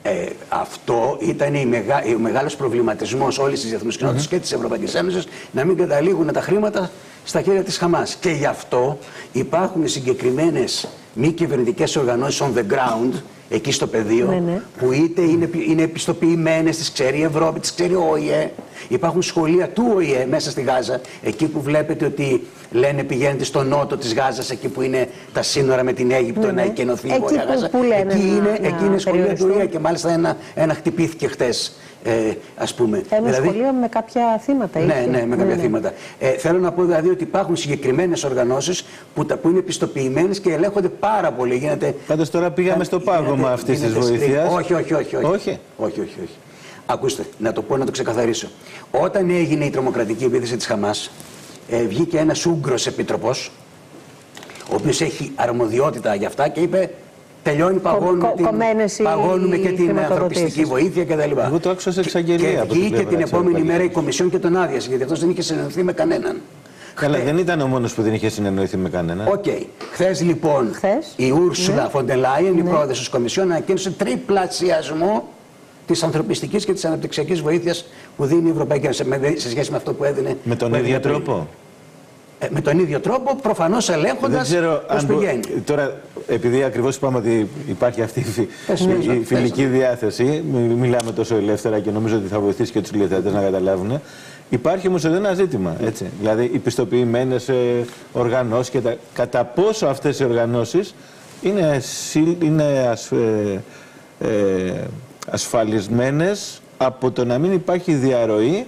Ε, αυτό ήταν η μεγα, ο μεγάλος προβληματισμός όλης της διεθνούς κοινότητας και της Ευρωπαϊκής Ένωσης να μην καταλήγουν τα χρήματα στα χέρια της Χαμάς. Και γι' αυτό υπάρχουν συγκεκριμένες μη κυβερνητικές οργανώσεις on the ground, εκεί στο πεδίο,
Ναι, ναι.
που είτε είναι, είναι επιστοποιημένες, τις ξέρει η Ευρώπη, τις ξέρει ο ΟΗΕ. Υπάρχουν σχολεία του ΟΗΕ μέσα στη Γάζα, εκεί που βλέπετε ότι λένε πηγαίνετε στο νότο της Γάζας, εκεί που είναι τα σύνορα με την Αίγυπτο,
Ναι,
να
ναι.
εκενωθεί η
Εκεί
Βόρεια
που-
Γάζα.
που λένε
εκεί
να-
είναι,
να
εκεί είναι σχολεία του
περιοριστούν.
ΟΗΕ και μάλιστα ένα, ένα χτυπήθηκε χτες. Ε, ας πούμε.
Ένα σχολείο με κάποια θύματα
Ναι,
είχε.
ναι, με κάποια θύματα. Ε, θέλω να πω δηλαδή ότι υπάρχουν συγκεκριμένες οργανώσεις που, τα- που είναι επιστοποιημένες και ελέγχονται πάρα πολύ. Γίνεται,
Πάντως τώρα πήγαμε στο πάγωμα
γίνεται-
αυτής της
γίνεται
βοήθειας.
stream. Όχι, όχι, όχι. Όχι,
Όχι;
όχι, όχι, όχι. Ακούστε, να το πω να το ξεκαθαρίσω. Όταν έγινε η τρομοκρατική επίθεση της Χαμάς, ε, βγήκε ένας Ούγγρος επίτροπος, ο οποίος έχει αρμοδιότητα για αυτά και είπε. Τελειώνει, παγώνουμε,
κο-
την,
κομμένες οι
παγώνουμε και την
χρηματοδοτήσεις.
ανθρωπιστική βοήθεια κτλ.
Εγώ το άκουσα σε εξαγγελία
Και
από την
βγήκε
πλευρά
την
της
επόμενη
Ευρωπαϊκής
μέρα η
Ένωσης.
Κομισιόν και τον άδειασε, γιατί αυτός δεν είχε συνεννοηθεί με κανέναν.
Καλά, δεν ήταν ο μόνος που δεν είχε συνεννοηθεί με κανέναν.
Οκ. Χθες λοιπόν η Ούρσουλα
Ναι.
Φον ντερ Λάιεν, Λάιεν, η
Ναι.
πρόεδρος της Κομισιόν, ανακοίνωσε τριπλασιασμό της ανθρωπιστικής και της αναπτυξιακής βοήθειας που δίνει η Ευρωπαϊκή Ένωση με- σε σχέση με αυτό που έδινε.
Με τον
που έδινε
ίδιο
πριν.
τρόπο;
Ε, με τον ίδιο τρόπο, προφανώς ελέγχοντας
Δεν ξέρω
πώς
αν. μπο-
πηγαίνει.
Τώρα, επειδή ακριβώς είπαμε ότι υπάρχει αυτή η, φι-
Πες
η-
μας,
η
πες
φιλική
μας.
διάθεση, μι- μιλάμε τόσο ελεύθερα και νομίζω ότι θα βοηθήσει και τους τηλεθεατές να καταλάβουν. Υπάρχει όμως εδώ ένα ζήτημα. Έτσι. Δηλαδή, οι πιστοποιημένες οργανώσεις και τα, κατά πόσο αυτές οι οργανώσεις είναι, συ- είναι ασ, ε, ε, ασφαλισμένες από το να μην υπάρχει διαρροή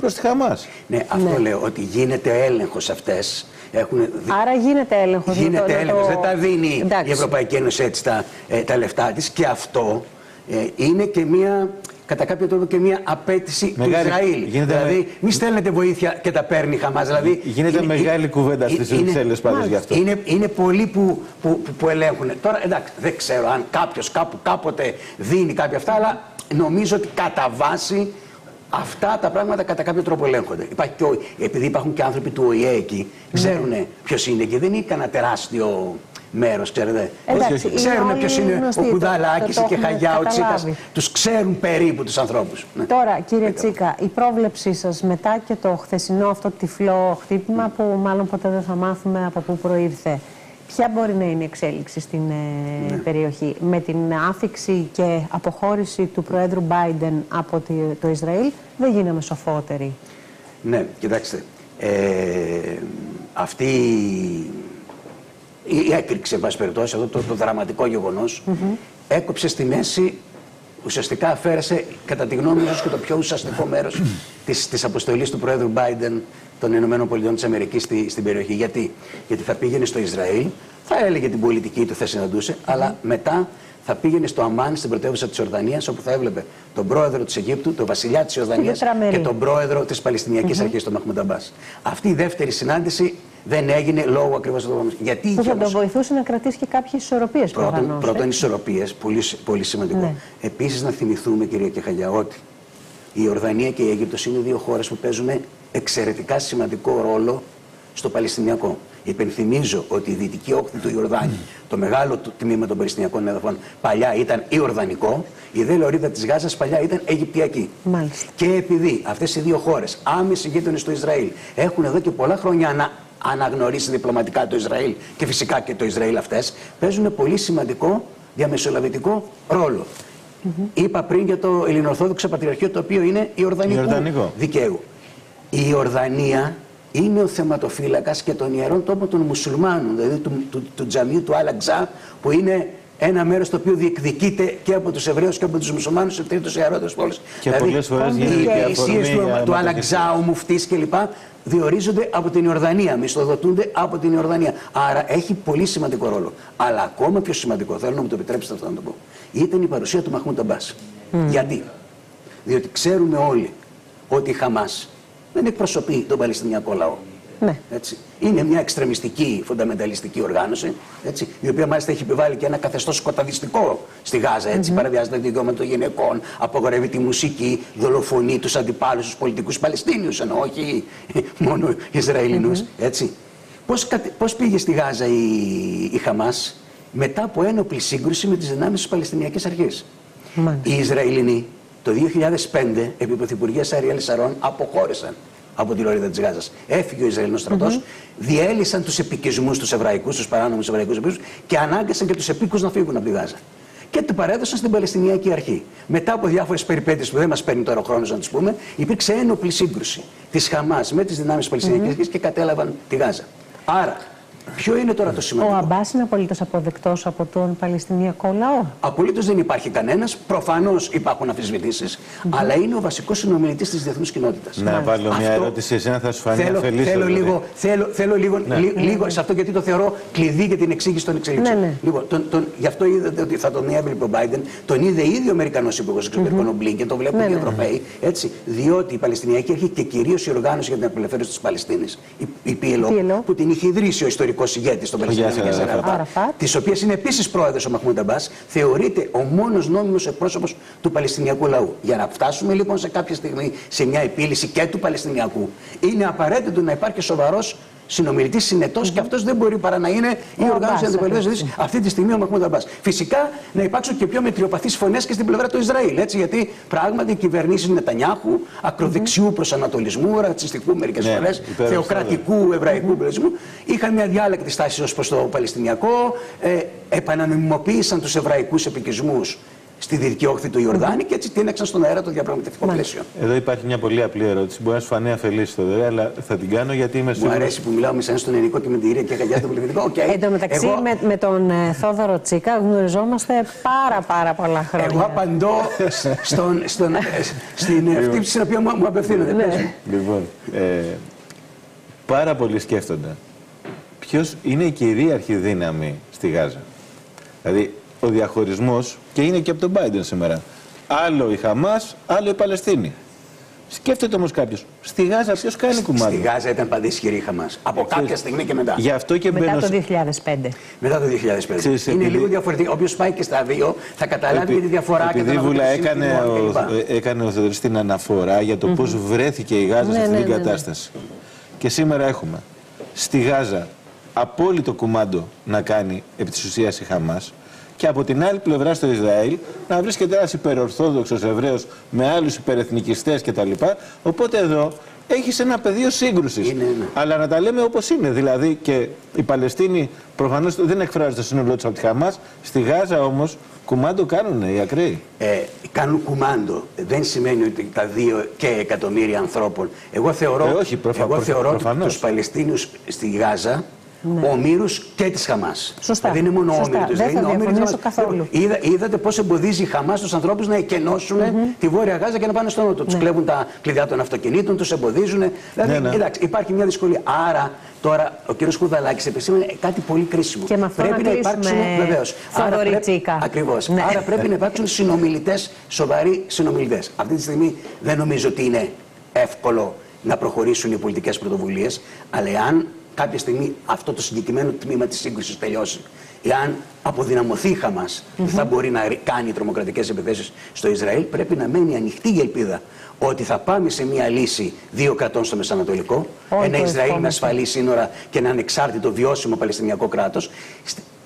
προς τη Χαμάς.
Ναι, αυτό λέω, ότι γίνεται έλεγχος αυτές. Έχουν δει-
Άρα γίνεται έλεγχος.
Γίνεται έλεγχος. Δεν τα δίνει
Εντάξει.
η Ευρωπαϊκή Ένωση έτσι τα, ε, τα λεφτά της και αυτό ε, είναι και μια κατά κάποιο τρόπο και μια απέτηση
Μεγάλη-
του Ισραήλ.
γίνεται
δηλαδή,
με-
μη στέλνετε βοήθεια και τα παίρνει η Χαμάς. Δηλαδή,
Γίνεται μεγάλη κουβέντα στις
είναι-
Βρυξέλλες πάντως γι' αυτό.
Είναι, είναι πολλοί που, που, που, που ελέγχουν. Τώρα, εντάξει, δεν ξέρω αν κάποιος κάπου κάποτε δίνει κάποια αυτά, αλλά νομίζω ότι κατά βάση αυτά τα πράγματα κατά κάποιο τρόπο ελέγχονται. Υπάρχει και ο, επειδή υπάρχουν και άνθρωποι του ΟΗΕ εκεί, ξέρουν ποιος είναι και δεν είναι κανένα τεράστιο μέρος, ξέρετε.
Εντάξει, είναι
ξέρουν
όλοι
ποιος είναι
γνωστοί,
ο
το-
Κουδαλάκης,
το
η
έχουμε
Κεχαγιά, ο Τσίκας.
καταλάβει.
Τους ξέρουν περίπου τους ανθρώπους.
Τώρα, κύριε Τσίκα, η πρόβλεψή σας μετά και το χθεσινό αυτό τυφλό χτύπημα που μάλλον ποτέ δεν θα μάθουμε από πού προήρθε. Ποια μπορεί να είναι η εξέλιξη στην ε, περιοχή; Με την άφηξη και αποχώρηση του Προέδρου Biden από τη- το Ισραήλ δεν γίναμε σοφότεροι.
Ναι, κοιτάξτε. Ε, αυτή η- η έκρηξη, εν πάση περιπτώσει, αυτό το, το δραματικό γεγονός, έκοψε στη μέση, ουσιαστικά αφαίρεσε, κατά τη γνώμη μου, ίσως και το πιο ουσιαστικό μέρος της, της αποστολής του Πρόεδρου Biden των Ηνωμένων Πολιτειών της Αμερικής στη, στην περιοχή. Γιατί; Γιατί θα πήγαινε στο Ισραήλ, θα έλεγε την πολιτική του, θα συναντούσε, αλλά μετά θα πήγαινε στο Αμάν, στην πρωτεύουσα της Ορδανίας, όπου θα έβλεπε τον πρόεδρο της Αιγύπτου, τον βασιλιά της Ιορδανίας
τετραμερή.
και τον πρόεδρο της Παλαιστινιακής
Μμμ.
Αρχής, τον Μαχμούντ Αμπάς. Αυτή η δεύτερη συνάντηση δεν έγινε λόγω ακριβώς του Γιατί
Που
είχε
θα τον
όμως
βοηθούσε να κρατήσει και κάποιες ισορροπίες
πρώτον,
προφανώς.
πρώτον
ε.
ισορροπίες, πολύ, σ- πολύ σημαντικό.
Ναι.
Επίσης να θυμηθούμε κυρία Κεχαγιά ότι η Ορδανία και η Αίγυπτος είναι δύο χώρες που παίζουν εξαιρετικά σημαντικό ρόλο στο Παλαιστινιακό. Υπενθυμίζω ότι η δυτική όχθη του Ιορδάνη, το μεγάλο του τμήμα των Παλαιστινιακών έδαφων, παλιά ήταν Ιορδανικό, η δε λωρίδα της Γάζας παλιά ήταν Αιγυπτιακή.
Μάλιστα.
Και επειδή αυτές οι δύο χώρες, άμεση γείτονες του Ισραήλ, έχουν εδώ και πολλά χρόνια ανα, αναγνωρίσει διπλωματικά το Ισραήλ και φυσικά και το Ισραήλ αυτές, παίζουν πολύ σημαντικό διαμεσολαβητικό ρόλο. Είπα πριν για το Ελληνοορθόδοξο Πατριαρχείο, το οποίο είναι Ιορδανικού
Ιορδανικό.
δικαίου. Η Ιορδανία είναι ο θεματοφύλακας και των ιερών τόπων των μουσουλμάνων, δηλαδή του, του, του τζαμιού του Αλαξά, που είναι ένα μέρος το οποίο διεκδικείται και από τους Εβραίους και από τους μουσουλμάνους σε τρίτος ιερότερος πόλης.
Και πολλές φορές
οι
γίνεται και
υπηρεσίες
αφορμή
του,
για
του
ματοχιστές.
Αλαξά, ο Μουφτής κλπ. Διορίζονται από την Ιορδανία, μισθοδοτούνται από την Ιορδανία. Άρα έχει πολύ σημαντικό ρόλο. Αλλά ακόμα πιο σημαντικό, θέλω να μου το επιτρέψετε αυτό να το πω, ήταν η παρουσία του Μαχμούντ Αμπάς. Γιατί; Διότι ξέρουμε όλοι ότι η Χαμάς δεν εκπροσωπεί τον Παλαιστινιακό λαό.
Ναι.
Έτσι. Είναι μια εξτρεμιστική, φονταμενταλιστική οργάνωση, έτσι, η οποία μάλιστα έχει επιβάλει και ένα καθεστώς σκοταδιστικό στη Γάζα. Έτσι, Παραβιάζει τα δικαιώματα των γυναικών, απογορεύει τη μουσική, δολοφονεί τους αντιπάλους, τους πολιτικούς Παλαιστίνιους, ενώ όχι μόνο Ισραηλινούς. Έτσι. Πώς, κατε- πώς πήγε στη Γάζα η, η Χαμάς μετά από ένοπλη σύγκρουση με τις δυνάμεις της Παλαιστινιακής Αρχής; Οι Ισραηλινοί το 2005 επί Πρωθυπουργίας Αριέλ Σαρών αποχώρησαν από τη λωρίδα της Γάζας. Έφυγε ο Ισραηλινός στρατός, διέλυσαν τους επικισμούς τους εβραϊκούς, τους παράνομους εβραϊκούς επίκους και ανάγκασαν και τους επίκους να φύγουν από τη Γάζα. Και το παρέδωσαν στην Παλαιστινιακή Αρχή. Μετά από διάφορες περιπέτειες που δεν μας παίρνει τώρα ο χρόνος να τις πούμε, υπήρξε ένοπλη σύγκρουση της Χαμάς με τις δυνάμεις της Παλαιστινιακής Αρχής και κατέλαβαν τη Γάζα. Άρα, ποιο είναι τώρα το σημαντικό;
Ο Αμπάς είναι απολύτως αποδεκτός από τον Παλαιστινιακό λαό.
Απολύτως δεν υπάρχει κανένας. Προφανώς υπάρχουν αμφισβητήσεις, Αλλά είναι ο βασικός συνομιλητής της διεθνούς κοινότητας.
Να βάλω μια ερώτηση, εσένα θα σου φανεί
Θέλω,
αφελής
θέλω,
δηλαδή.
λίγο, θέλω, θέλω λίγο,
Ναι.
λι- λίγο σε αυτό γιατί το θεωρώ κλειδί για την εξήγηση των εξελίξεων.
Ναι, ναι.
Λοιπόν, τον, τον, γι' αυτό είδατε ότι θα τον έβλεπε ο Biden, τον είδε ήδη ο Αμερικανός Υπουργός Εξωτερικών, ο Μπλίνκεν, τον βλέπουν
Ναι,
και οι
ναι.
Ευρωπαίοι. Έτσι, διότι η Παλαιστινιακή Αρχή και κυρίως η Οργάνωση για την Απελευθέρωση της Παλαιστίνης, η, η PLO, που την είχε ιδρύσει ο ιστορικός ηγέτη των Παλαιστινιακών
Γιάσερ Αραφάτ.
Αραφάτ.
της οποίας είναι επίσης πρόεδρος ο Μαχμούντ Αμπά, θεωρείται ο μόνος νόμιμος εκπρόσωπος του Παλαιστινιακού λαού. Για να φτάσουμε λοιπόν σε κάποια στιγμή σε μια επίλυση και του Παλαιστινιακού, είναι απαραίτητο να υπάρχει σοβαρός συνομιλητής συνετός και αυτός δεν μπορεί παρά να είναι η
Ο
οργάνωση
Αμπάς,
αντιπολίτευσης
ακριβώς.
αυτή τη στιγμή ο Μαχμούντ Αμπάς. Φυσικά να υπάρξουν και πιο μετριοπαθείς φωνές και στην πλευρά του Ισραήλ. Έτσι, γιατί πράγματι οι κυβερνήσεις Νετανιάχου, ακροδεξιού προσανατολισμού, ρατσιστικού μερικές
Ναι,
φορές,
υπέρ
θεοκρατικού εβραϊκού πλαισμού, είχαν μια διάλεκτη στάση ως προς το Παλαιστινιακό, ε, επανανομιμοποίησαν τους εβραϊκούς επικισμούς στη δυτική όχθη του Ιορδάνη και έτσι τίναξαν στον αέρα το διαπραγματευτικό πλαίσιο.
Εδώ υπάρχει μια πολύ απλή ερώτηση. Μπορεί να σου φανεί αφελής στο δε, αλλά θα την κάνω γιατί είμαι
Μου
σίγουρος.
αρέσει που μιλάω μισά στον ελληνικό και με την κυρία και αγιάζει το πολιτικό. Οκ.
Εν τω μεταξύ,
Εγώ-
με, με τον ε, Θόδωρο Τσίκα γνωριζόμαστε πάρα πάρα πολλά χρόνια.
Εγώ απαντώ στον, στον, ε, στην ευτύψη στην οποία μου, μου απευθύνονται.
Ναι.
Πες μου.
Λοιπόν, ε, πάρα πολλοί σκέφτονται ποιος είναι η κυρίαρχη δύναμη στη Γάζα. Δηλαδή, ο διαχωρισμός, και είναι και από τον Biden σήμερα, Άλλο η Χαμάς, άλλο η Παλαιστίνη. Σκέφτεται όμως κάποιος. Στη Γάζα ποιος κάνει κουμάντο;
Στη Γάζα ήταν πάντα ισχυρή η Χαμάς. Από κάποια στιγμή και μετά.
Γι' αυτό και
Μετά
μπαίνω.
το 2005.
Μετά το 2005.
Ξέρεις,
είναι
επειδή-
λίγο διαφορετικό. Όποιος πάει και στα δύο θα καταλάβει
Επει-
και τη διαφορά και
Επειδή
τον
Βούλα
ανώτατο
έκανε,
συνθήκη
ο,
κλπ.
ε, έκανε ο Θεοδωρής την αναφορά για το
Μμμ.
πώς βρέθηκε η Γάζα
Ναι,
σε αυτή
ναι,
την
ναι, ναι.
κατάσταση. Και σήμερα έχουμε στη Γάζα απόλυτο κουμάντο να κάνει επί της ουσίας η Χαμάς και από την άλλη πλευρά στο Ισραήλ να βρίσκεται ένας υπερορθόδοξος Εβραίος με άλλους υπερεθνικιστές κτλ. Οπότε εδώ έχεις ένα πεδίο σύγκρουσης. Αλλά να τα λέμε όπως είναι. Δηλαδή και οι Παλαιστίνοι προφανώς δεν εκφράζουν το σύνολό τους από τη Χαμάς. Στη Γάζα όμως κουμάντο κάνουν οι ακραίοι.
Ε, κάνουν κουμάντο. Δεν σημαίνει ότι τα δύο και εκατομμύρια ανθρώπων. Εγώ θεωρώ,
Ε, όχι, προφα-
εγώ
προφα-
θεωρώ
προφανώς.
τους Παλαιστίνιους στη Γάζα
Ναι.
ομήρους και της Χαμάς.
Σωστά.
Δεν είναι μόνο
Σωστά.
όμοιροι τους.
Δεν
δηλαδή
θα
είναι όμοιροι
διαφωνήσω
της Χαμάς.
καθόλου.
Είδα, είδατε πώς εμποδίζει η Χαμάς τους ανθρώπους να εκενώσουν τη Βόρεια Γάζα και να πάνε στο Νότο. Τους
Ναι.
κλέβουν τα κλειδιά των αυτοκινήτων, τους εμποδίζουν. Δηλαδή,
Ναι, ναι.
εντάξει, υπάρχει μια δυσκολία. Άρα, τώρα ο κ. Χουδαλάκης επισήμανε κάτι πολύ κρίσιμο.
Και με αυτό
πρέπει
να
να υπάρξουν,
κλείσουμε,
βεβαίως. Άρα
Θοδωρή
πρέπει-
Τσίκα.
Ακριβώς.
Ναι.
Άρα πρέπει να υπάρξουν συνομιλητές, σοβαροί συνομιλητές. Αυτή τη στιγμή δεν νομίζω ότι είναι εύκολο να προχωρήσουν οι πολιτικές πρωτοβουλίες, αλλά εάν κάποια στιγμή αυτό το συγκεκριμένο τμήμα της σύγκρουσης τελειώσει, εάν αποδυναμωθεί η Χαμάς, δεν θα μπορεί να ρι- κάνει τρομοκρατικές επιθέσεις στο Ισραήλ, πρέπει να μένει ανοιχτή η ελπίδα ότι θα πάμε σε μια λύση δύο κρατών στο Μεσανατολικό,
Όλοι
ένα
το
Ισραήλ με
ευχόμαστε.
ασφαλή σύνορα και ένα ανεξάρτητο βιώσιμο Παλαιστινιακό κράτος.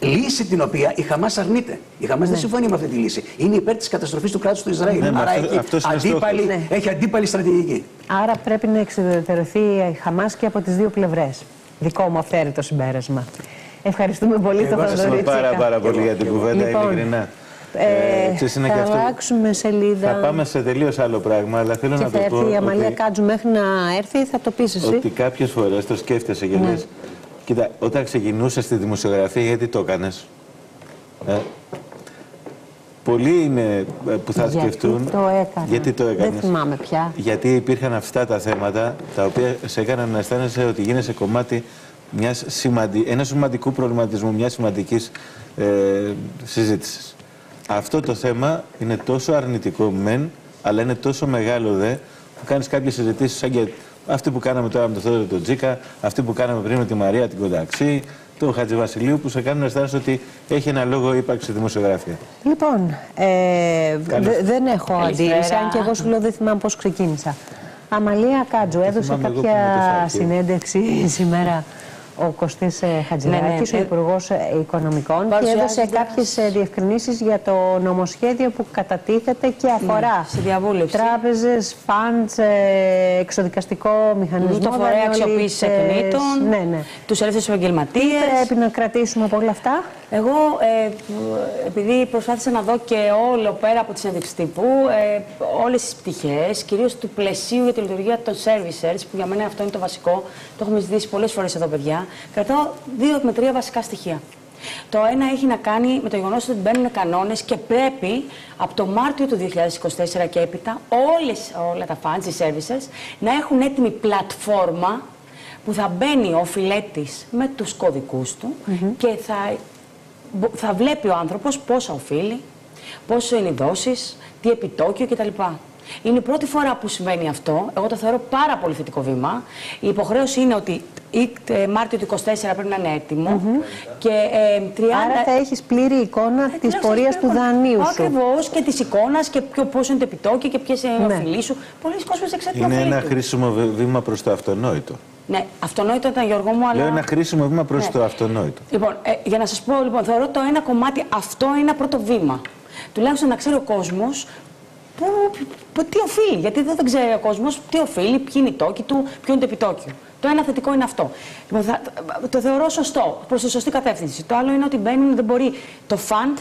Λύση την οποία η Χαμάς αρνείται. Η Χαμάς
Ναι.
δεν συμφωνεί με αυτή τη λύση. Είναι υπέρ της καταστροφής του κράτους του Ισραήλ.
Ναι, μα
Άρα
αυτό-
έχει,
αυτός είναι
αντίπαλη,
στόχος.
Ναι.
έχει αντίπαλη στρατηγική.
Άρα πρέπει να εξεδετερωθεί η Χαμάς και από τις δύο πλευρές. Δικό μου αυθαίρετο συμπέρασμα. Ευχαριστούμε πολύ τον
Εγώ σας
Θοδωρή
ευχαριστώ πάρα,
Τσίκα.
πάρα πολύ για την κουβέντα,
Λοιπόν,
ειλικρινά.
Ε,
ξέρεις, είναι
θα
και αυτό-
αλλάξουμε σελίδα.
Θα πάμε σε τελείως άλλο πράγμα, αλλά θέλω
και
να
θα
το πω
έρθει η Αμαλία
ότι,
Κάτζου μέχρι να έρθει, θα το πεις εσύ.
ότι κάποιες φορές το σκέφτεσαι και
Ναι.
λες, κοίτα, όταν ξεκινούσες στη δημοσιογραφία, γιατί το έκανες; Ε, πολλοί είναι ε, που θα
Γιατί
σκεφτούν
το έκανα.
γιατί το έκανες.
Δεν θυμάμαι πια.
Γιατί υπήρχαν αυτά τα θέματα τα οποία σε έκαναν να αισθάνεσαι ότι γίνεσαι κομμάτι μιας σημαντι... ενός σημαντικού προβληματισμού, μιας σημαντικής ε, συζήτησης. Αυτό το θέμα είναι τόσο αρνητικό μεν, αλλά είναι τόσο μεγάλο δε, που κάνεις κάποιες συζητήσεις σαν και αυτή που κάναμε τώρα με τον Θόδωρο τον Τζίκα, αυτή που κάναμε πριν με τη Μαρία την Κονταξή, τον Χατζη Βασιλείου, που σε κάνουν να αισθάνεσαι ότι έχει ένα λόγο ύπαρξη η δημοσιογραφία.
Λοιπόν, ε,
Καλώς.
δε- δεν έχω
Καλησπέρα.
αντίρρηση, αν και εγώ σου λέω δεν θυμάμαι πώς ξεκίνησα. Αμαλία Κάτζου έδωσε
θυμάμαι εγώ
κάποια
που είμαι τόσο αρχαίο.
συνέντευξη σήμερα ο Κωστής ε, Χατζηδάκης,
Ναι, ναι.
ο Υπουργός ε, Οικονομικών και
Παρουσιάζοντας-
έδωσε κάποιες ε, διευκρινήσεις για το νομοσχέδιο που κατατίθεται και αφορά
Ναι, στη διαβούλευση.
τράπεζες, funds, ε, εξοδικαστικό μηχανισμό.
το φορέα
δανειολήπτες.
αξιοποίησης ακινήτων,
Ναι, ναι.
τους ελεύθερους
Τι
επαγγελματίες.
πρέπει να κρατήσουμε από όλα αυτά.
Εγώ, ε, επειδή προσπάθησα να δω και όλο πέρα από τη συνέντευξη τύπου, ε, όλες τις πτυχές, κυρίως του πλαισίου για τη λειτουργία των servicers, που για μένα αυτό είναι το βασικό, το έχουμε ζητήσει πολλές φορές εδώ, παιδιά, κρατάω δύο με τρία βασικά στοιχεία. Το ένα έχει να κάνει με το γεγονός ότι μπαίνουν κανόνες και πρέπει από το Μάρτιο του 2024 και έπειτα όλες, όλα τα funds, οι services, να έχουν έτοιμη πλατφόρμα που θα μπαίνει ο φιλέτης με τους κωδικούς του και θα, μπο- θα βλέπει ο άνθρωπος πόσα οφείλει, πόσο είναι οι δόσεις, τι επιτόκιο κτλ. Είναι η πρώτη φορά που συμβαίνει αυτό. Εγώ το θεωρώ πάρα πολύ θετικό βήμα. Η υποχρέωση είναι ότι ή, ε, Μάρτιο του 24 πρέπει να είναι έτοιμο. Και ε, 30...
Άρα θα έχεις πλήρη εικόνα της πορείας του δανείου σου.
Ακριβώς και της εικόνας και ποιο, πόσο είναι το επιτόκιο και ποιες είναι οι
Ναι.
οφειλεί σου. Πολλοί κόσμοι δεν ξέρουν
Είναι
τι
ένα
οφείλει τους.
χρήσιμο βε- βήμα προς το αυτονόητο.
Ναι, αυτονόητο ήταν Γιώργο μου, αλλά.
Λέω ένα χρήσιμο βήμα προς
Ναι.
το αυτονόητο.
Λοιπόν, ε, για να σας πω, λοιπόν, θεωρώ το ένα κομμάτι αυτό είναι ένα πρώτο βήμα. Τουλάχιστον να ξέρει ο κόσμος που, που, τι οφείλει. Γιατί δεν, δεν ξέρει ο κόσμος τι οφείλει, ποιοι είναι οι τόκοι του, ποιο είναι το επιτόκιο. Το ένα θετικό είναι αυτό. Λοιπόν, θα- το θεωρώ σωστό, προς τη σωστή κατεύθυνση. Το άλλο είναι ότι μπαίνουν, δεν μπορεί το fund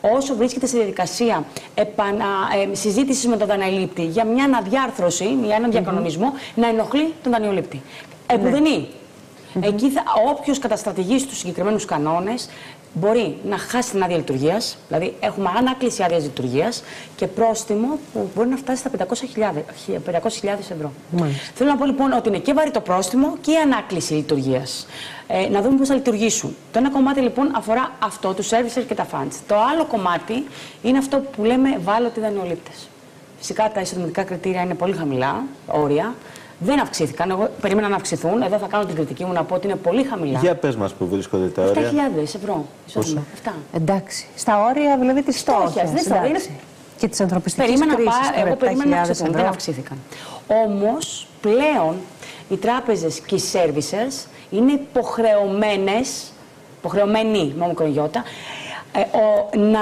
όσο βρίσκεται στη διαδικασία επανα, ε, συζήτησης με τον δανειολήπτη για μια αναδιάρθρωση, για έναν διακανονισμό, να ενοχλεί τον δανειολήπτη. Επουδενή. Εκεί θα, όποιος καταστρατηγήσει τους συγκεκριμένους κανόνες μπορεί να χάσει την άδεια λειτουργίας. Δηλαδή, έχουμε ανάκληση άδειας λειτουργίας και πρόστιμο που μπορεί να φτάσει στα 500.000 500.000 ευρώ.
Μάλιστα.
Θέλω να πω λοιπόν ότι είναι και βαρύ το πρόστιμο και η ανάκληση λειτουργίας. Ε, να δούμε πώς θα λειτουργήσουν. Το ένα κομμάτι λοιπόν αφορά αυτό, τους services και τα funds. Το άλλο κομμάτι είναι αυτό που λέμε βάλωτοι δανειολήπτες. Φυσικά τα εισοδηματικά κριτήρια είναι πολύ χαμηλά, όρια. Δεν αυξήθηκαν. Εγώ περίμενα να αυξηθούν. Εδώ θα κάνω την κριτική μου να πω ότι είναι πολύ χαμηλά.
Για πες μας που βρίσκονται τα
7.000
όρια.
ευρώ. εισόδημα. Αυτά.
Εντάξει. Στα όρια δηλαδή της
Φτώχειας,
φτώχειας.
δεν στα- είναι-
Και της ανθρωπιστικής
Περίμενα
κρίσης.
πά, εγώ περίμενα να αυξηθούν, δεν
ευρώ.
αυξήθηκαν. Όμως πλέον οι τράπεζες και οι services είναι υποχρεωμένες, υποχρεωμένοι με ομικρογιώτα, ε, ο, να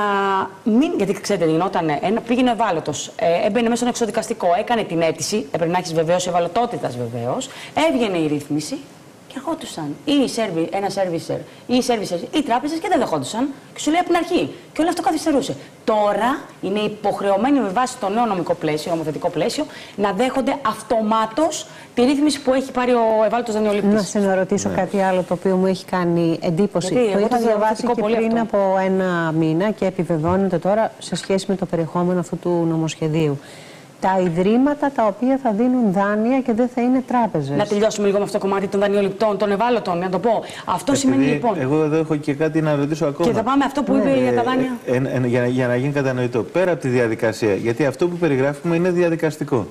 μην. Γιατί ξέρετε, γινόταν. Ένα, πήγαινε ευάλωτος, ε, έμπαινε μέσα στον εξοδικαστικό, έκανε την αίτηση. Έπρεπε να έχεις βεβαίως ευαλωτότητας βεβαίως. Έβγαινε η ρύθμιση και ερχόντουσαν ή οι σερβι, ένα servicer ή οι services ή οι τράπεζες και δεν δεχόντουσαν. Και σου λέει από την αρχή. Και όλο αυτό καθυστερούσε. Τώρα είναι υποχρεωμένοι με βάση το νέο νομικό πλαίσιο, νομοθετικό πλαίσιο, να δέχονται αυτομάτως τη ρύθμιση που έχει πάρει ο ευάλωτος δανειολήπτης.
Να σε ρωτήσω κάτι άλλο το οποίο μου έχει κάνει εντύπωση.
Γιατί
το
εγώ
είχα
το
διαβάσει
θετικό
και
πολύ
πριν
αυτό.
από ένα μήνα και επιβεβαιώνεται τώρα σε σχέση με το περιεχόμενο αυτού του νομοσχεδίου. Τα ιδρύματα τα οποία θα δίνουν δάνεια και δεν θα είναι τράπεζες.
Να τελειώσουμε λίγο με αυτό το κομμάτι των δανειοληπτών, των ευάλωτων, να το πω. Αυτό σημαίνει
Επειδή
λοιπόν.
Εγώ εδώ έχω και κάτι να ρωτήσω ακόμα.
Και θα πάμε αυτό που είπε
Ε,
για τα δάνεια.
ε, ε, ε, για, να- για να γίνει κατανοητό. Πέρα από τη διαδικασία. Γιατί αυτό που περιγράφουμε είναι διαδικαστικό.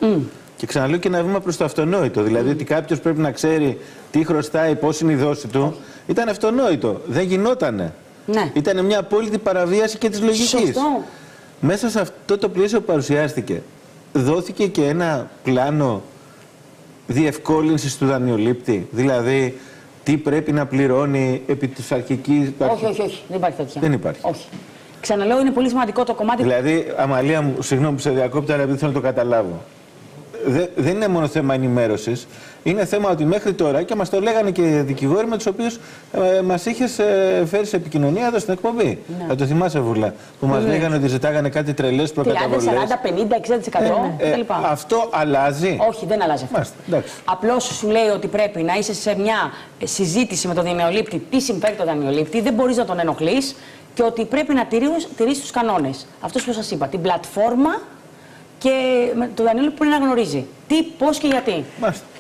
Και ξαναλέω και ένα βήμα προς το αυτονόητο. Δηλαδή ότι κάποιος πρέπει να ξέρει τι χρωστάει, πώς είναι η δόση του. Ήταν αυτονόητο. Δεν γινότανε.
Ναι.
Ήταν μια απόλυτη παραβίαση και της λογικής.
Σωστό.
Μέσα σε αυτό το πλαίσιο που παρουσιάστηκε, δόθηκε και ένα πλάνο διευκόλυνσης του δανειολήπτη; Δηλαδή, τι πρέπει να πληρώνει επί της αρχική.
Όχι, όχι, όχι. Δεν υπάρχει τέτοια.
Δεν υπάρχει.
Όχι. Ξαναλέω, είναι πολύ σημαντικό το κομμάτι.
Δηλαδή, Αμαλία μου, συγγνώμη που σε διακόπτω, αλλά επειδή θέλω να το καταλάβω. Δε- δεν είναι μόνο θέμα ενημέρωσης. Είναι θέμα ότι μέχρι τώρα και μας το λέγανε και οι δικηγόροι με τους οποίους ε, μας είχες φέρει σε επικοινωνία εδώ στην εκπομπή.
Ναι.
Θα το θυμάσαι, Βουλά. Που μας
Ναι.
λέγανε ότι ζητάγανε κάτι τρελές
30,
προκαταβολέ.
40, 50, 60%
Ε,
κτλ.
αυτό αλλάζει.
Όχι, δεν αλλάζει αυτό.
Μάλιστα, εντάξει.
Απλώς σου λέει ότι πρέπει να είσαι σε μια συζήτηση με τον δανειολήπτη, τι συμφέρει τον δανειολήπτη, δεν μπορείς να τον ενοχλείς και ότι πρέπει να τηρήσει τους κανόνες. Αυτός που σας είπα, την πλατφόρμα και με τον δανειολήπτη που είναι να γνωρίζει. Τι, πώς και γιατί.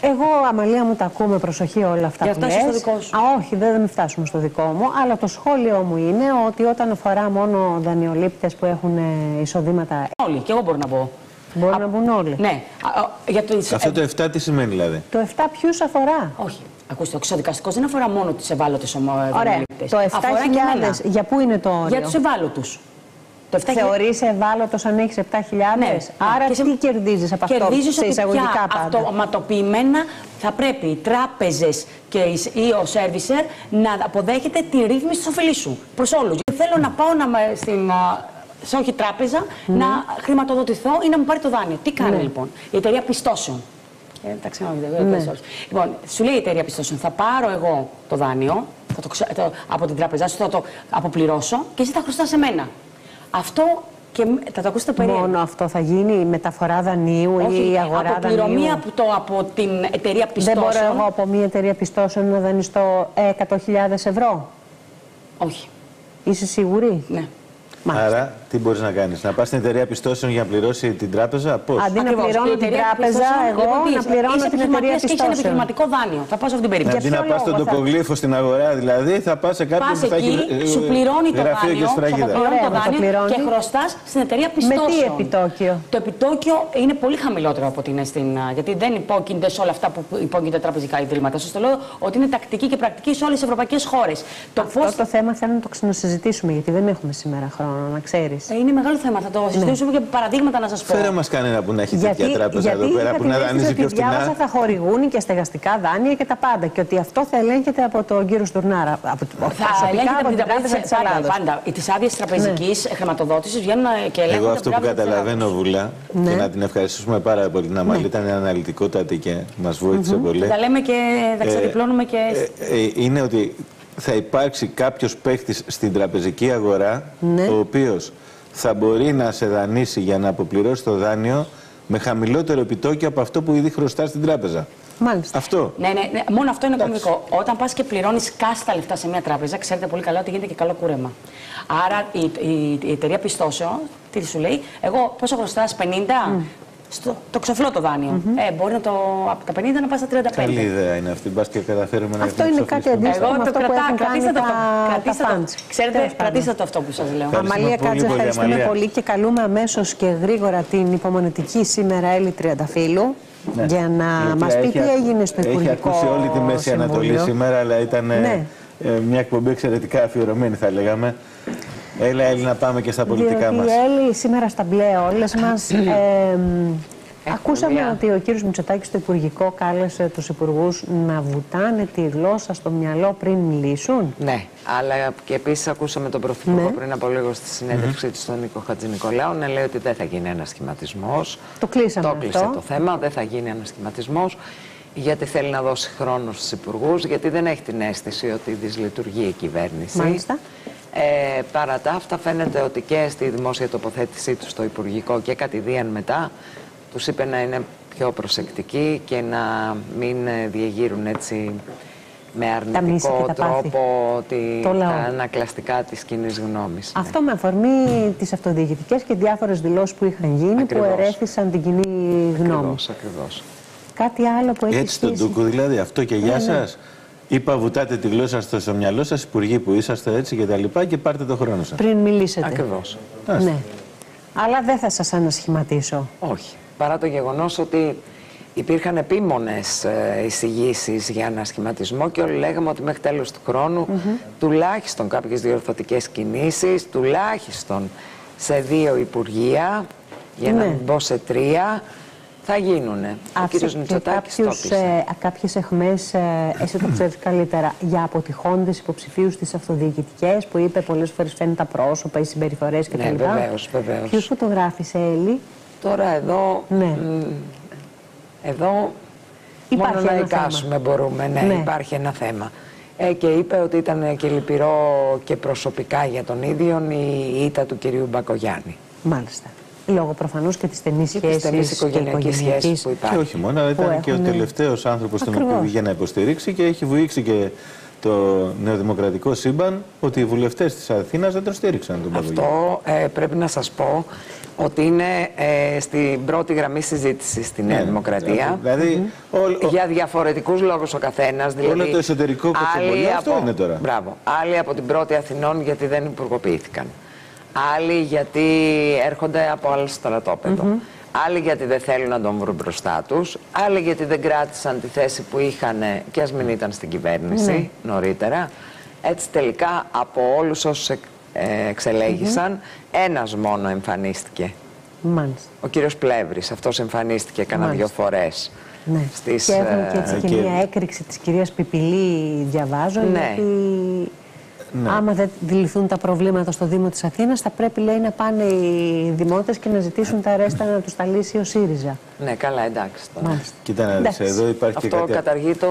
Εγώ, Αμαλία μου, τα ακούμε προσοχή όλα αυτά
Για
που
φτάσεις στο
λες.
δικό σου.
Α, όχι, δεν, δεν φτάσουμε στο δικό μου. Αλλά το σχόλιο μου είναι ότι όταν αφορά μόνο δανειολήπτες που έχουν ε, εισοδήματα.
Όλοι, και εγώ μπορώ να πω.
Μπορεί να μπουν όλοι.
Ναι. Α, α, για το,
Αυτό το 7 τι σημαίνει δηλαδή;
Το 7 ποιους αφορά;
Όχι. Ακούστε, ο εξοδικαστικό δεν αφορά μόνο τους ευάλωτες
Ωραία.
δανειολήπτες.
Το 7.000 για πού είναι το όριο;
Για τους ευάλωτους. Το 7.000
Θεωρείς ευάλωτος αν έχεις 7.000.
Ναι.
Άρα
Και σε-
τι κερδίζεις από αυτό,
Κερδίζεις
σε
ότι
εισαγωγικά
πια
πάντα;
αυτοματοποιημένα θα πρέπει οι τράπεζες και οι- ή ο σερβισερ να αποδέχεται τη ρύθμιση της ωφελή σου. Προς όλους. Θέλω να πάω να, με- στην, α, σε όχι τράπεζα να χρηματοδοτηθώ ή να μου πάρει το δάνειο. Τι κάνει
Ναι.
λοιπόν η εταιρεία πιστώσεων; Ε, εντάξει, όχι, δεν
Ναι.
δεν Λοιπόν, σου λέει η εταιρεία πιστώσεων, θα πάρω εγώ το δάνειο θα το, ξε- το- από την τράπεζά σου, θα το αποπληρώσω και εσύ θα χρωστάς σε μένα. Αυτό και μ- θα το ακούσετε περίεργο.
Μόνο αυτό θα γίνει, η μεταφορά δανείου ή
Όχι,
η αγορά
αποπληρωμή
δανείου.
από, το, από την εταιρεία
Δεν
πιστώσεων.
μπορώ εγώ από μια εταιρεία πιστώσεων να δανειστώ 100.000 ευρώ.
Όχι.
Είσαι σίγουρη;
Ναι.
Άρα, τι μπορείς να κάνεις, Να πας στην εταιρεία πιστώσεων για να πληρώσει την τράπεζα, πώς;
Αντί να
Ακριβώς.
πληρώνω
Η
την
εταιρεία
τράπεζα,
πιστώσεων,
εγώ
λοιπόν, τι
να
είσαι,
πληρώνω
είσαι
την εταιρεία
επιχειρηματίας και έχεις ένα
πιστώσεων.
επιχειρηματικό δάνειο. Θα πάω σε αυτή την περίπτωση.
Αντί να πας στον τοπογλύφο στην αγορά, δηλαδή, θα πας σε κάποιον
Πας
που θα έχει
εκεί,
ε,
σου πληρώνει το
γραφείο
δάνειο,
και
σου
σφραγίδα.
αποπληρώνει το
Ωραία, μα το
δάνειο
πληρώνεις.
και χρωστάς στην εταιρεία πιστώσεων.
Με τι επιτόκιο;
Το επιτόκιο είναι πολύ χαμηλότερο από ότι είναι στην. α, Γιατί δεν υπόκεινται σε όλα αυτά που υπόκεινται τραπεζικά ιδρύματα. Σας το λέω ότι είναι τακτική και πρακτική σε όλες τις ευρωπαϊκές χώρες. Το
Αυτό το θέμα θέλω να το ξανασυζητήσουμε γιατί δεν έχουμε σήμερα χρόνο, να ξέρεις.
Ε, Είναι μεγάλο θέμα. Θα το συζητήσουμε και παραδείγματα να σας πω.
Φέρε μας κανένα που να έχει τέτοια τράπεζα εδώ πέρα
είχα
που
την
να
αίσθηση
δανείζει
ότι
πιο
διάβασα
φθηνά.
θα χορηγούν και στεγαστικά δάνεια και τα πάντα. Και ότι αυτό θα ελέγχεται από τον κύριο Στουρνάρα. Από, όχι
Θα
προσωπικά
ελέγχεται
από
από
την Τράπεζα της
πάντα,
Ελλάδος.
πάντα. Τι άδειε τραπεζικής χρηματοδότησης βγαίνουν και ελέγχονται.
Εγώ
από
αυτό
την
που
Τράπεζα της
καταλαβαίνω, Βουλά,
Ναι.
και να την ευχαριστήσουμε πάρα πολύ. Να μάλλον ήταν αναλυτικότατη και μας βοήθησε πολύ.
Ελλάδος. Τα λέμε και τα
Ε,
ξαδιπλώνουμε και.
Ε, ε, είναι ότι θα υπάρξει κάποιος παίχτη στην τραπεζική αγορά
Ναι.
ο οποίος θα μπορεί να σε δανείσει για να αποπληρώσει το δάνειο με χαμηλότερο επιτόκιο από αυτό που ήδη χρωστάς στην τράπεζα.
Μάλιστα.
Αυτό.
Ναι, ναι, ναι, μόνο αυτό είναι κομβικό. Όταν πας και πληρώνεις κάστα λεφτά σε μια τράπεζα, ξέρετε πολύ καλά ότι γίνεται και καλό κούρεμα. Άρα η, η, η εταιρεία πιστώσεων, τι σου λέει, εγώ πόσο χρωστάς, 50, στο, το ξοφλώ το δάνειο. Ε, μπορεί να το, από τα 50 να πας στα 35.
Καλή ιδέα είναι αυτή. Μπας και καταφέρουμε να
Αυτό είναι κάτι αντίστοιχο
Εγώ
με
το
αυτό που
κρατά,
έχουν κάνει
κρατήστε το,
τα,
κρατήστε
τα
το.
fans.
Ξέρετε,
Τέλος πάντων.
κρατήστε το αυτό που σας λέω.
Ευχαριστούμε
Αμαλία
πολύ,
Κάτζα,
πολύ,
ευχαριστούμε
Αμαλία.
πολύ και καλούμε αμέσως και γρήγορα την υπομονετική σήμερα Έλλη Τριανταφύλου
Ναι.
για να
Η οποία
μα πει
έχει
τι
ακου-
έγινε στο Υπουργικό
Έχει ακούσει όλη τη Μέση Ανατολή
Συμβούλιο.
σήμερα, αλλά ήταν ε,
Ναι.
ε, μια εκπομπή εξαιρετικά αφιερωμένη, θα λέγαμε. Έλα, Έλλη, να πάμε και στα πολιτικά
Διότι
μας.
η Έλλη σήμερα στα μπλε όλες μας ε, Ακούσαμε
μια-
ότι ο κύριος Μητσοτάκης στο Υπουργικό κάλεσε τους υπουργούς να βουτάνε τη γλώσσα στο μυαλό πριν μιλήσουν.
Ναι, αλλά και επίσης ακούσαμε τον Πρωθυπουργό
Ναι.
πριν από λίγο στη συνέντευξή του στον Νίκο Χατζηνικολάου να λέει ότι δεν θα γίνει ένα σχηματισμό.
Το κλείσαμε
Το κλείσε
αυτό.
το θέμα, δεν θα γίνει ένα σχηματισμό. Γιατί θέλει να δώσει χρόνο στους υπουργούς, γιατί δεν έχει την αίσθηση ότι δυσλειτουργεί η κυβέρνηση.
Μάλιστα.
Ε, παρά τα αυτά φαίνεται ότι και στη δημόσια τοποθέτησή του στο Υπουργικό και κατηδίαν μετά τους είπε να είναι πιο προσεκτικοί και να μην ε, διεγείρουν έτσι με
μίση
αρνητικό
και τα πάθη.
τρόπο τη,
Το λαό.
τα ανακλαστικά της κοινή γνώμης.
Αυτό με αφορμή τις αυτοδιοικητικές και διάφορες δηλώσεις που είχαν γίνει
Ακριβώς.
που ερέθησαν την κοινή γνώμη.
Ακριβώς, ακριβώς.
Κάτι άλλο που έχει
Έτσι τον
σχέση.
Τούκο, δηλαδή, αυτό και γεια
Ναι, ναι.
Σας. Είπα, βουτάτε τη γλώσσα στο, στο μυαλό σας, υπουργοί που είσαστε έτσι και τα λοιπά και πάρτε το χρόνο σας.
Πριν μιλήσετε.
Ακριβώς.
Ναι. Αλλά δεν θα σας ανασχηματίσω.
Όχι. Παρά το γεγονός ότι υπήρχαν επίμονες ε, εισηγήσεις για ανασχηματισμό και όλοι λέγαμε ότι μέχρι τέλος του χρόνου τουλάχιστον κάποιες διορθωτικές κινήσεις, τουλάχιστον σε δύο υπουργεία, για να
Ναι.
μην πω σε τρία, θα γίνουν. Ο
Άφησε
κύριος
και
Μητσοτάκης το
κάποιους,
πείσε.
ε, κάποιες εχμές, ε, εσύ το ξέρεις καλύτερα, για αποτυχώντες υποψηφίους στις αυτοδιοικητικές που είπε πολλές φορές φαίνεται τα πρόσωπα, οι συμπεριφορές κτλ.
Ναι, βεβαίως, βεβαίως.
Ποιους φωτογράφησε, Έλλη;
Τώρα εδώ,
Ναι.
μ, εδώ
Υπάρχει
μόνο να
ένα
εικάσουμε
θέμα.
μπορούμε. Ναι,
Ναι.
υπάρχει ένα θέμα. Ε, και είπε ότι ήταν και λυπηρό και προσωπικά για τον ίδιο η ήττα του κυρίου Μπακογιάννη.
Μάλιστα. Λόγω προφανώς και της στενής
Και της
σχέσης
στενής
και
οικογενειακής σχέσης που
Και
υπάρχει.
όχι μόνο, αλλά
Που
ήταν και ο
έχουν-
τελευταίος άνθρωπος τον οποίο
Ακριβώς.
πήγε να υποστηρίξει και έχει βουήξει και το νεοδημοκρατικό σύμπαν ότι οι βουλευτές της Αθήνας δεν τον στήριξαν τον Παπαγιάννη.
Αυτό ε, πρέπει να σας πω ότι είναι ε, στην πρώτη γραμμή συζήτησης στη Νέα
Ναι,
Δημοκρατία.
δηλαδή, όλο-
για διαφορετικούς λόγους ο καθένας. Δηλαδή,
Όλο το εσωτερικό
άλλοι
κοτσομπολιό αυτό
από-
είναι τώρα.
Μπράβο. Άλλοι από την πρώτη Αθηνών γιατί δεν υπουργοποιήθηκαν. Άλλοι γιατί έρχονται από άλλο στρατόπεδο. Άλλοι γιατί δεν θέλουν να τον βρουν μπροστά τους. Άλλοι γιατί δεν κράτησαν τη θέση που είχαν και ας μην ήταν στην κυβέρνηση νωρίτερα. Έτσι τελικά από όλους όσους εκ- ε, εξελέγησαν, ένας μόνο εμφανίστηκε.
Μάλιστα.
Ο κύριος Πλεύρης, αυτός εμφανίστηκε κανένα δύο
Μάλιστα.
φορές.
Ναι.
Στις,
και έχουν και
ε,
έτσι και,
και-
μια έκρηξη της κυρίας Πιπιλή διαβάζω
Ναι.
γιατί άμα δεν δηληθούν τα προβλήματα στο Δήμο της Αθήνας θα πρέπει λέει να πάνε οι δημότες και να ζητήσουν τα ρέστα να τους τα λύσει ο ΣΥΡΙΖΑ.
Ναι, καλά, εντάξει. Τώρα.
Μάλιστα.
Κοίτα να δεις,
Εντάξει.
εδώ υπάρχει και
Αυτό
κάτι
καταργεί το,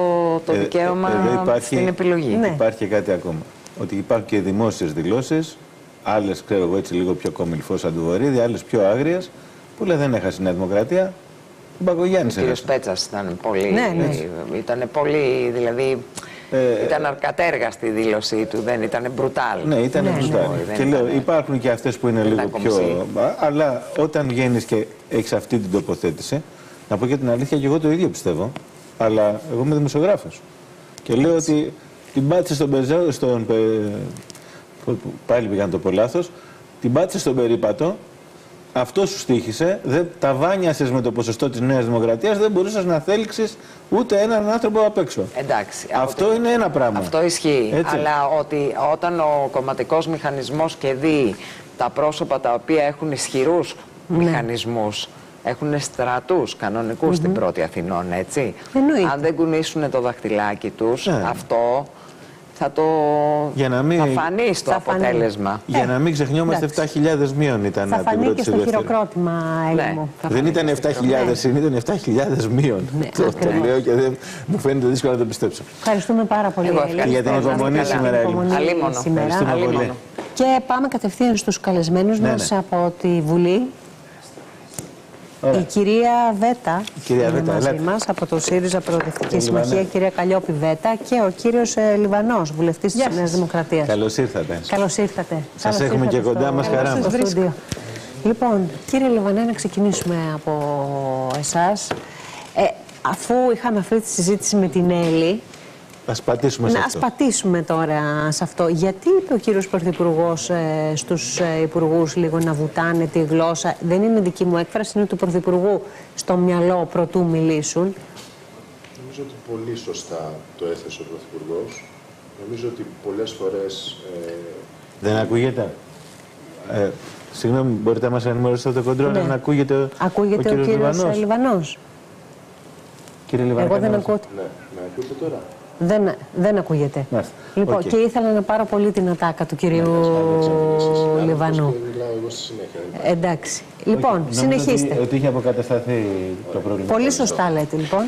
το
Ε,
δικαίωμα
εδώ υπάρχει-
στην επιλογή.
Ναι.
Υπάρχει και κάτι ακόμα. Ότι υπάρχουν και δημόσιες δηλώσεις, άλλες ξέρω εγώ έτσι λίγο πιο κομιλφό σαν του Βορύδη, άλλες πιο άγριες, που λέει δεν έχασε η Νέα Δημοκρατία. Ο Μπαγκογιάννης
Ο κύριος
έχασε.
Πέτσας ήταν πολύ,
Ναι, ναι.
ήταν πολύ, δηλαδή,
Ε,
ήταν αρκατέργαστη η δήλωσή του, δεν ήταν μπρουτάλ.
Ναι, ήταν
Ναι,
μπροστά.
ναι. Δεν
Και λέω,
ήταν-
υπάρχουν και αυτές που είναι
δεν
λίγο
ήταν
πιο.
κομψή.
Α, Αλλά όταν βγαίνεις και έχεις αυτή την τοποθέτηση, να πω και την αλήθεια, και εγώ το ίδιο πιστεύω. Αλλά εγώ είμαι δημοσιογράφος. Και λέω ότι την πάτησε στον πεζό, στον. πε- που- που- Πάλι πήγαν το πω λάθος, Την πάτησε στον περίπατο. Αυτό σου στήχησε. Δεν, τα βάνιασες με το ποσοστό της Νέας Δημοκρατίας. Δεν μπορούσες να θέλξεις ούτε έναν άνθρωπο απ' έξω.
Εντάξει. από
Αυτό
τη-
είναι ένα πράγμα.
Αυτό ισχύει.
Έτσι.
Αλλά ότι όταν ο κομματικός μηχανισμός και δει τα πρόσωπα τα οποία έχουν ισχυρούς
Ναι.
μηχανισμούς, έχουν στρατούς κανονικούς στην πρώτη Αθηνών, έτσι.
Εννοείται.
Αν δεν κουνήσουν το δαχτυλάκι τους,
Ναι.
αυτό θα το
Για να μην-
θα φανεί στο
Θα φανεί.
αποτέλεσμα.
Για να μην ξεχνιόμαστε,
εντάξει.
7.000 μείον ήταν
Θα
από την
φανεί
πρώτη
και
στη
στο
δεύτερη.
χειροκρότημα, Έλλη
Ναι.
μου.
Θα
Δεν
φανεί
ήταν
και στο
7.000, είναι, ήταν 7.000 μείον.
Ναι,
το, το
ακριβώς.
λέω και δεν, μου φαίνεται δύσκολο να το πιστέψω.
Ευχαριστούμε πάρα πολύ,
Εγώ
Έλλη.
ευχαριστώ.
Για την
Ευχαριστώ.
υπομονή
Καλά.
σήμερα, Έλλη.
Υπομονή
Αλίμονο.
σήμερα.
Ευχαριστούμε πολύ.
Αλίμονο.
Και πάμε κατευθείαν στους καλεσμένους
Ναι,
μας
ναι.
από τη Βουλή. Η κυρία Βέτα
κυρία
είναι
Βέτα,
μαζί
ελάτε.
μας από το ΣΥΡΙΖΑ Προοδευτική
Ε,
Συμμαχία,
Λιβανέ.
κυρία Καλλιόπη Βέτα και ο κύριος ε, Λιβανός, βουλευτής της Νέας Δημοκρατίας.
Καλώς ήρθατε.
Καλώς ήρθατε.
Σας
Καλώς
έχουμε
ήρθατε
και κοντά
στο-
μας, χαρά
στο
μας.
στούντιο. Λοιπόν, κύριε Λιβανέ, να ξεκινήσουμε από εσάς. Ε, αφού είχαμε αυτή τη συζήτηση με την Έλλη,
Α πατήσουμε σε
να
αυτό.
ας πατήσουμε τώρα σε αυτό. Γιατί είπε ο κύριος Πρωθυπουργός ε, στους ε, υπουργούς λίγο να βουτάνε τη γλώσσα; Δεν είναι δική μου έκφραση, είναι του Πρωθυπουργού στο μυαλό προτού μιλήσουν.
Νομίζω ότι πολύ σωστά το έθεσε ο Πρωθυπουργός. Νομίζω ότι πολλές φορές ε,
Δεν ακούγεται; Ε, συγγνώμη, μπορείτε να μας ενημερώσετε το κοντρόλ,
Ναι.
αν ακούγεται ο,
Ακούγεται ο,
κύριος
κύριος
Λιβανός.
ε, Λιβανός.
Κύριε Λιβανέ,
Εγώ δεν
κανένας.
ακούω.
ναι, με ακούτε τώρα.
Δεν, δεν ακούγεται.
Μάλιστα.
Λοιπόν,
Οκ.
και ήθελα να πάρω πολύ την ατάκα του κυρίου Λιβανού.
Μιλάω εγώ στη συνέχεια. δεν υπάρχει.
Εντάξει. Λοιπόν,
Νόμιζα
συνεχίστε.
Ότι, ότι είχε αποκατασταθεί το πρόβλημα.
Πολύ σωστά λέτε, λοιπόν.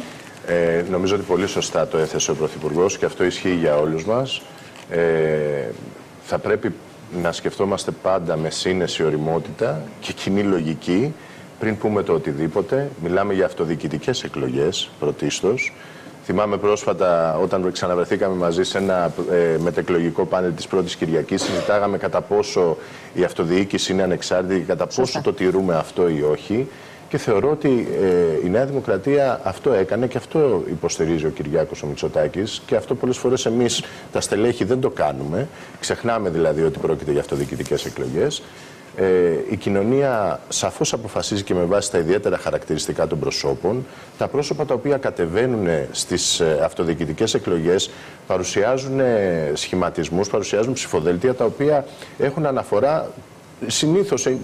Ε, νομίζω ότι πολύ σωστά το έθεσε ο Πρωθυπουργό και αυτό ισχύει για όλους μας. Ε, θα πρέπει να σκεφτόμαστε πάντα με σύνεση, οριμότητα και κοινή λογική πριν πούμε το οτιδήποτε. Μιλάμε για αυτοδιοικητικές εκλογές πρωτίστως. Θυμάμαι πρόσφατα όταν ξαναβρεθήκαμε μαζί σε ένα ε, μετεκλογικό πάνελ της πρώτης Κυριακής συζητάγαμε κατά πόσο η αυτοδιοίκηση είναι ανεξάρτητη και κατά πόσο το τηρούμε αυτό ή όχι. Και θεωρώ ότι ε, η Νέα Δημοκρατία αυτό έκανε και αυτό υποστηρίζει ο Κυριάκος ο Μητσοτάκης και αυτό πολλές φορές εμείς τα στελέχη δεν το κάνουμε. Ξεχνάμε δηλαδή ότι πρόκειται για αυτοδιοικητικές εκλογές. Ε, η κοινωνία σαφώς αποφασίζει και με βάση τα ιδιαίτερα χαρακτηριστικά των προσώπων. Τα πρόσωπα τα οποία κατεβαίνουν στις ε, αυτοδιοικητικές εκλογές παρουσιάζουν ε, σχηματισμούς, παρουσιάζουν ψηφοδέλτια τα οποία έχουν αναφορά συνήθως ε,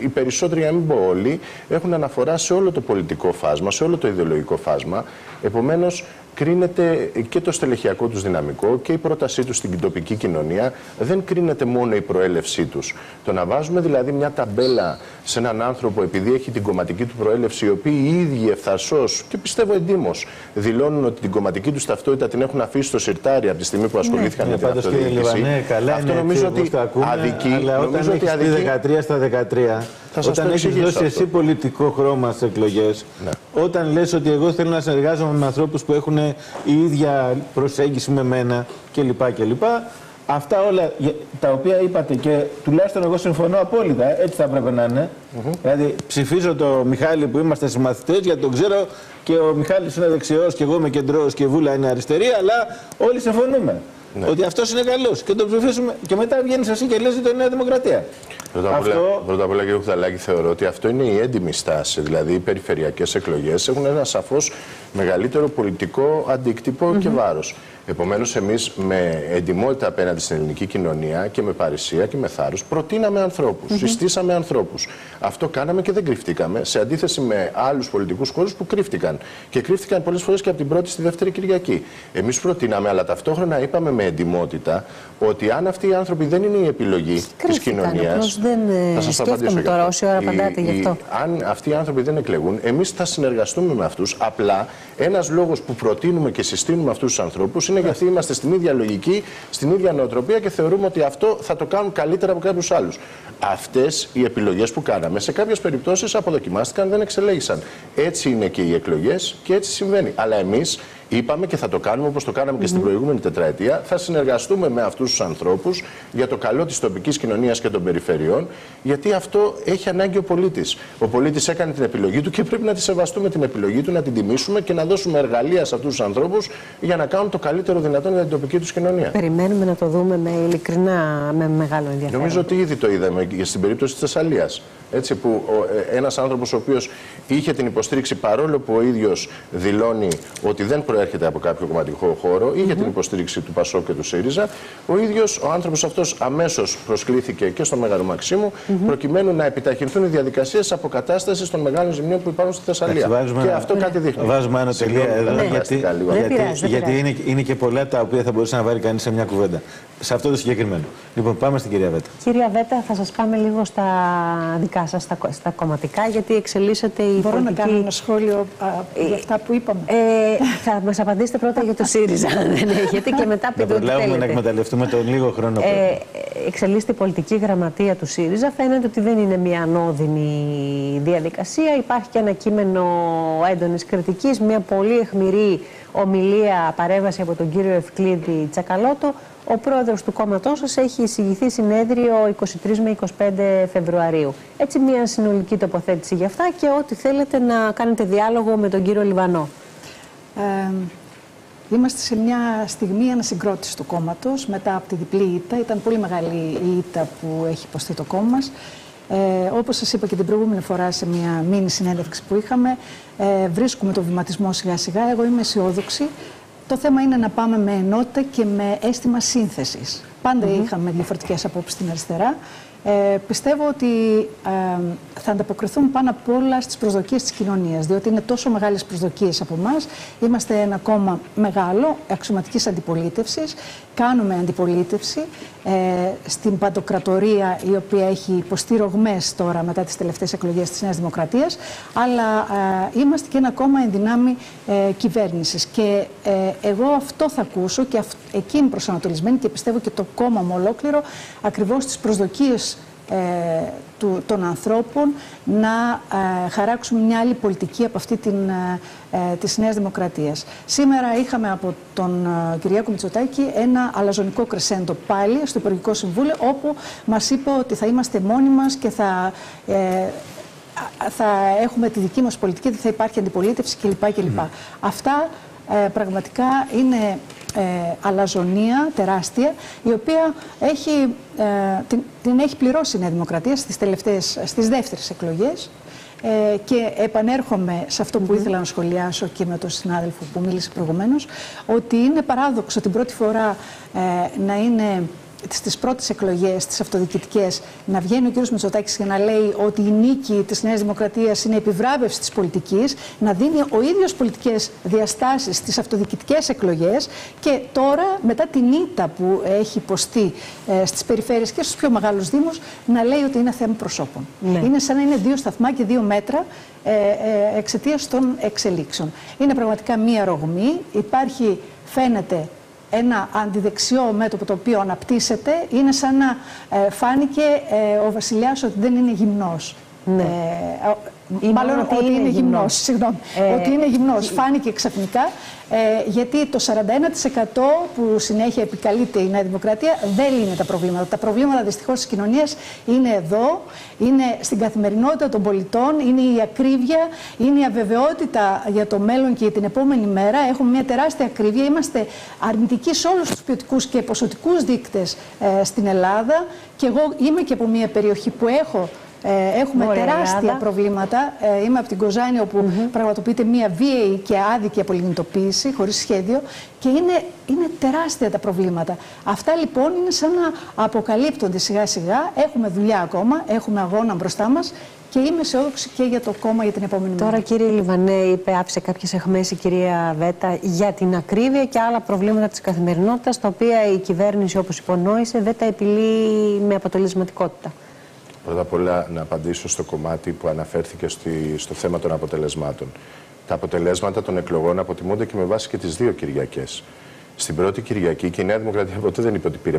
οι περισσότεροι, αν μην πω όλοι, έχουν αναφορά σε όλο το πολιτικό φάσμα, σε όλο το ιδεολογικό φάσμα. Επομένως, κρίνεται και το στελεχειακό τους δυναμικό και η πρότασή τους στην τοπική κοινωνία. Δεν κρίνεται μόνο η προέλευσή τους. Το να βάζουμε δηλαδή μια ταμπέλα σε έναν άνθρωπο επειδή έχει την κομματική του προέλευση, οι οποίοι οι ίδιοι ευθαρσώς και πιστεύω εντύμως δηλώνουν ότι την κομματική τους ταυτότητα την έχουν αφήσει στο σιρτάρι από τη στιγμή που ασχολήθηκαν
Ναι,
με την
πάντως κύριε
αυτοδιοίκηση.
Λιβανέ, καλά
Αυτό
είναι
νομίζω
έτσι, όπως
ότι
το ακούμε,
αδικεί.
αλλά όταν
νομίζω ότι
έχεις πει
αδικεί
13 στα 13,
Θα σας
όταν
το
έχεις
εξηγήσω
δώσει
αυτό.
εσύ πολιτικό χρώμα στις εκλογές, όταν λες ότι εγώ θέλω να συνεργάζομαι με ανθρώπους που έχουν η ίδια προσέγγιση με μένα κλπ. κλπ. Αυτά όλα για- τα οποία είπατε και τουλάχιστον εγώ συμφωνώ απόλυτα, ε, έτσι θα έπρεπε να είναι. Δηλαδή ψηφίζω το Μιχάλη που είμαστε συμμαθητές γιατί τον ξέρω και ο Μιχάλης είναι δεξιός και εγώ είμαι κεντρός και η Βούλα είναι αριστερή, αλλά όλοι συμφωνούμε. Ότι αυτός είναι καλός και τον ψηφίσουμε και μετά βγαίνει εσύ και λες ότι είναι Νέα Δημοκρατία.
Πρώτα απ' όλα,
Αυτό-
πρώτα απ' όλα, κύριε Κουταλάκη, θεωρώ ότι αυτό είναι η έντιμη στάση. Δηλαδή, οι περιφερειακές εκλογές έχουν ένα σαφώς μεγαλύτερο πολιτικό αντίκτυπο και βάρος. Επομένως, εμείς με εντιμότητα απέναντι στην ελληνική κοινωνία και με παρησία και με θάρρος προτείναμε ανθρώπους, συστήσαμε ανθρώπους. Αυτό κάναμε και δεν κρυφτήκαμε, σε αντίθεση με άλλους πολιτικούς χώρους που κρύφτηκαν. Και κρύφτηκαν πολλές φορές και από την πρώτη στη δεύτερη Κυριακή. Εμείς προτείναμε, αλλά ταυτόχρονα είπαμε με εντιμότητα ότι αν αυτοί οι άνθρωποι δεν είναι η επιλογή της
Κρύφτηκαν,
κοινωνία.
απλώς δεν, ε, σκέφτομαι τώρα όση ώρα απαντάτε γι' αυτό.
Αν αυτοί οι άνθρωποι δεν εκλεγούν, εμείς θα συνεργαστούμε με αυτούς. Απλά ένας λόγος που προτείνουμε και συστήνουμε αυτούς τους ανθρώπους είναι γιατί είμαστε στην ίδια λογική, στην ίδια νοοτροπία και θεωρούμε ότι αυτό θα το κάνουν καλύτερα από κάποιους άλλους. Αυτές οι επιλογές που κάναμε σε κάποιες περιπτώσεις αποδοκιμάστηκαν, δεν εξελέγησαν. Έτσι είναι και οι εκλογές και έτσι συμβαίνει. Αλλά εμείς είπαμε και θα το κάνουμε όπως το κάναμε και στην προηγούμενη τετραετία. Θα συνεργαστούμε με αυτούς τους ανθρώπους για το καλό της τοπικής κοινωνίας και των περιφερειών, γιατί αυτό έχει ανάγκη ο πολίτης. Ο πολίτης έκανε την επιλογή του και πρέπει να τη σεβαστούμε την επιλογή του, να την τιμήσουμε και να δώσουμε εργαλεία σε αυτούς τους ανθρώπους για να κάνουν το καλύτερο δυνατόν για την τοπική τους κοινωνία.
Περιμένουμε να το δούμε με ειλικρινά, με μεγάλο ενδιαφέρον.
Νομίζω ότι ήδη το είδαμε και στην περίπτωση της Θεσσαλίας. Έτσι που ο- ε, ένας άνθρωπος ο οποίος είχε την υποστήριξη παρόλο που ο ίδιος δηλώνει ότι δεν προέρχεται από κάποιο κομματικό χώρο, είχε την υποστήριξη του Πασόκ και του ΣΥΡΙΖΑ, ο ίδιος ο άνθρωπος αυτός αμέσως προσκλήθηκε και στο Μέγαρο Μαξίμου προκειμένου να επιταχυνθούν οι διαδικασίες αποκατάστασης των μεγάλων ζημιών που υπάρχουν στη Θεσσαλία.
Εντάξει, βάζουμε
και
ένα-
αυτό κάτι δείχνει.
Βάζουμε ένα τελεία
Συγγνώμη,
εδώ,
δεν
γιατί,
βιάστηκα λίγο.
Δεν
γιατί,
πειράζει, δεν
γιατί
πειράζει.
είναι, είναι και πολλά τα οποία θα μπορούσε να βάλει κανείς σε μια κουβέντα. Σε αυτό το συγκεκριμένο. Λοιπόν, πάμε στην κυρία Βέτα.
Κυρία Βέτα, θα σας πάμε λίγο στα δικά δικά σας στα, στα κομματικά, γιατί εξελίσσεται η
Μπορώ
πολιτική...
να κάνω ένα σχόλιο α, για αυτά που είπαμε.
Ε, θα μας απαντήσετε πρώτα για το ΣΥΡΙΖΑ, αν δεν έχετε, και μετά
Να
πείτε ό,τι
προλάβουμε να
θέλετε.
εκμεταλλευτούμε τον λίγο χρόνο που
Ε,
έχουμε.
εξελίσσεται η πολιτική γραμματεία του ΣΥΡΙΖΑ. Φαίνεται ότι δεν είναι μια ανώδυνη διαδικασία. Υπάρχει και ένα κείμενο έντονης κριτικής, μια πολύ αιχμηρή ομιλία, παρέμβαση από τον κύριο Ευκλήδη Τσακαλώτο. Ο πρόεδρος του κόμματός σας έχει εισηγηθεί συνέδριο 23 με 25 Φεβρουαρίου. Έτσι μια συνολική τοποθέτηση για αυτά και ό,τι θέλετε να κάνετε διάλογο με τον κύριο Λιβανό.
Ε, είμαστε σε μια στιγμή ανασυγκρότησης του κόμματος μετά από τη διπλή ήττα. Ήταν πολύ μεγάλη η ήττα που έχει υποστεί το κόμμα μας. Ε, όπως σας είπα και την προηγούμενη φορά σε μια μήνυ συνέντευξη που είχαμε, ε, βρίσκουμε το βηματισμό σιγά σιγά. Εγώ είμαι αισιόδοξη. Το θέμα είναι να πάμε με ενότητα και με αίσθημα σύνθεσης. Πάντα είχαμε διαφορετικές απόψεις στην αριστερά. Ε, πιστεύω ότι ε, θα ανταποκριθούν πάνω απ' όλα στις προσδοκίες της κοινωνίας, διότι είναι τόσο μεγάλες προσδοκίες από εμάς. Είμαστε ένα κόμμα μεγάλο, αξιωματικής αντιπολίτευσης, κάνουμε αντιπολίτευση ε, στην παντοκρατορία η οποία έχει υποστεί ρογμές τώρα μετά τις τελευταίες εκλογές της Νέας Δημοκρατίας, αλλά ε, είμαστε και ένα κόμμα εν δυνάμει ε, κυβέρνησης και ε, εγώ αυτό θα ακούσω και αυ, εκεί είμαι προσανατολισμένη και πιστεύω και το κόμμα μου ολόκληρο ακριβώς τις προσδοκίες ε, του, των ανθρώπων να ε, χαράξουμε μια άλλη πολιτική από αυτή την, ε, ε, της Νέας Δημοκρατίας. Σήμερα είχαμε από τον ε, Κυριάκο Μητσοτάκη ένα αλαζονικό κρεσέντο πάλι στο Υπουργικό Συμβούλιο όπου μας είπε ότι θα είμαστε μόνοι μας και θα... ε, θα έχουμε τη δική μας πολιτική, δεν θα υπάρχει αντιπολίτευση κλπ. κλπ. Αυτά ε, πραγματικά είναι ε, αλαζονία τεράστια, η οποία έχει, ε, την, την έχει πληρώσει η Νέα Δημοκρατία στις, τελευταίες, στις δεύτερες εκλογές. Ε, και επανέρχομαι σε αυτό που ήθελα να σχολιάσω και με τον συνάδελφο που μίλησε προηγουμένως, ότι είναι παράδοξο την πρώτη φορά ε, να είναι στις πρώτες εκλογές, τις αυτοδιοικητικές, να βγαίνει ο κ. Μητσοτάκης και να λέει ότι η νίκη της Νέας Δημοκρατίας είναι επιβράβευση της πολιτικής, να δίνει ο ίδιος πολιτικές διαστάσεις στις αυτοδιοικητικές εκλογές και τώρα μετά την ήττα που έχει υποστεί ε, στις περιφέρειες και στους πιο μεγάλους δήμους να λέει ότι είναι θέμα προσώπων.
Ναι.
Είναι σαν να είναι δύο σταθμά και δύο μέτρα ε, ε, εξαιτίας των εξελίξεων. Είναι πραγματικά μία ρογμή. Υπάρχει, φαίνεται, ένα αντιδεξιό μέτωπο το οποίο αναπτύσσεται. Είναι σαν να ε, φάνηκε ε, ο βασιλιάς ότι δεν είναι γυμνός.
Ναι.
Ε, ο-
Ή
μάλλον
μόνο
ότι, είναι γυμνός, συγγνώμη.
Ε,
ότι είναι γυμνός. Φάνηκε ξαφνικά, ε, γιατί το 41% που συνέχεια επικαλείται η Νέα Δημοκρατία δεν λύνει τα προβλήματα. Τα προβλήματα δυστυχώς της κοινωνίας είναι εδώ, είναι στην καθημερινότητα των πολιτών, είναι η ακρίβεια, είναι η αβεβαιότητα για το μέλλον και για την επόμενη μέρα. Έχουμε μια τεράστια ακρίβεια, είμαστε αρνητικοί σε όλους τους ποιοτικούς και ποσοτικούς δείκτες ε, στην Ελλάδα και εγώ είμαι και από μια περιοχή που έχω ε, έχουμε
Βόρεια
τεράστια
Ελλάδα.
προβλήματα. Ε, είμαι από την Κοζάνη, όπου πραγματοποιείται μια βίαιη και άδικη απολιγνητοποίηση, χωρίς σχέδιο. Και είναι, είναι τεράστια τα προβλήματα. Αυτά λοιπόν είναι σαν να αποκαλύπτονται σιγά σιγά. Έχουμε δουλειά ακόμα, έχουμε αγώνα μπροστά μας και είμαι αισιόδοξη και για το κόμμα για την επόμενη
Τώρα,
μέρα.
κύριε Λιβανέ, είπε, άφησε κάποιες αιχμές η κυρία Βέτα για την ακρίβεια και άλλα προβλήματα της καθημερινότητας, τα οποία η κυβέρνηση, όπως υπονόησε, δεν τα επιλύει με αποτελεσματικότητα.
Πρώτα απ' όλα να απαντήσω στο κομμάτι που αναφέρθηκε στη, στο θέμα των αποτελεσμάτων. Τα αποτελέσματα των εκλογών αποτιμούνται και με βάση και τις δύο Κυριακές. Στην πρώτη Κυριακή και η Νέα Δημοκρατία ποτέ δεν είπε ότι πήρε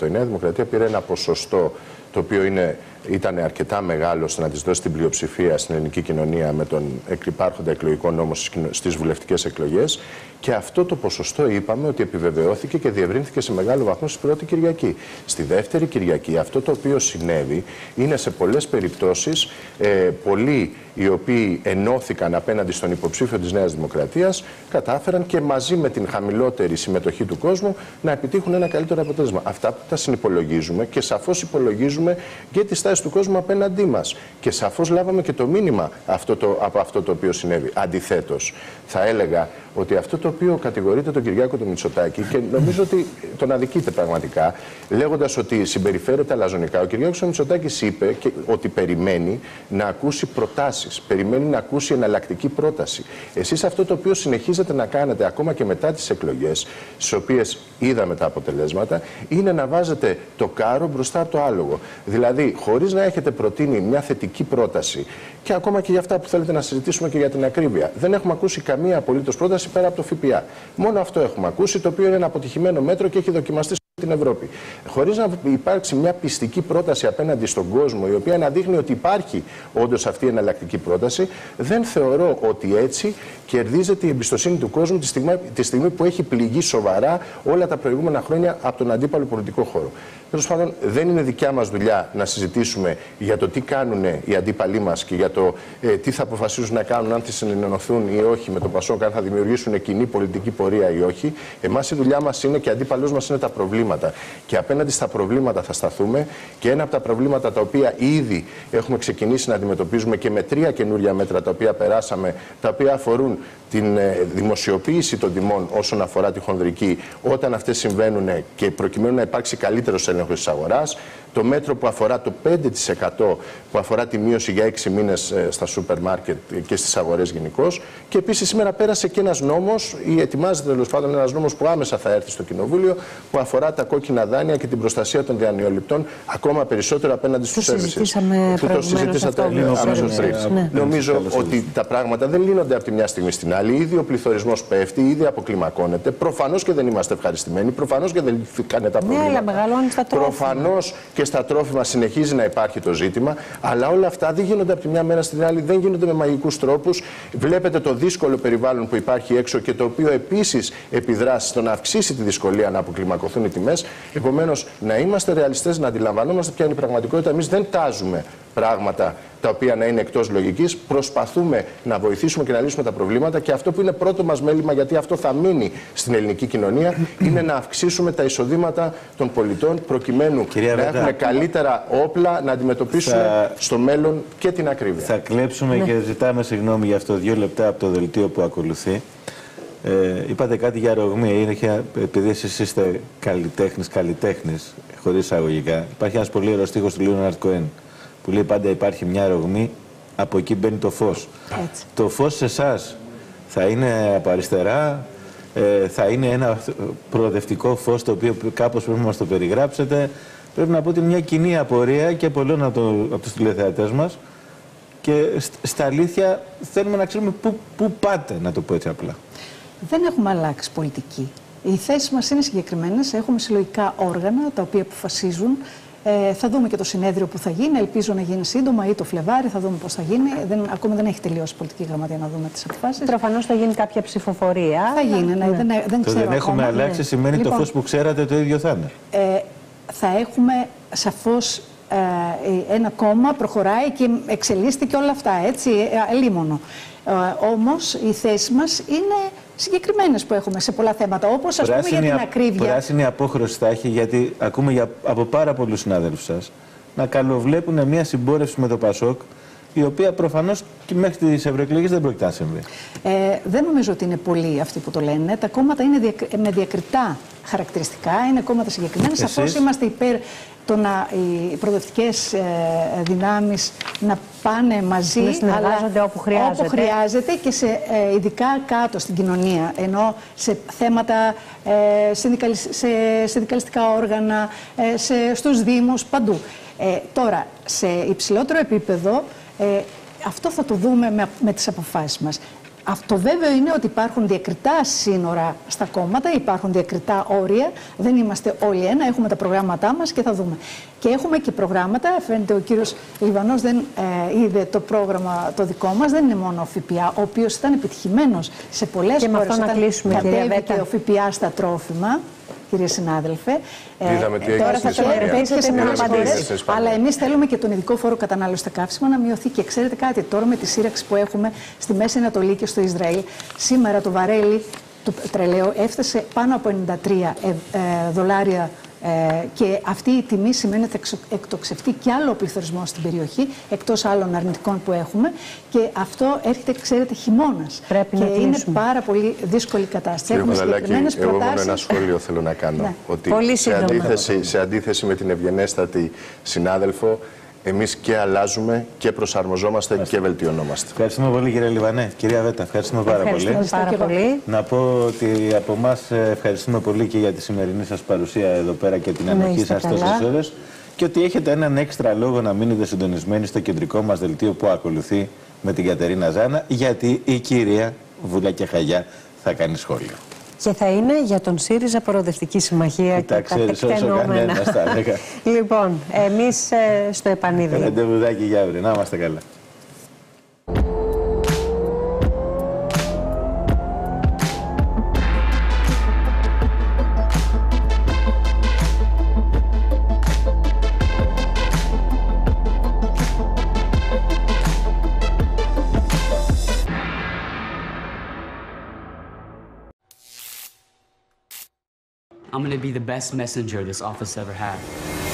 51%. Η Νέα Δημοκρατία πήρε ένα ποσοστό το οποίο είναι, ήταν αρκετά μεγάλο ώστε να της δώσει την πλειοψηφία στην ελληνική κοινωνία με τον εκρυπάρχοντα εκλογικό νόμο στις κοινο- στις βουλευτικές εκλογές και αυτό το ποσοστό είπαμε ότι επιβεβαιώθηκε και διευρύνθηκε σε μεγάλο βαθμό στην πρώτη Κυριακή. Στη δεύτερη Κυριακή αυτό το οποίο συνέβη είναι σε πολλές περιπτώσεις ε, πολλοί οι οποίοι ενώθηκαν απέναντι στον υποψήφιο της Νέας Δημοκρατίας κατάφεραν και μαζί με την χαμηλότερη συμμετοχή του κόσμου να επιτύχουν ένα καλύτερο αποτέλεσμα. Αυτά που τα συνυπολογίζουμε και σαφώς υπολογίζουμε και τη στάση του κόσμου απέναντί μας. Και σαφώς λάβαμε και το μήνυμα αυτό το, από αυτό το οποίο συνέβη. Αντιθέτως, θα έλεγα ότι αυτό το οποίο κατηγορείται τον Κυριάκο του Μητσοτάκη και νομίζω ότι τον αδικείται πραγματικά, λέγοντας ότι συμπεριφέρεται αλαζονικά, ο Κυριάκος Μητσοτάκης είπε και, ότι περιμένει να ακούσει προτάσεις, περιμένει να ακούσει εναλλακτική πρόταση. Εσείς αυτό το οποίο συνεχίζετε να κάνετε ακόμα και μετά τις εκλογές, στις οποίες είδαμε τα αποτελέσματα, είναι να βάζετε το κάρο μπροστά από το άλογο. Δηλαδή, χωρίς να έχετε προτείνει μια θετική πρόταση και ακόμα και για αυτά που θέλετε να συζητήσουμε και για την ακρίβεια. Δεν έχουμε ακούσει καμία απολύτως πρόταση πέρα από το ΦΠΑ. Μόνο αυτό έχουμε ακούσει, το οποίο είναι ένα αποτυχημένο μέτρο και έχει δοκιμαστεί στην Ευρώπη. Χωρίς να υπάρξει μια πιστική πρόταση απέναντι στον κόσμο, η οποία να δείχνει ότι υπάρχει όντως αυτή η εναλλακτική πρόταση, δεν θεωρώ ότι έτσι κερδίζεται η εμπιστοσύνη του κόσμου τη στιγμή, τη στιγμή που έχει πληγεί σοβαρά όλα τα προηγούμενα χρόνια από τον αντίπαλο πολιτικό χώρο. Τέλος πάντων, δεν είναι δικιά μας δουλειά να συζητήσουμε για το τι κάνουν οι αντίπαλοι μας και για το ε, τι θα αποφασίσουν να κάνουν, αν θα συνενωθούν ή όχι με τον Πασόκ, αν θα δημιουργήσουν κοινή πολιτική πορεία ή όχι. Εμάς η δουλειά μας είναι και αντίπαλό μας είναι τα προβλήματα. Και απέναντι στα προβλήματα θα σταθούμε και ένα από τα προβλήματα τα οποία ήδη έχουμε ξεκινήσει να αντιμετωπίζουμε και με τρία καινούργια μέτρα τα οποία περάσαμε, τα οποία αφορούν την ε, δημοσιοποίηση των τιμών όσον αφορά τη χονδρική όταν αυτές συμβαίνουν και προκειμένου να υπάρξει καλύτερος έλεγχος της αγοράς το μέτρο που αφορά το 5% που αφορά τη μείωση για 6 μήνες ε, στα σούπερ μάρκετ και στις αγορές γενικώς. Και επίσης σήμερα πέρασε και ένας νόμος ή ετοιμάζεται τέλος πάντων ένας νόμος που άμεσα θα έρθει στο Κοινοβούλιο που αφορά τα κόκκινα δάνεια και την προστασία των διανυοληπτών ακόμα περισσότερο απέναντι στους services.
Που
το συζητήσατε αμέσως πριν. Ναι. Νομίζω ότι τα πράγματα δεν λύνονται από τη μια στιγμή στην άλλη. Ήδη ο πληθωρισμός πέφτει, ήδη αποκλιμακώνεται. Προφανώς και δεν είμαστε ευχαριστημένοι, προφανώς και δεν λυθήκανε τα προβλήματα.
Ναι, αλλά μεγαλώνει τα
Προφανώς και στα τρόφιμα συνεχίζει να υπάρχει το ζήτημα, αλλά όλα αυτά δεν γίνονται από τη μια μέρα στην άλλη, δεν γίνονται με μαγικούς τρόπους. Βλέπετε το δύσκολο περιβάλλον που υπάρχει έξω και το οποίο επίσης επιδράσει στο να αυξήσει τη δυσκολία να αποκλιμακωθούν οι τιμές. Επομένως, να είμαστε ρεαλιστές, να αντιλαμβανόμαστε ποια είναι η πραγματικότητα. Εμείς δεν τάζουμε πράγματα τα οποία να είναι εκτός λογικής. Προσπαθούμε να βοηθήσουμε και να λύσουμε τα προβλήματα και αυτό που είναι πρώτο μας μέλημα, γιατί αυτό θα μείνει στην ελληνική κοινωνία, είναι να αυξήσουμε τα εισοδήματα των πολιτών προκειμένου
Κυρία
να
Βέτα,
έχουμε καλύτερα όπλα να αντιμετωπίσουμε
θα-
στο μέλλον και την ακρίβεια.
Θα κλέψουμε
Ναι.
και ζητάμε συγγνώμη για αυτό δύο λεπτά από το δελτίο που ακολουθεί. Ε, είπατε κάτι για ρογμή. Είναι και, επειδή εσείς είστε καλλιτέχνης, καλλιτέχνης, χωρίς εισαγωγικά. Υπάρχει ένας πολύ ωραίος στίχος του Λίοναρτ Κοέν που λέει πάντα υπάρχει μια ρογμή, από εκεί μπαίνει το φως. Το φως σε εσάς θα είναι από αριστερά, ε, θα είναι ένα προοδευτικό φως το οποίο κάπως πρέπει να μας το περιγράψετε. Πρέπει να πω ότι είναι μια κοινή απορία και πολλών από, το, από τους τηλεθεατές μας και σ- στα αλήθεια θέλουμε να ξέρουμε πού, πού πάτε, να το πω έτσι απλά.
Δεν έχουμε αλλάξει πολιτική. Οι θέσεις μας είναι συγκεκριμένες. Έχουμε συλλογικά όργανα τα οποία αποφασίζουν. Ε, θα δούμε και το συνέδριο που θα γίνει. Ελπίζω να γίνει σύντομα ή το Φλεβάρι. Θα δούμε πώς θα γίνει. Δεν, ακόμα δεν έχει τελειώσει η πολιτική γραμματεία να δούμε τις αποφάσεις.
Προφανώς θα γίνει κάποια ψηφοφορία.
Θα γίνει, ναι, δεν, δεν
το
ξέρω
δεν έχουμε
ακόμα.
αλλάξει
Ναι.
σημαίνει
Λοιπόν,
το φως που ξέρατε το ίδιο θα είναι.
ε, θα έχουμε σαφώς ε, ένα κόμμα προχωράει και εξελίσσεται και όλα αυτά, έτσι, ε, λίμωνο. Ε, όμως οι θέσεις μας είναι συγκεκριμένες που έχουμε σε πολλά θέματα, όπως ας πούμε για την
α-
ακρίβεια.
πράσινη απόχρωση θα έχει, γιατί ακούμε για, από πάρα πολλούς συνάδελφου σας να καλοβλέπουν μια συμπόρευση με το Πασόκ, η οποία προφανώς και μέχρι τις ευρωεκλογές δεν πρόκειται να συμβεί.
Ε, δεν νομίζω ότι είναι πολλοί αυτοί που το λένε. Τα κόμματα είναι διακ- με διακριτά χαρακτηριστικά, είναι κόμματα συγκεκριμένα.
Εσείς;
Σαφώ είμαστε υπέρ το να οι προοδευτικές ε, δυνάμεις να πάνε μαζί,
Να συνεργάζονται όπου χρειάζεται.
όπου χρειάζεται και σε, ε, ειδικά κάτω στην κοινωνία. Ενώ σε θέματα ε, συνδικαλισ- σε συνδικαλιστικά όργανα, ε, σε, στους δήμους, παντού. Ε, τώρα, σε υψηλότερο επίπεδο, ε, αυτό θα το δούμε με, με τις αποφάσεις μας. Αυτό βέβαιο είναι ότι υπάρχουν διακριτά σύνορα στα κόμματα, υπάρχουν διακριτά όρια. Δεν είμαστε όλοι ένα, έχουμε τα προγράμματά μας και θα δούμε. Και έχουμε και προγράμματα, φαίνεται ο κύριος Λιβανός δεν ε, είδε το πρόγραμμα το δικό μας, δεν είναι μόνο ο ΦΠΑ, ο οποίος ήταν επιτυχημένος σε πολλές
Και με
χώρες.
αυτό να
όταν
κλείσουμε, κυρία
κατέβηκε
Βέτα.
ο ΦΠΑ στα τρόφιμα, κύριε συνάδελφε.
Είδαμε τι έγινε
τώρα
στη
θα το
Ισπανία.
ρωτήσετε και σε
Είδαμε
πολλές
τι έγινε
χώρες,
στη Ισπανία.
αλλά εμείς θέλουμε και τον ειδικό φόρο κατανάλωση στα καύσιμα να μειωθεί. Και ξέρετε κάτι, τώρα με τη σύραξη που έχουμε στη Μέση Ανατολή και στο Ισραήλ, σήμερα το βαρέλι του πετρελαίου έφτασε πάνω από 93 ε, ε, δολάρια Ε, και αυτή η τιμή σημαίνει ότι θα εξο- εκτοξευτεί και άλλο πληθωρισμό στην περιοχή, εκτός άλλων αρνητικών που έχουμε. Και αυτό έρχεται, ξέρετε, χειμώνας.
Πρέπει
και
να
είναι
τιμήσουμε.
πάρα πολύ δύσκολη κατάσταση.
Κύριε
Έχουμε
Παδαλάκη,
συγκεκριμένες
εγώ μόνο
προτάσεις.
ένα σχόλιο θέλω να κάνω.
Ναι.
Ότι
Πολύ
σε
σύντομα.
αντίθεση, σε αντίθεση με την ευγενέστατη συνάδελφο, εμείς και αλλάζουμε και προσαρμοζόμαστε και βελτιωνόμαστε.
Ευχαριστούμε πολύ κύριε Λιβανέ. Κυρία Βέτα, ευχαριστούμε πάρα
Ευχαριστούμε
πολύ.
πάρα πολύ.
Να πω ότι από εμάς ευχαριστούμε πολύ και για τη σημερινή σας παρουσία εδώ πέρα και την
Να
ανοχή
είστε
σας
καλά.
τόσες ώρες και ότι έχετε έναν έξτρα λόγο να μείνετε συντονισμένοι στο κεντρικό μας δελτίο που ακολουθεί με την Κατερίνα Ζάνα γιατί η κυρία Βούλα και Χαγιά θα κάνει σχόλιο.
Και θα είναι για τον ΣΥΡΙΖΑ Προοδευτική Συμμαχία
Τα
και τα
ξέρεις όσο
τεκτενόμενα.
κανένας τα έλεγα.
λοιπόν, εμείς ε, στο επανίδιο.
Ραντεβουδάκι για αύριο. Να είμαστε καλά.
I'm gonna be the best messenger this office ever had.